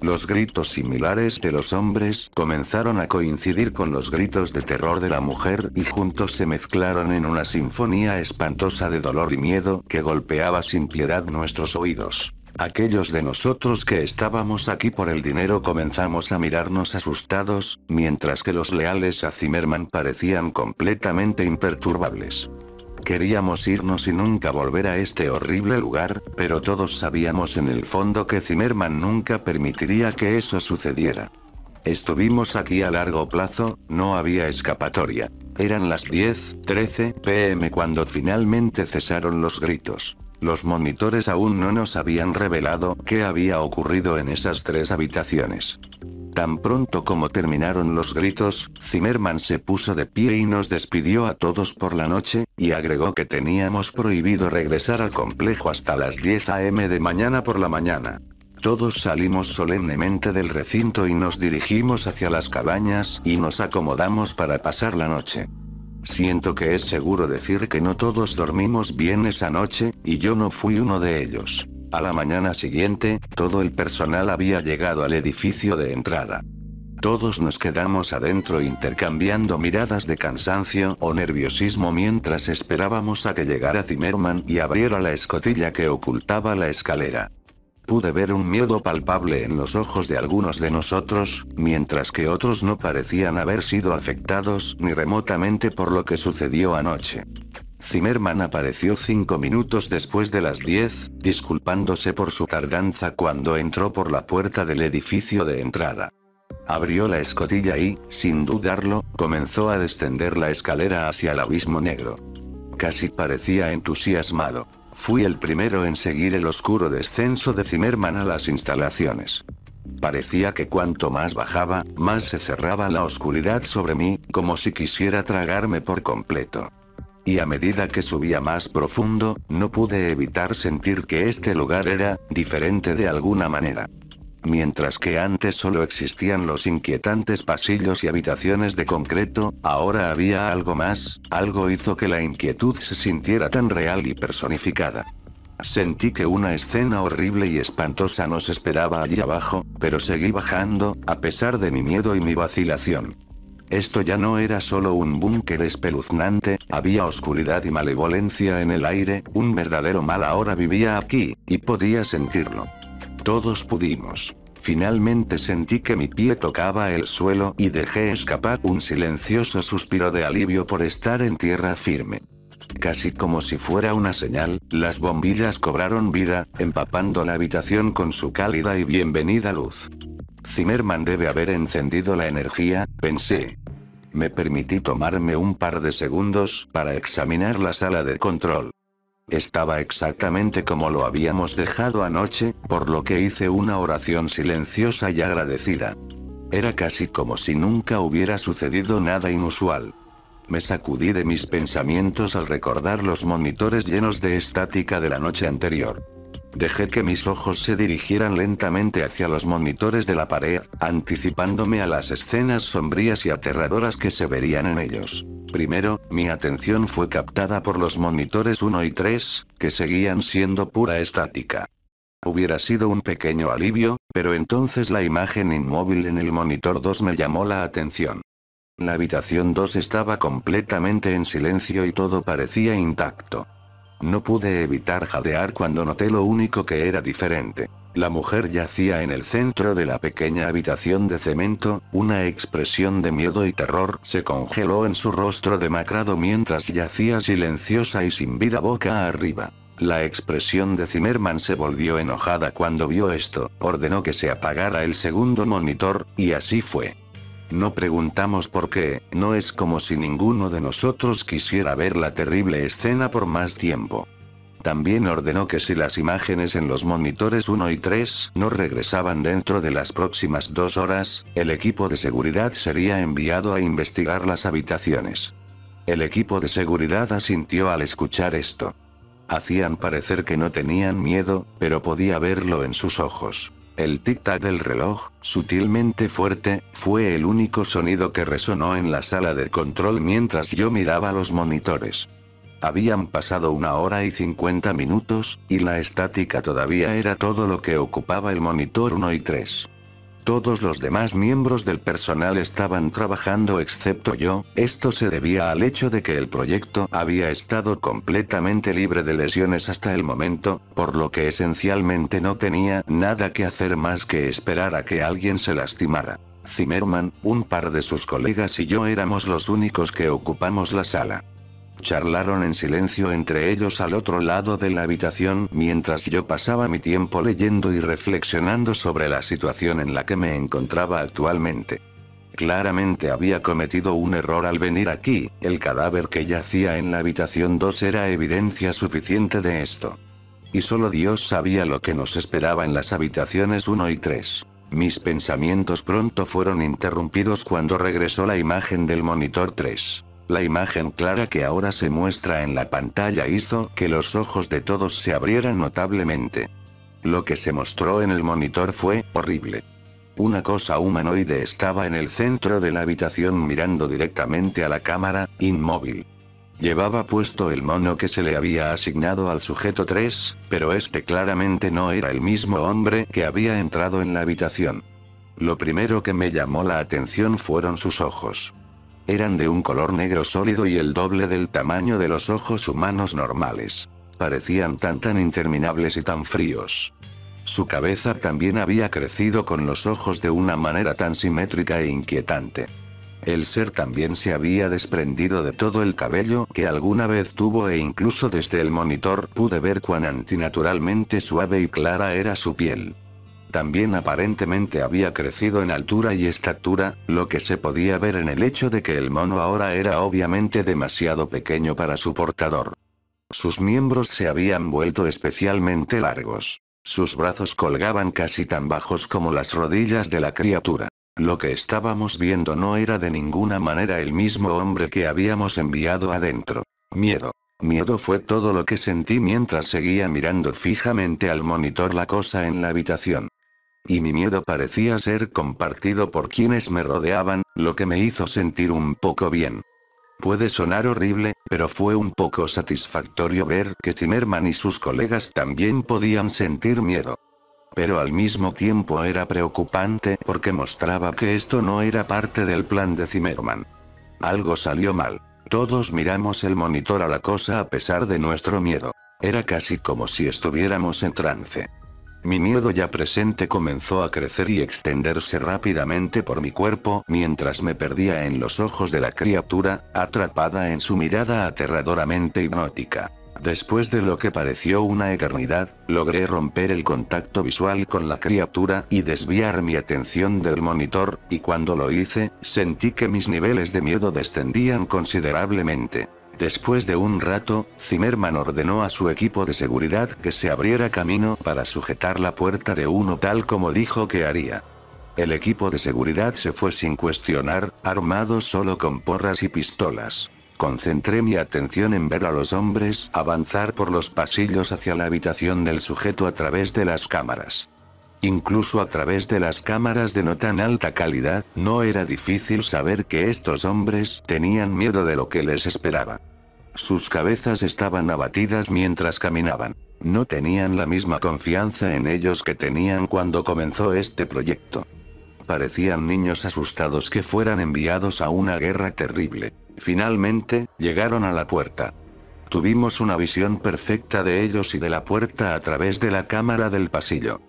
Los gritos similares de los hombres comenzaron a coincidir con los gritos de terror de la mujer y juntos se mezclaron en una sinfonía espantosa de dolor y miedo que golpeaba sin piedad nuestros oídos. Aquellos de nosotros que estábamos aquí por el dinero comenzamos a mirarnos asustados, mientras que los leales a Zimmerman parecían completamente imperturbables. Queríamos irnos y nunca volver a este horrible lugar, pero todos sabíamos en el fondo que Zimmerman nunca permitiría que eso sucediera. Estuvimos aquí a largo plazo, no había escapatoria. Eran las 10, 13 pm cuando finalmente cesaron los gritos. Los monitores aún no nos habían revelado qué había ocurrido en esas tres habitaciones. Tan pronto como terminaron los gritos, Zimmerman se puso de pie y nos despidió a todos por la noche, y agregó que teníamos prohibido regresar al complejo hasta las 10 am de mañana por la mañana. Todos salimos solemnemente del recinto y nos dirigimos hacia las cabañas y nos acomodamos para pasar la noche. Siento que es seguro decir que no todos dormimos bien esa noche, y yo no fui uno de ellos. A la mañana siguiente, todo el personal había llegado al edificio de entrada. Todos nos quedamos adentro intercambiando miradas de cansancio o nerviosismo mientras esperábamos a que llegara Zimmerman y abriera la escotilla que ocultaba la escalera. Pude ver un miedo palpable en los ojos de algunos de nosotros, mientras que otros no parecían haber sido afectados ni remotamente por lo que sucedió anoche. Zimmerman apareció cinco minutos después de las diez, disculpándose por su tardanza cuando entró por la puerta del edificio de entrada. Abrió la escotilla y, sin dudarlo, comenzó a descender la escalera hacia el abismo negro. Casi parecía entusiasmado. Fui el primero en seguir el oscuro descenso de Zimmerman a las instalaciones. Parecía que cuanto más bajaba, más se cerraba la oscuridad sobre mí, como si quisiera tragarme por completo. Y a medida que subía más profundo, no pude evitar sentir que este lugar era, diferente de alguna manera. Mientras que antes solo existían los inquietantes pasillos y habitaciones de concreto, ahora había algo más, algo hizo que la inquietud se sintiera tan real y personificada. Sentí que una escena horrible y espantosa nos esperaba allí abajo, pero seguí bajando, a pesar de mi miedo y mi vacilación. Esto ya no era solo un búnker espeluznante, había oscuridad y malevolencia en el aire, un verdadero mal ahora vivía aquí, y podía sentirlo. Todos pudimos. Finalmente sentí que mi pie tocaba el suelo y dejé escapar un silencioso suspiro de alivio por estar en tierra firme. Casi como si fuera una señal, las bombillas cobraron vida, empapando la habitación con su cálida y bienvenida luz. Zimmerman debe haber encendido la energía, pensé. Me permití tomarme un par de segundos para examinar la sala de control. Estaba exactamente como lo habíamos dejado anoche, por lo que hice una oración silenciosa y agradecida. Era casi como si nunca hubiera sucedido nada inusual. Me sacudí de mis pensamientos al recordar los monitores llenos de estática de la noche anterior. Dejé que mis ojos se dirigieran lentamente hacia los monitores de la pared, anticipándome a las escenas sombrías y aterradoras que se verían en ellos. Primero, mi atención fue captada por los monitores 1 y 3, que seguían siendo pura estática. Hubiera sido un pequeño alivio, pero entonces la imagen inmóvil en el monitor 2 me llamó la atención. La habitación 2 estaba completamente en silencio y todo parecía intacto. No pude evitar jadear cuando noté lo único que era diferente. La mujer yacía en el centro de la pequeña habitación de cemento, una expresión de miedo y terror se congeló en su rostro demacrado mientras yacía silenciosa y sin vida boca arriba. La expresión de Zimmerman se volvió enojada cuando vio esto, ordenó que se apagara el segundo monitor, y así fue. No preguntamos por qué, no es como si ninguno de nosotros quisiera ver la terrible escena por más tiempo. También ordenó que si las imágenes en los monitores 1 y 3 no regresaban dentro de las próximas dos horas, el equipo de seguridad sería enviado a investigar las habitaciones. El equipo de seguridad asintió al escuchar esto. Hacían parecer que no tenían miedo, pero podía verlo en sus ojos. El tic-tac del reloj, sutilmente fuerte, fue el único sonido que resonó en la sala de control mientras yo miraba los monitores. Habían pasado una hora y 50 minutos, y la estática todavía era todo lo que ocupaba el monitor 1 y 3. Todos los demás miembros del personal estaban trabajando excepto yo, esto se debía al hecho de que el proyecto había estado completamente libre de lesiones hasta el momento, por lo que esencialmente no tenía nada que hacer más que esperar a que alguien se lastimara. Zimmerman, un par de sus colegas y yo éramos los únicos que ocupamos la sala. Charlaron en silencio entre ellos al otro lado de la habitación mientras yo pasaba mi tiempo leyendo y reflexionando sobre la situación en la que me encontraba actualmente. Claramente había cometido un error al venir aquí, el cadáver que yacía en la habitación 2 era evidencia suficiente de esto. Y solo Dios sabía lo que nos esperaba en las habitaciones 1 y 3. Mis pensamientos pronto fueron interrumpidos cuando regresó la imagen del monitor 3. La imagen clara que ahora se muestra en la pantalla hizo que los ojos de todos se abrieran notablemente. Lo que se mostró en el monitor fue horrible. Una cosa humanoide estaba en el centro de la habitación mirando directamente a la cámara, inmóvil. Llevaba puesto el mono que se le había asignado al sujeto 3, pero este claramente no era el mismo hombre que había entrado en la habitación. Lo primero que me llamó la atención fueron sus ojos. Eran de un color negro sólido y el doble del tamaño de los ojos humanos normales. Parecían tan tan interminables y tan fríos. Su cabeza también había crecido con los ojos de una manera tan simétrica e inquietante. El ser también se había desprendido de todo el cabello que alguna vez tuvo e incluso desde el monitor pude ver cuán antinaturalmente suave y clara era su piel. También aparentemente había crecido en altura y estatura, lo que se podía ver en el hecho de que el mono ahora era obviamente demasiado pequeño para su portador. Sus miembros se habían vuelto especialmente largos. Sus brazos colgaban casi tan bajos como las rodillas de la criatura. Lo que estábamos viendo no era de ninguna manera el mismo hombre que habíamos enviado adentro. Miedo. Miedo fue todo lo que sentí mientras seguía mirando fijamente al monitor la cosa en la habitación. Y mi miedo parecía ser compartido por quienes me rodeaban, lo que me hizo sentir un poco bien. Puede sonar horrible, pero fue un poco satisfactorio ver que Zimmerman y sus colegas también podían sentir miedo. Pero al mismo tiempo era preocupante porque mostraba que esto no era parte del plan de Zimmerman. Algo salió mal. Todos miramos el monitor a la cosa a pesar de nuestro miedo. Era casi como si estuviéramos en trance. Mi miedo ya presente comenzó a crecer y extenderse rápidamente por mi cuerpo mientras me perdía en los ojos de la criatura, atrapada en su mirada aterradoramente hipnótica. Después de lo que pareció una eternidad, logré romper el contacto visual con la criatura y desviar mi atención del monitor, y cuando lo hice, sentí que mis niveles de miedo descendían considerablemente. Después de un rato, Zimmerman ordenó a su equipo de seguridad que se abriera camino para sujetar la puerta de uno tal como dijo que haría. El equipo de seguridad se fue sin cuestionar, armado solo con porras y pistolas. Concentré mi atención en ver a los hombres avanzar por los pasillos hacia la habitación del sujeto a través de las cámaras. Incluso a través de las cámaras de no tan alta calidad, no era difícil saber que estos hombres tenían miedo de lo que les esperaba. Sus cabezas estaban abatidas mientras caminaban. No tenían la misma confianza en ellos que tenían cuando comenzó este proyecto. Parecían niños asustados que fueran enviados a una guerra terrible. Finalmente, llegaron a la puerta. Tuvimos una visión perfecta de ellos y de la puerta a través de la cámara del pasillo.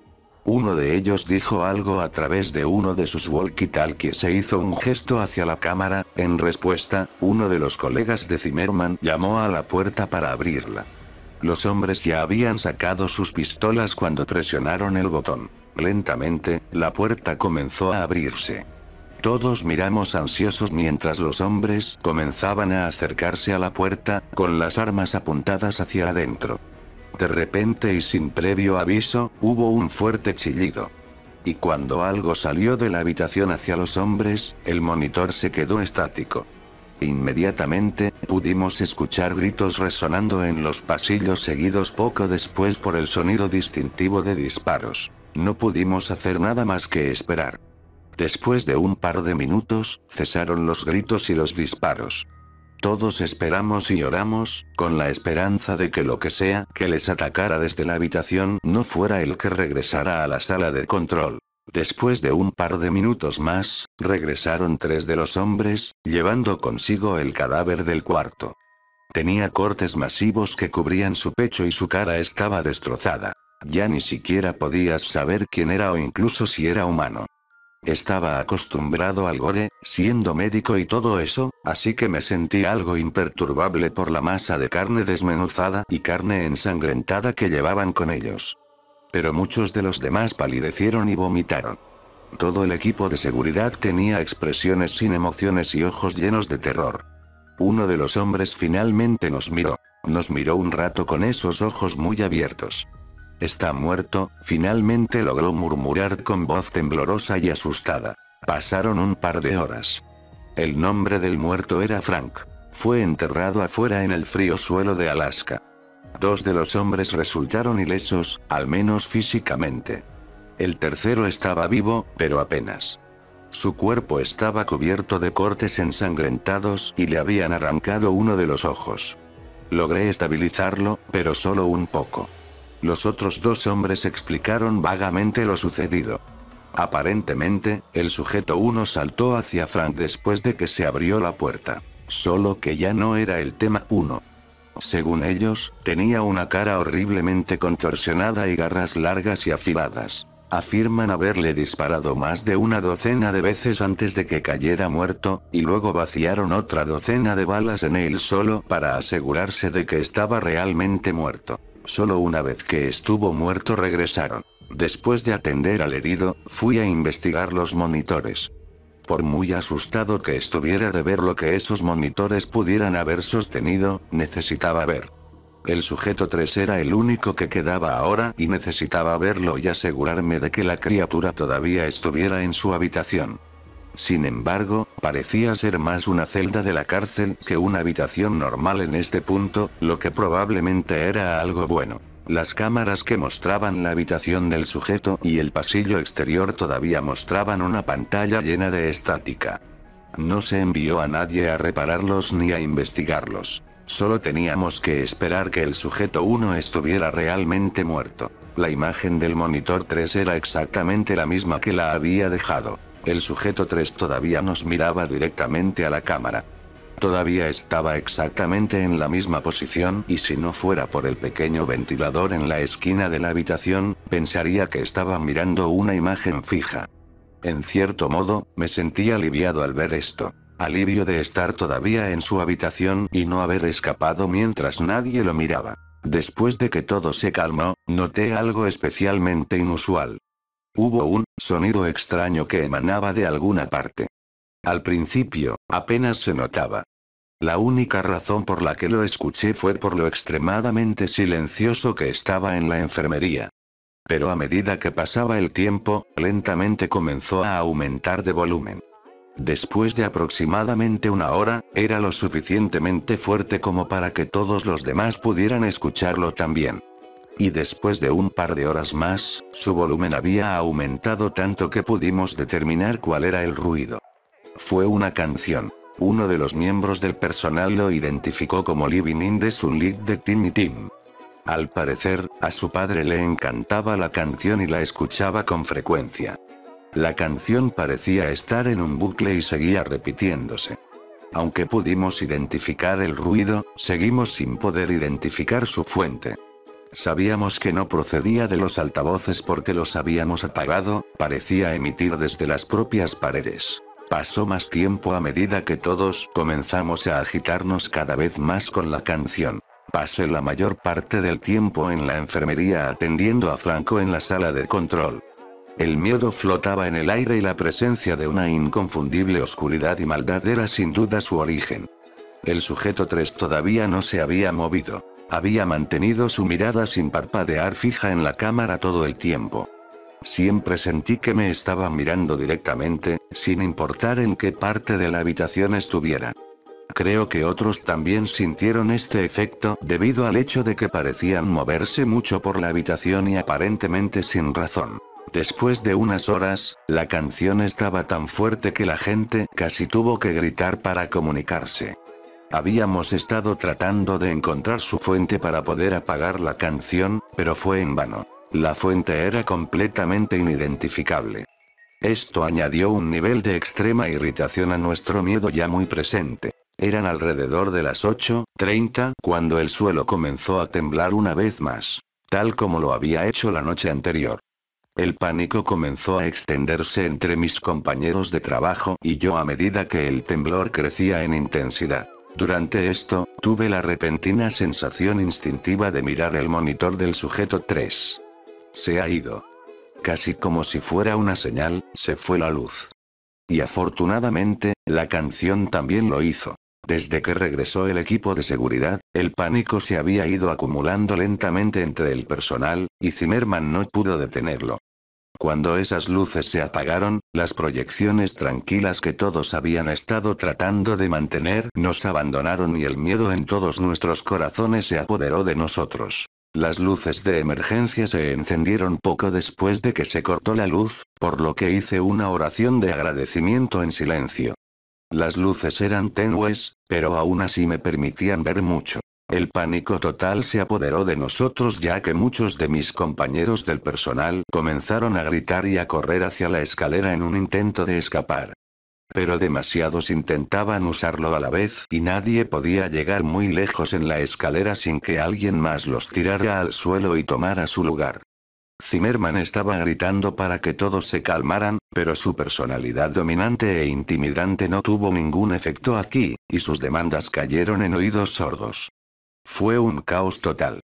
Uno de ellos dijo algo a través de uno de sus walkie-talkies e hizo un gesto hacia la cámara, en respuesta, uno de los colegas de Zimmerman llamó a la puerta para abrirla. Los hombres ya habían sacado sus pistolas cuando presionaron el botón. Lentamente, la puerta comenzó a abrirse. Todos miramos ansiosos mientras los hombres comenzaban a acercarse a la puerta, con las armas apuntadas hacia adentro. De repente y sin previo aviso, hubo un fuerte chillido. Y cuando algo salió de la habitación hacia los hombres, el monitor se quedó estático. Inmediatamente, pudimos escuchar gritos resonando en los pasillos seguidos poco después por el sonido distintivo de disparos. No pudimos hacer nada más que esperar. Después de un par de minutos, cesaron los gritos y los disparos. Todos esperamos y oramos, con la esperanza de que lo que sea que les atacara desde la habitación no fuera el que regresara a la sala de control. Después de un par de minutos más, regresaron tres de los hombres, llevando consigo el cadáver del cuarto. Tenía cortes masivos que cubrían su pecho y su cara estaba destrozada. Ya ni siquiera podías saber quién era o incluso si era humano. Estaba acostumbrado al gore, siendo médico y todo eso, así que me sentí algo imperturbable por la masa de carne desmenuzada y carne ensangrentada que llevaban con ellos. Pero muchos de los demás palidecieron y vomitaron. Todo el equipo de seguridad tenía expresiones sin emociones y ojos llenos de terror. Uno de los hombres finalmente nos miró. Nos miró un rato con esos ojos muy abiertos. Está muerto, finalmente logró murmurar con voz temblorosa y asustada. Pasaron un par de horas. El nombre del muerto era Frank. Fue enterrado afuera en el frío suelo de Alaska. Dos de los hombres resultaron ilesos, al menos físicamente. El tercero estaba vivo, pero apenas. Su cuerpo estaba cubierto de cortes ensangrentados y le habían arrancado uno de los ojos. Logré estabilizarlo, pero solo un poco. Los otros dos hombres explicaron vagamente lo sucedido. Aparentemente, el sujeto 1 saltó hacia Frank después de que se abrió la puerta. Solo que ya no era el tema 1. Según ellos, tenía una cara horriblemente contorsionada y garras largas y afiladas. Afirman haberle disparado más de una docena de veces antes de que cayera muerto, y luego vaciaron otra docena de balas en él solo para asegurarse de que estaba realmente muerto. Solo una vez que estuvo muerto regresaron. Después de atender al herido, fui a investigar los monitores. Por muy asustado que estuviera de ver lo que esos monitores pudieran haber sostenido, necesitaba ver. El sujeto 3 era el único que quedaba ahora y necesitaba verlo y asegurarme de que la criatura todavía estuviera en su habitación. Sin embargo, parecía ser más una celda de la cárcel que una habitación normal en este punto, lo que probablemente era algo bueno. Las cámaras que mostraban la habitación del sujeto y el pasillo exterior todavía mostraban una pantalla llena de estática. No se envió a nadie a repararlos ni a investigarlos. Solo teníamos que esperar que el sujeto 1 estuviera realmente muerto. La imagen del monitor 3 era exactamente la misma que la había dejado. El sujeto 3 todavía nos miraba directamente a la cámara. Todavía estaba exactamente en la misma posición y si no fuera por el pequeño ventilador en la esquina de la habitación, pensaría que estaba mirando una imagen fija. En cierto modo, me sentí aliviado al ver esto. Alivio de estar todavía en su habitación y no haber escapado mientras nadie lo miraba. Después de que todo se calmó, noté algo especialmente inusual. Hubo un sonido extraño que emanaba de alguna parte. Al principio, apenas se notaba. La única razón por la que lo escuché fue por lo extremadamente silencioso que estaba en la enfermería. Pero a medida que pasaba el tiempo, lentamente comenzó a aumentar de volumen. Después de aproximadamente una hora, era lo suficientemente fuerte como para que todos los demás pudieran escucharlo también. Y después de un par de horas más, su volumen había aumentado tanto que pudimos determinar cuál era el ruido. Fue una canción. Uno de los miembros del personal lo identificó como Living in the Sunlight de Timmy Tim. Al parecer, a su padre le encantaba la canción y la escuchaba con frecuencia. La canción parecía estar en un bucle y seguía repitiéndose. Aunque pudimos identificar el ruido, seguimos sin poder identificar su fuente. Sabíamos que no procedía de los altavoces porque los habíamos apagado, parecía emitir desde las propias paredes. Pasó más tiempo a medida que todos comenzamos a agitarnos cada vez más con la canción. Pasé la mayor parte del tiempo en la enfermería atendiendo a Franco en la sala de control. El miedo flotaba en el aire y la presencia de una inconfundible oscuridad y maldad era sin duda su origen. El sujeto 3 todavía no se había movido. Había mantenido su mirada sin parpadear fija en la cámara todo el tiempo. Siempre sentí que me estaba mirando directamente, sin importar en qué parte de la habitación estuviera. Creo que otros también sintieron este efecto debido al hecho de que parecían moverse mucho por la habitación y aparentemente sin razón. Después de unas horas, la canción estaba tan fuerte que la gente casi tuvo que gritar para comunicarse. Habíamos estado tratando de encontrar su fuente para poder apagar la canción, pero fue en vano. La fuente era completamente inidentificable. Esto añadió un nivel de extrema irritación a nuestro miedo ya muy presente. Eran alrededor de las 8.30 cuando el suelo comenzó a temblar una vez más. Tal como lo había hecho la noche anterior. El pánico comenzó a extenderse entre mis compañeros de trabajo y yo a medida que el temblor crecía en intensidad. Durante esto, tuve la repentina sensación instintiva de mirar el monitor del sujeto 3. Se ha ido. Casi como si fuera una señal, se fue la luz. Y afortunadamente, la canción también lo hizo. Desde que regresó el equipo de seguridad, el pánico se había ido acumulando lentamente entre el personal, y Zimmerman no pudo detenerlo. Cuando esas luces se apagaron, las proyecciones tranquilas que todos habían estado tratando de mantener nos abandonaron y el miedo en todos nuestros corazones se apoderó de nosotros. Las luces de emergencia se encendieron poco después de que se cortó la luz, por lo que hice una oración de agradecimiento en silencio. Las luces eran tenues, pero aún así me permitían ver mucho. El pánico total se apoderó de nosotros ya que muchos de mis compañeros del personal comenzaron a gritar y a correr hacia la escalera en un intento de escapar. Pero demasiados intentaban usarlo a la vez y nadie podía llegar muy lejos en la escalera sin que alguien más los tirara al suelo y tomara su lugar. Zimmerman estaba gritando para que todos se calmaran, pero su personalidad dominante e intimidante no tuvo ningún efecto aquí, y sus demandas cayeron en oídos sordos. Fue un caos total.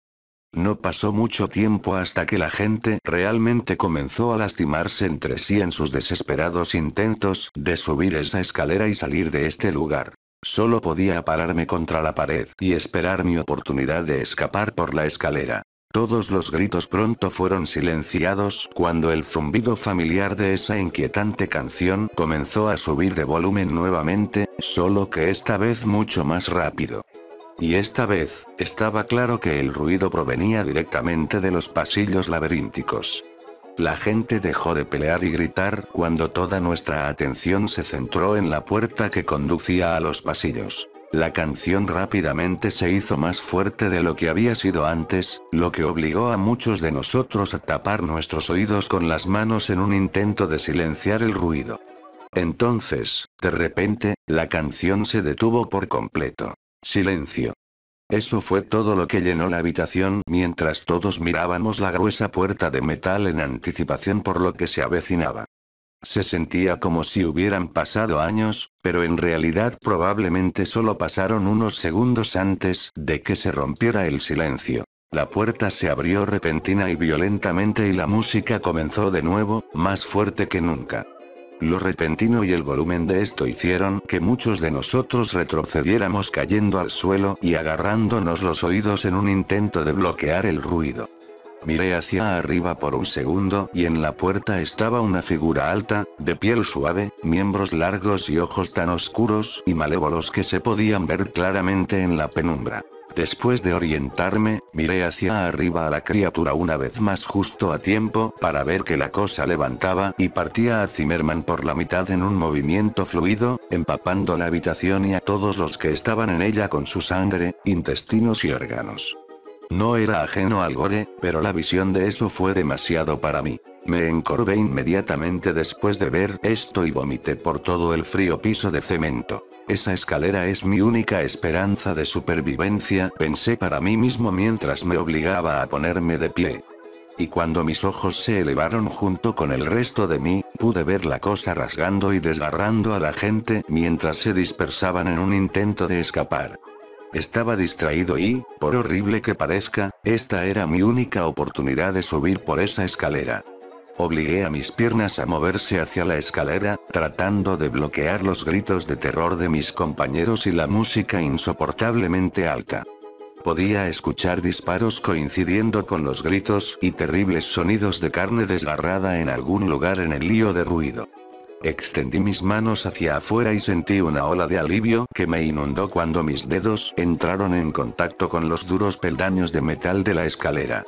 No pasó mucho tiempo hasta que la gente realmente comenzó a lastimarse entre sí en sus desesperados intentos de subir esa escalera y salir de este lugar. Solo podía pararme contra la pared y esperar mi oportunidad de escapar por la escalera. Todos los gritos pronto fueron silenciados cuando el zumbido familiar de esa inquietante canción comenzó a subir de volumen nuevamente, solo que esta vez mucho más rápido. Y esta vez, estaba claro que el ruido provenía directamente de los pasillos laberínticos. La gente dejó de pelear y gritar cuando toda nuestra atención se centró en la puerta que conducía a los pasillos. La canción rápidamente se hizo más fuerte de lo que había sido antes, lo que obligó a muchos de nosotros a tapar nuestros oídos con las manos en un intento de silenciar el ruido. Entonces, de repente, la canción se detuvo por completo. Silencio. Eso fue todo lo que llenó la habitación mientras todos mirábamos la gruesa puerta de metal en anticipación por lo que se avecinaba. Se sentía como si hubieran pasado años, pero en realidad probablemente solo pasaron unos segundos antes de que se rompiera el silencio. La puerta se abrió repentina y violentamente y la música comenzó de nuevo, más fuerte que nunca. Lo repentino y el volumen de esto hicieron que muchos de nosotros retrocediéramos cayendo al suelo y agarrándonos los oídos en un intento de bloquear el ruido. Miré hacia arriba por un segundo y en la puerta estaba una figura alta, de piel suave, miembros largos y ojos tan oscuros y malévolos que se podían ver claramente en la penumbra. Después de orientarme, miré hacia arriba a la criatura una vez más justo a tiempo para ver que la cosa levantaba y partía a Zimmerman por la mitad en un movimiento fluido, empapando la habitación y a todos los que estaban en ella con su sangre, intestinos y órganos. No era ajeno al gore, pero la visión de eso fue demasiado para mí. Me encorvé inmediatamente después de ver esto y vomité por todo el frío piso de cemento. Esa escalera es mi única esperanza de supervivencia, pensé para mí mismo mientras me obligaba a ponerme de pie. Y cuando mis ojos se elevaron junto con el resto de mí, pude ver la cosa rasgando y desgarrando a la gente mientras se dispersaban en un intento de escapar. Estaba distraído y, por horrible que parezca, esta era mi única oportunidad de subir por esa escalera. Obligué a mis piernas a moverse hacia la escalera, tratando de bloquear los gritos de terror de mis compañeros y la música insoportablemente alta. Podía escuchar disparos coincidiendo con los gritos y terribles sonidos de carne desgarrada en algún lugar en el lío de ruido. Extendí mis manos hacia afuera y sentí una ola de alivio que me inundó cuando mis dedos entraron en contacto con los duros peldaños de metal de la escalera.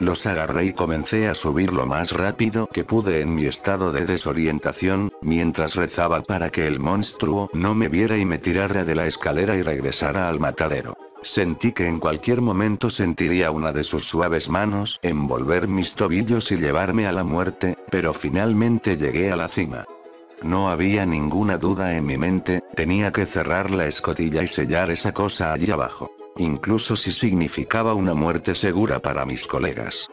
Los agarré y comencé a subir lo más rápido que pude en mi estado de desorientación, mientras rezaba para que el monstruo no me viera y me tirara de la escalera y regresara al matadero. Sentí que en cualquier momento sentiría una de sus suaves manos envolver mis tobillos y llevarme a la muerte, pero finalmente llegué a la cima. No había ninguna duda en mi mente, tenía que cerrar la escotilla y sellar esa cosa allí abajo incluso si significaba una muerte segura para mis colegas.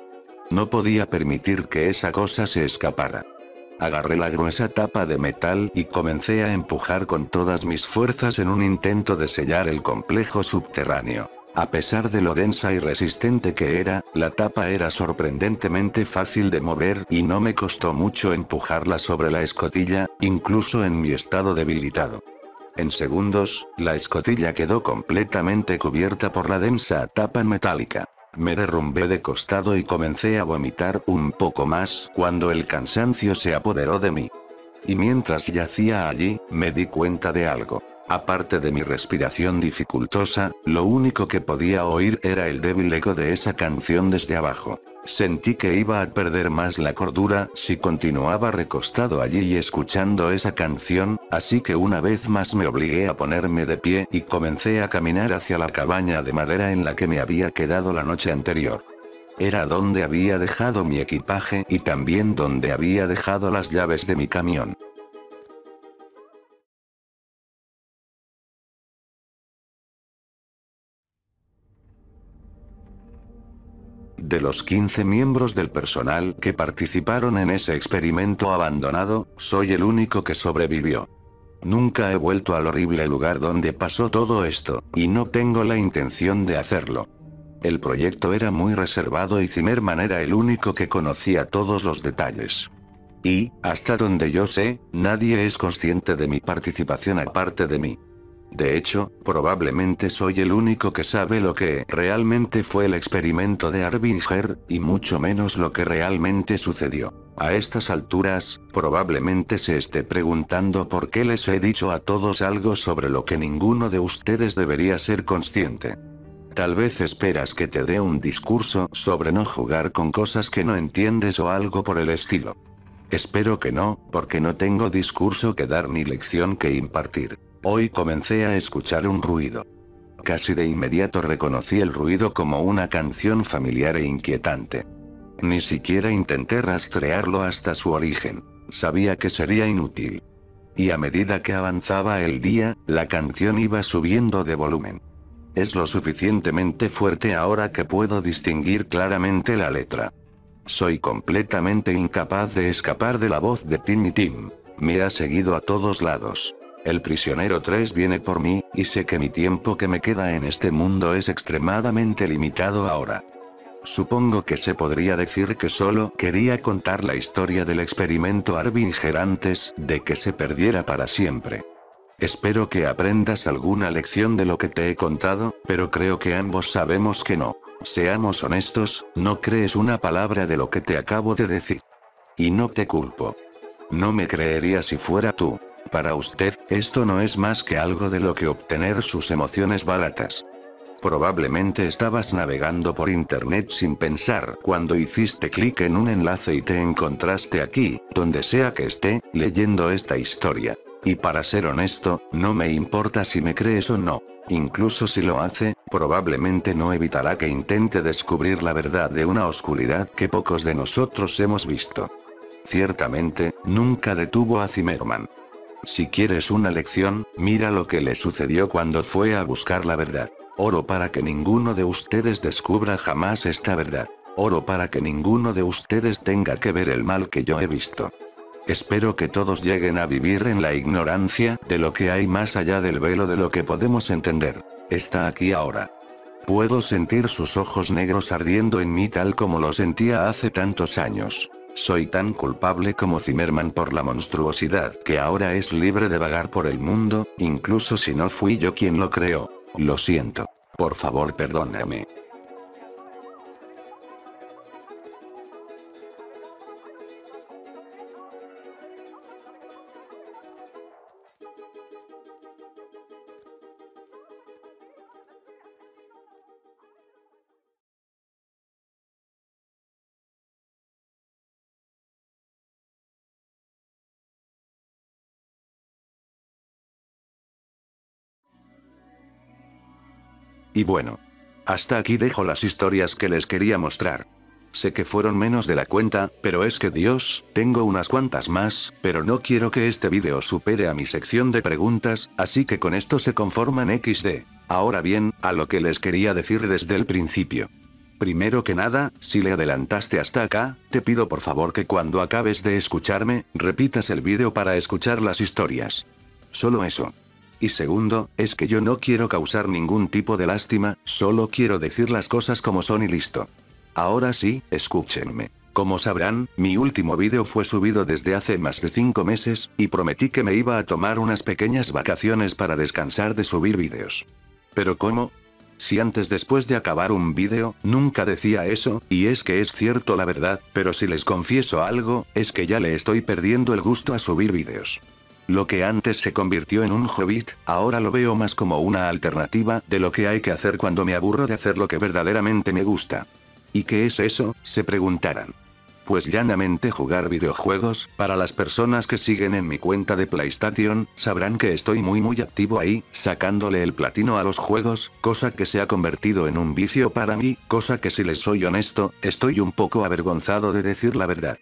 No podía permitir que esa cosa se escapara. Agarré la gruesa tapa de metal y comencé a empujar con todas mis fuerzas en un intento de sellar el complejo subterráneo. A pesar de lo densa y resistente que era, la tapa era sorprendentemente fácil de mover y no me costó mucho empujarla sobre la escotilla, incluso en mi estado debilitado. En segundos, la escotilla quedó completamente cubierta por la densa tapa metálica. Me derrumbé de costado y comencé a vomitar un poco más cuando el cansancio se apoderó de mí. Y mientras yacía allí, me di cuenta de algo. Aparte de mi respiración dificultosa, lo único que podía oír era el débil eco de esa canción desde abajo. Sentí que iba a perder más la cordura si continuaba recostado allí y escuchando esa canción, así que una vez más me obligué a ponerme de pie y comencé a caminar hacia la cabaña de madera en la que me había quedado la noche anterior. Era donde había dejado mi equipaje y también donde había dejado las llaves de mi camión. De los 15 miembros del personal que participaron en ese experimento abandonado, soy el único que sobrevivió. Nunca he vuelto al horrible lugar donde pasó todo esto, y no tengo la intención de hacerlo. El proyecto era muy reservado y Zimmerman era el único que conocía todos los detalles. Y, hasta donde yo sé, nadie es consciente de mi participación aparte de mí. De hecho, probablemente soy el único que sabe lo que realmente fue el experimento de Arbinger, y mucho menos lo que realmente sucedió. A estas alturas, probablemente se esté preguntando por qué les he dicho a todos algo sobre lo que ninguno de ustedes debería ser consciente. Tal vez esperas que te dé un discurso sobre no jugar con cosas que no entiendes o algo por el estilo. Espero que no, porque no tengo discurso que dar ni lección que impartir. Hoy comencé a escuchar un ruido. Casi de inmediato reconocí el ruido como una canción familiar e inquietante. Ni siquiera intenté rastrearlo hasta su origen. Sabía que sería inútil. Y a medida que avanzaba el día, la canción iba subiendo de volumen. Es lo suficientemente fuerte ahora que puedo distinguir claramente la letra. Soy completamente incapaz de escapar de la voz de Timmy Tim. Me ha seguido a todos lados. El prisionero 3 viene por mí, y sé que mi tiempo que me queda en este mundo es extremadamente limitado ahora. Supongo que se podría decir que solo quería contar la historia del experimento Arbinger antes de que se perdiera para siempre. Espero que aprendas alguna lección de lo que te he contado, pero creo que ambos sabemos que no. Seamos honestos, no crees una palabra de lo que te acabo de decir. Y no te culpo. No me creería si fuera tú. Para usted, esto no es más que algo de lo que obtener sus emociones baratas. Probablemente estabas navegando por internet sin pensar cuando hiciste clic en un enlace y te encontraste aquí, donde sea que esté, leyendo esta historia. Y para ser honesto, no me importa si me crees o no. Incluso si lo hace, probablemente no evitará que intente descubrir la verdad de una oscuridad que pocos de nosotros hemos visto. Ciertamente, nunca detuvo a Zimmerman. Si quieres una lección, mira lo que le sucedió cuando fue a buscar la verdad. Oro para que ninguno de ustedes descubra jamás esta verdad. Oro para que ninguno de ustedes tenga que ver el mal que yo he visto. Espero que todos lleguen a vivir en la ignorancia de lo que hay más allá del velo de lo que podemos entender. Está aquí ahora. Puedo sentir sus ojos negros ardiendo en mí tal como lo sentía hace tantos años. Soy tan culpable como Zimmerman por la monstruosidad que ahora es libre de vagar por el mundo, incluso si no fui yo quien lo creó. Lo siento. Por favor, perdóname. Y bueno. Hasta aquí dejo las historias que les quería mostrar. Sé que fueron menos de la cuenta, pero es que Dios, tengo unas cuantas más, pero no quiero que este vídeo supere a mi sección de preguntas, así que con esto se conforman XD. Ahora bien, a lo que les quería decir desde el principio. Primero que nada, si le adelantaste hasta acá, te pido por favor que cuando acabes de escucharme, repitas el vídeo para escuchar las historias. Solo eso. Y segundo, es que yo no quiero causar ningún tipo de lástima, solo quiero decir las cosas como son y listo. Ahora sí, escúchenme. Como sabrán, mi último vídeo fue subido desde hace más de 5 meses, y prometí que me iba a tomar unas pequeñas vacaciones para descansar de subir vídeos. Pero ¿cómo? Si antes después de acabar un vídeo, nunca decía eso, y es que es cierto la verdad, pero si les confieso algo, es que ya le estoy perdiendo el gusto a subir vídeos. Lo que antes se convirtió en un hobbit, ahora lo veo más como una alternativa de lo que hay que hacer cuando me aburro de hacer lo que verdaderamente me gusta. ¿Y qué es eso? se preguntarán. Pues llanamente jugar videojuegos, para las personas que siguen en mi cuenta de PlayStation, sabrán que estoy muy muy activo ahí, sacándole el platino a los juegos, cosa que se ha convertido en un vicio para mí, cosa que si les soy honesto, estoy un poco avergonzado de decir la verdad.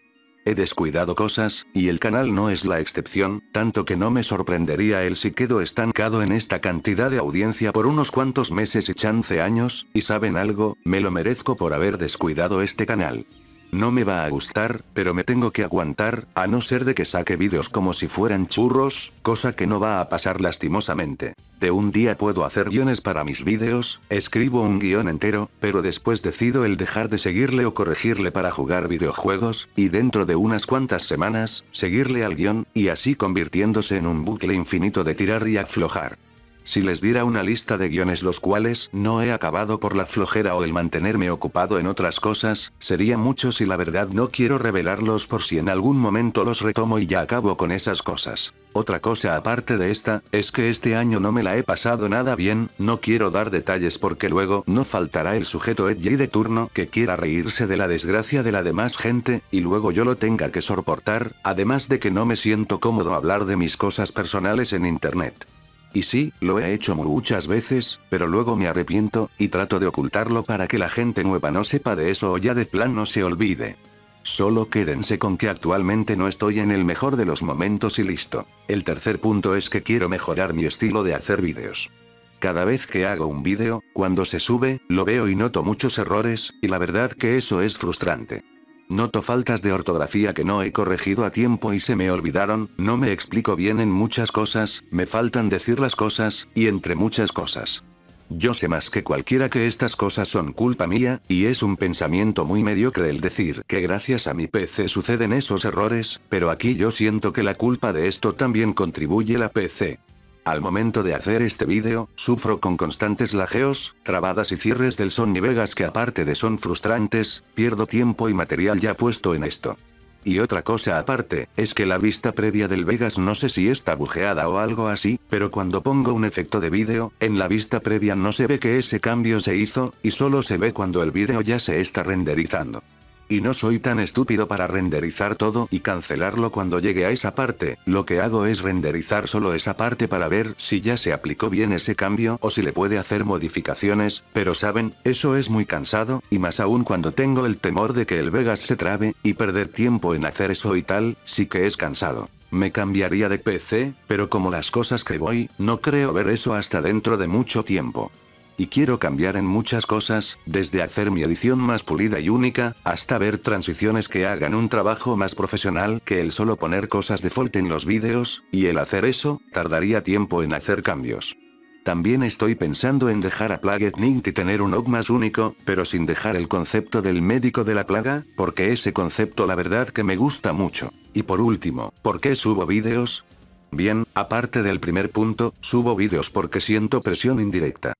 He descuidado cosas, y el canal no es la excepción, tanto que no me sorprendería el si quedo estancado en esta cantidad de audiencia por unos cuantos meses y chance años, y saben algo, me lo merezco por haber descuidado este canal. No me va a gustar, pero me tengo que aguantar, a no ser de que saque vídeos como si fueran churros, cosa que no va a pasar lastimosamente. De un día puedo hacer guiones para mis vídeos, escribo un guion entero, pero después decido el dejar de seguirle o corregirle para jugar videojuegos, y dentro de unas cuantas semanas, seguirle al guion, y así convirtiéndose en un bucle infinito de tirar y aflojar. Si les diera una lista de guiones los cuales no he acabado por la flojera o el mantenerme ocupado en otras cosas, sería muchos y la verdad no quiero revelarlos por si en algún momento los retomo y ya acabo con esas cosas. Otra cosa aparte de esta, es que este año no me la he pasado nada bien, no quiero dar detalles porque luego no faltará el sujeto edgy de turno que quiera reírse de la desgracia de la demás gente, y luego yo lo tenga que soportar, además de que no me siento cómodo hablar de mis cosas personales en internet. Y sí, lo he hecho muchas veces, pero luego me arrepiento, y trato de ocultarlo para que la gente nueva no sepa de eso o ya de plan no se olvide. Solo quédense con que actualmente no estoy en el mejor de los momentos y listo. El tercer punto es que quiero mejorar mi estilo de hacer vídeos. Cada vez que hago un vídeo, cuando se sube, lo veo y noto muchos errores, y la verdad que eso es frustrante. Noto faltas de ortografía que no he corregido a tiempo y se me olvidaron, no me explico bien en muchas cosas, me faltan decir las cosas, y entre muchas cosas. Yo sé más que cualquiera que estas cosas son culpa mía, y es un pensamiento muy mediocre el decir que gracias a mi PC suceden esos errores, pero aquí yo siento que la culpa de esto también contribuye la PC. Al momento de hacer este vídeo, sufro con constantes lajeos, trabadas y cierres del Sony Vegas que aparte de son frustrantes, pierdo tiempo y material ya puesto en esto. Y otra cosa aparte, es que la vista previa del Vegas no sé si está bujeada o algo así, pero cuando pongo un efecto de vídeo, en la vista previa no se ve que ese cambio se hizo, y solo se ve cuando el vídeo ya se está renderizando. Y no soy tan estúpido para renderizar todo y cancelarlo cuando llegue a esa parte, lo que hago es renderizar solo esa parte para ver si ya se aplicó bien ese cambio o si le puede hacer modificaciones, pero saben, eso es muy cansado, y más aún cuando tengo el temor de que el Vegas se trabe, y perder tiempo en hacer eso y tal, sí que es cansado. Me cambiaría de PC, pero como las cosas que voy, no creo ver eso hasta dentro de mucho tiempo. Y quiero cambiar en muchas cosas, desde hacer mi edición más pulida y única, hasta ver transiciones que hagan un trabajo más profesional que el solo poner cosas default en los vídeos, y el hacer eso, tardaría tiempo en hacer cambios. También estoy pensando en dejar a Plague Nint y tener un OG más único, pero sin dejar el concepto del médico de la plaga, porque ese concepto la verdad que me gusta mucho. Y por último, ¿por qué subo vídeos? Bien, aparte del primer punto, subo vídeos porque siento presión indirecta.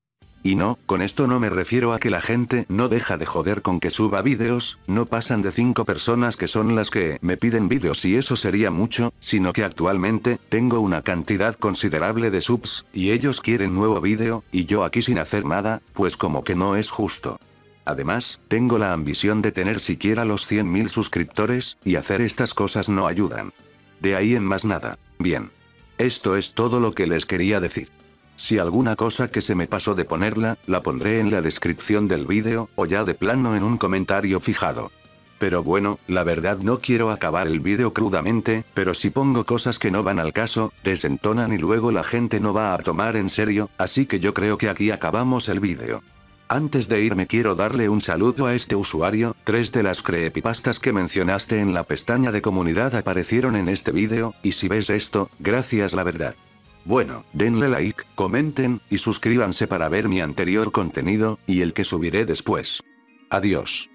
Y no, con esto no me refiero a que la gente no deja de joder con que suba vídeos, no pasan de 5 personas que son las que me piden vídeos y eso sería mucho, sino que actualmente, tengo una cantidad considerable de subs, y ellos quieren nuevo vídeo, y yo aquí sin hacer nada, pues como que no es justo. Además, tengo la ambición de tener siquiera los 100.000 suscriptores, y hacer estas cosas no ayudan. De ahí en más nada. Bien. Esto es todo lo que les quería decir. Si alguna cosa que se me pasó de ponerla, la pondré en la descripción del vídeo, o ya de plano en un comentario fijado. Pero bueno, la verdad no quiero acabar el vídeo crudamente, pero si pongo cosas que no van al caso, desentonan y luego la gente no va a tomar en serio, así que yo creo que aquí acabamos el vídeo. Antes de irme quiero darle un saludo a este usuario, tres de las creepypastas que mencionaste en la pestaña de comunidad aparecieron en este vídeo, y si ves esto, gracias la verdad. Bueno, denle like, comenten, y suscríbanse para ver mi anterior contenido, y el que subiré después. Adiós.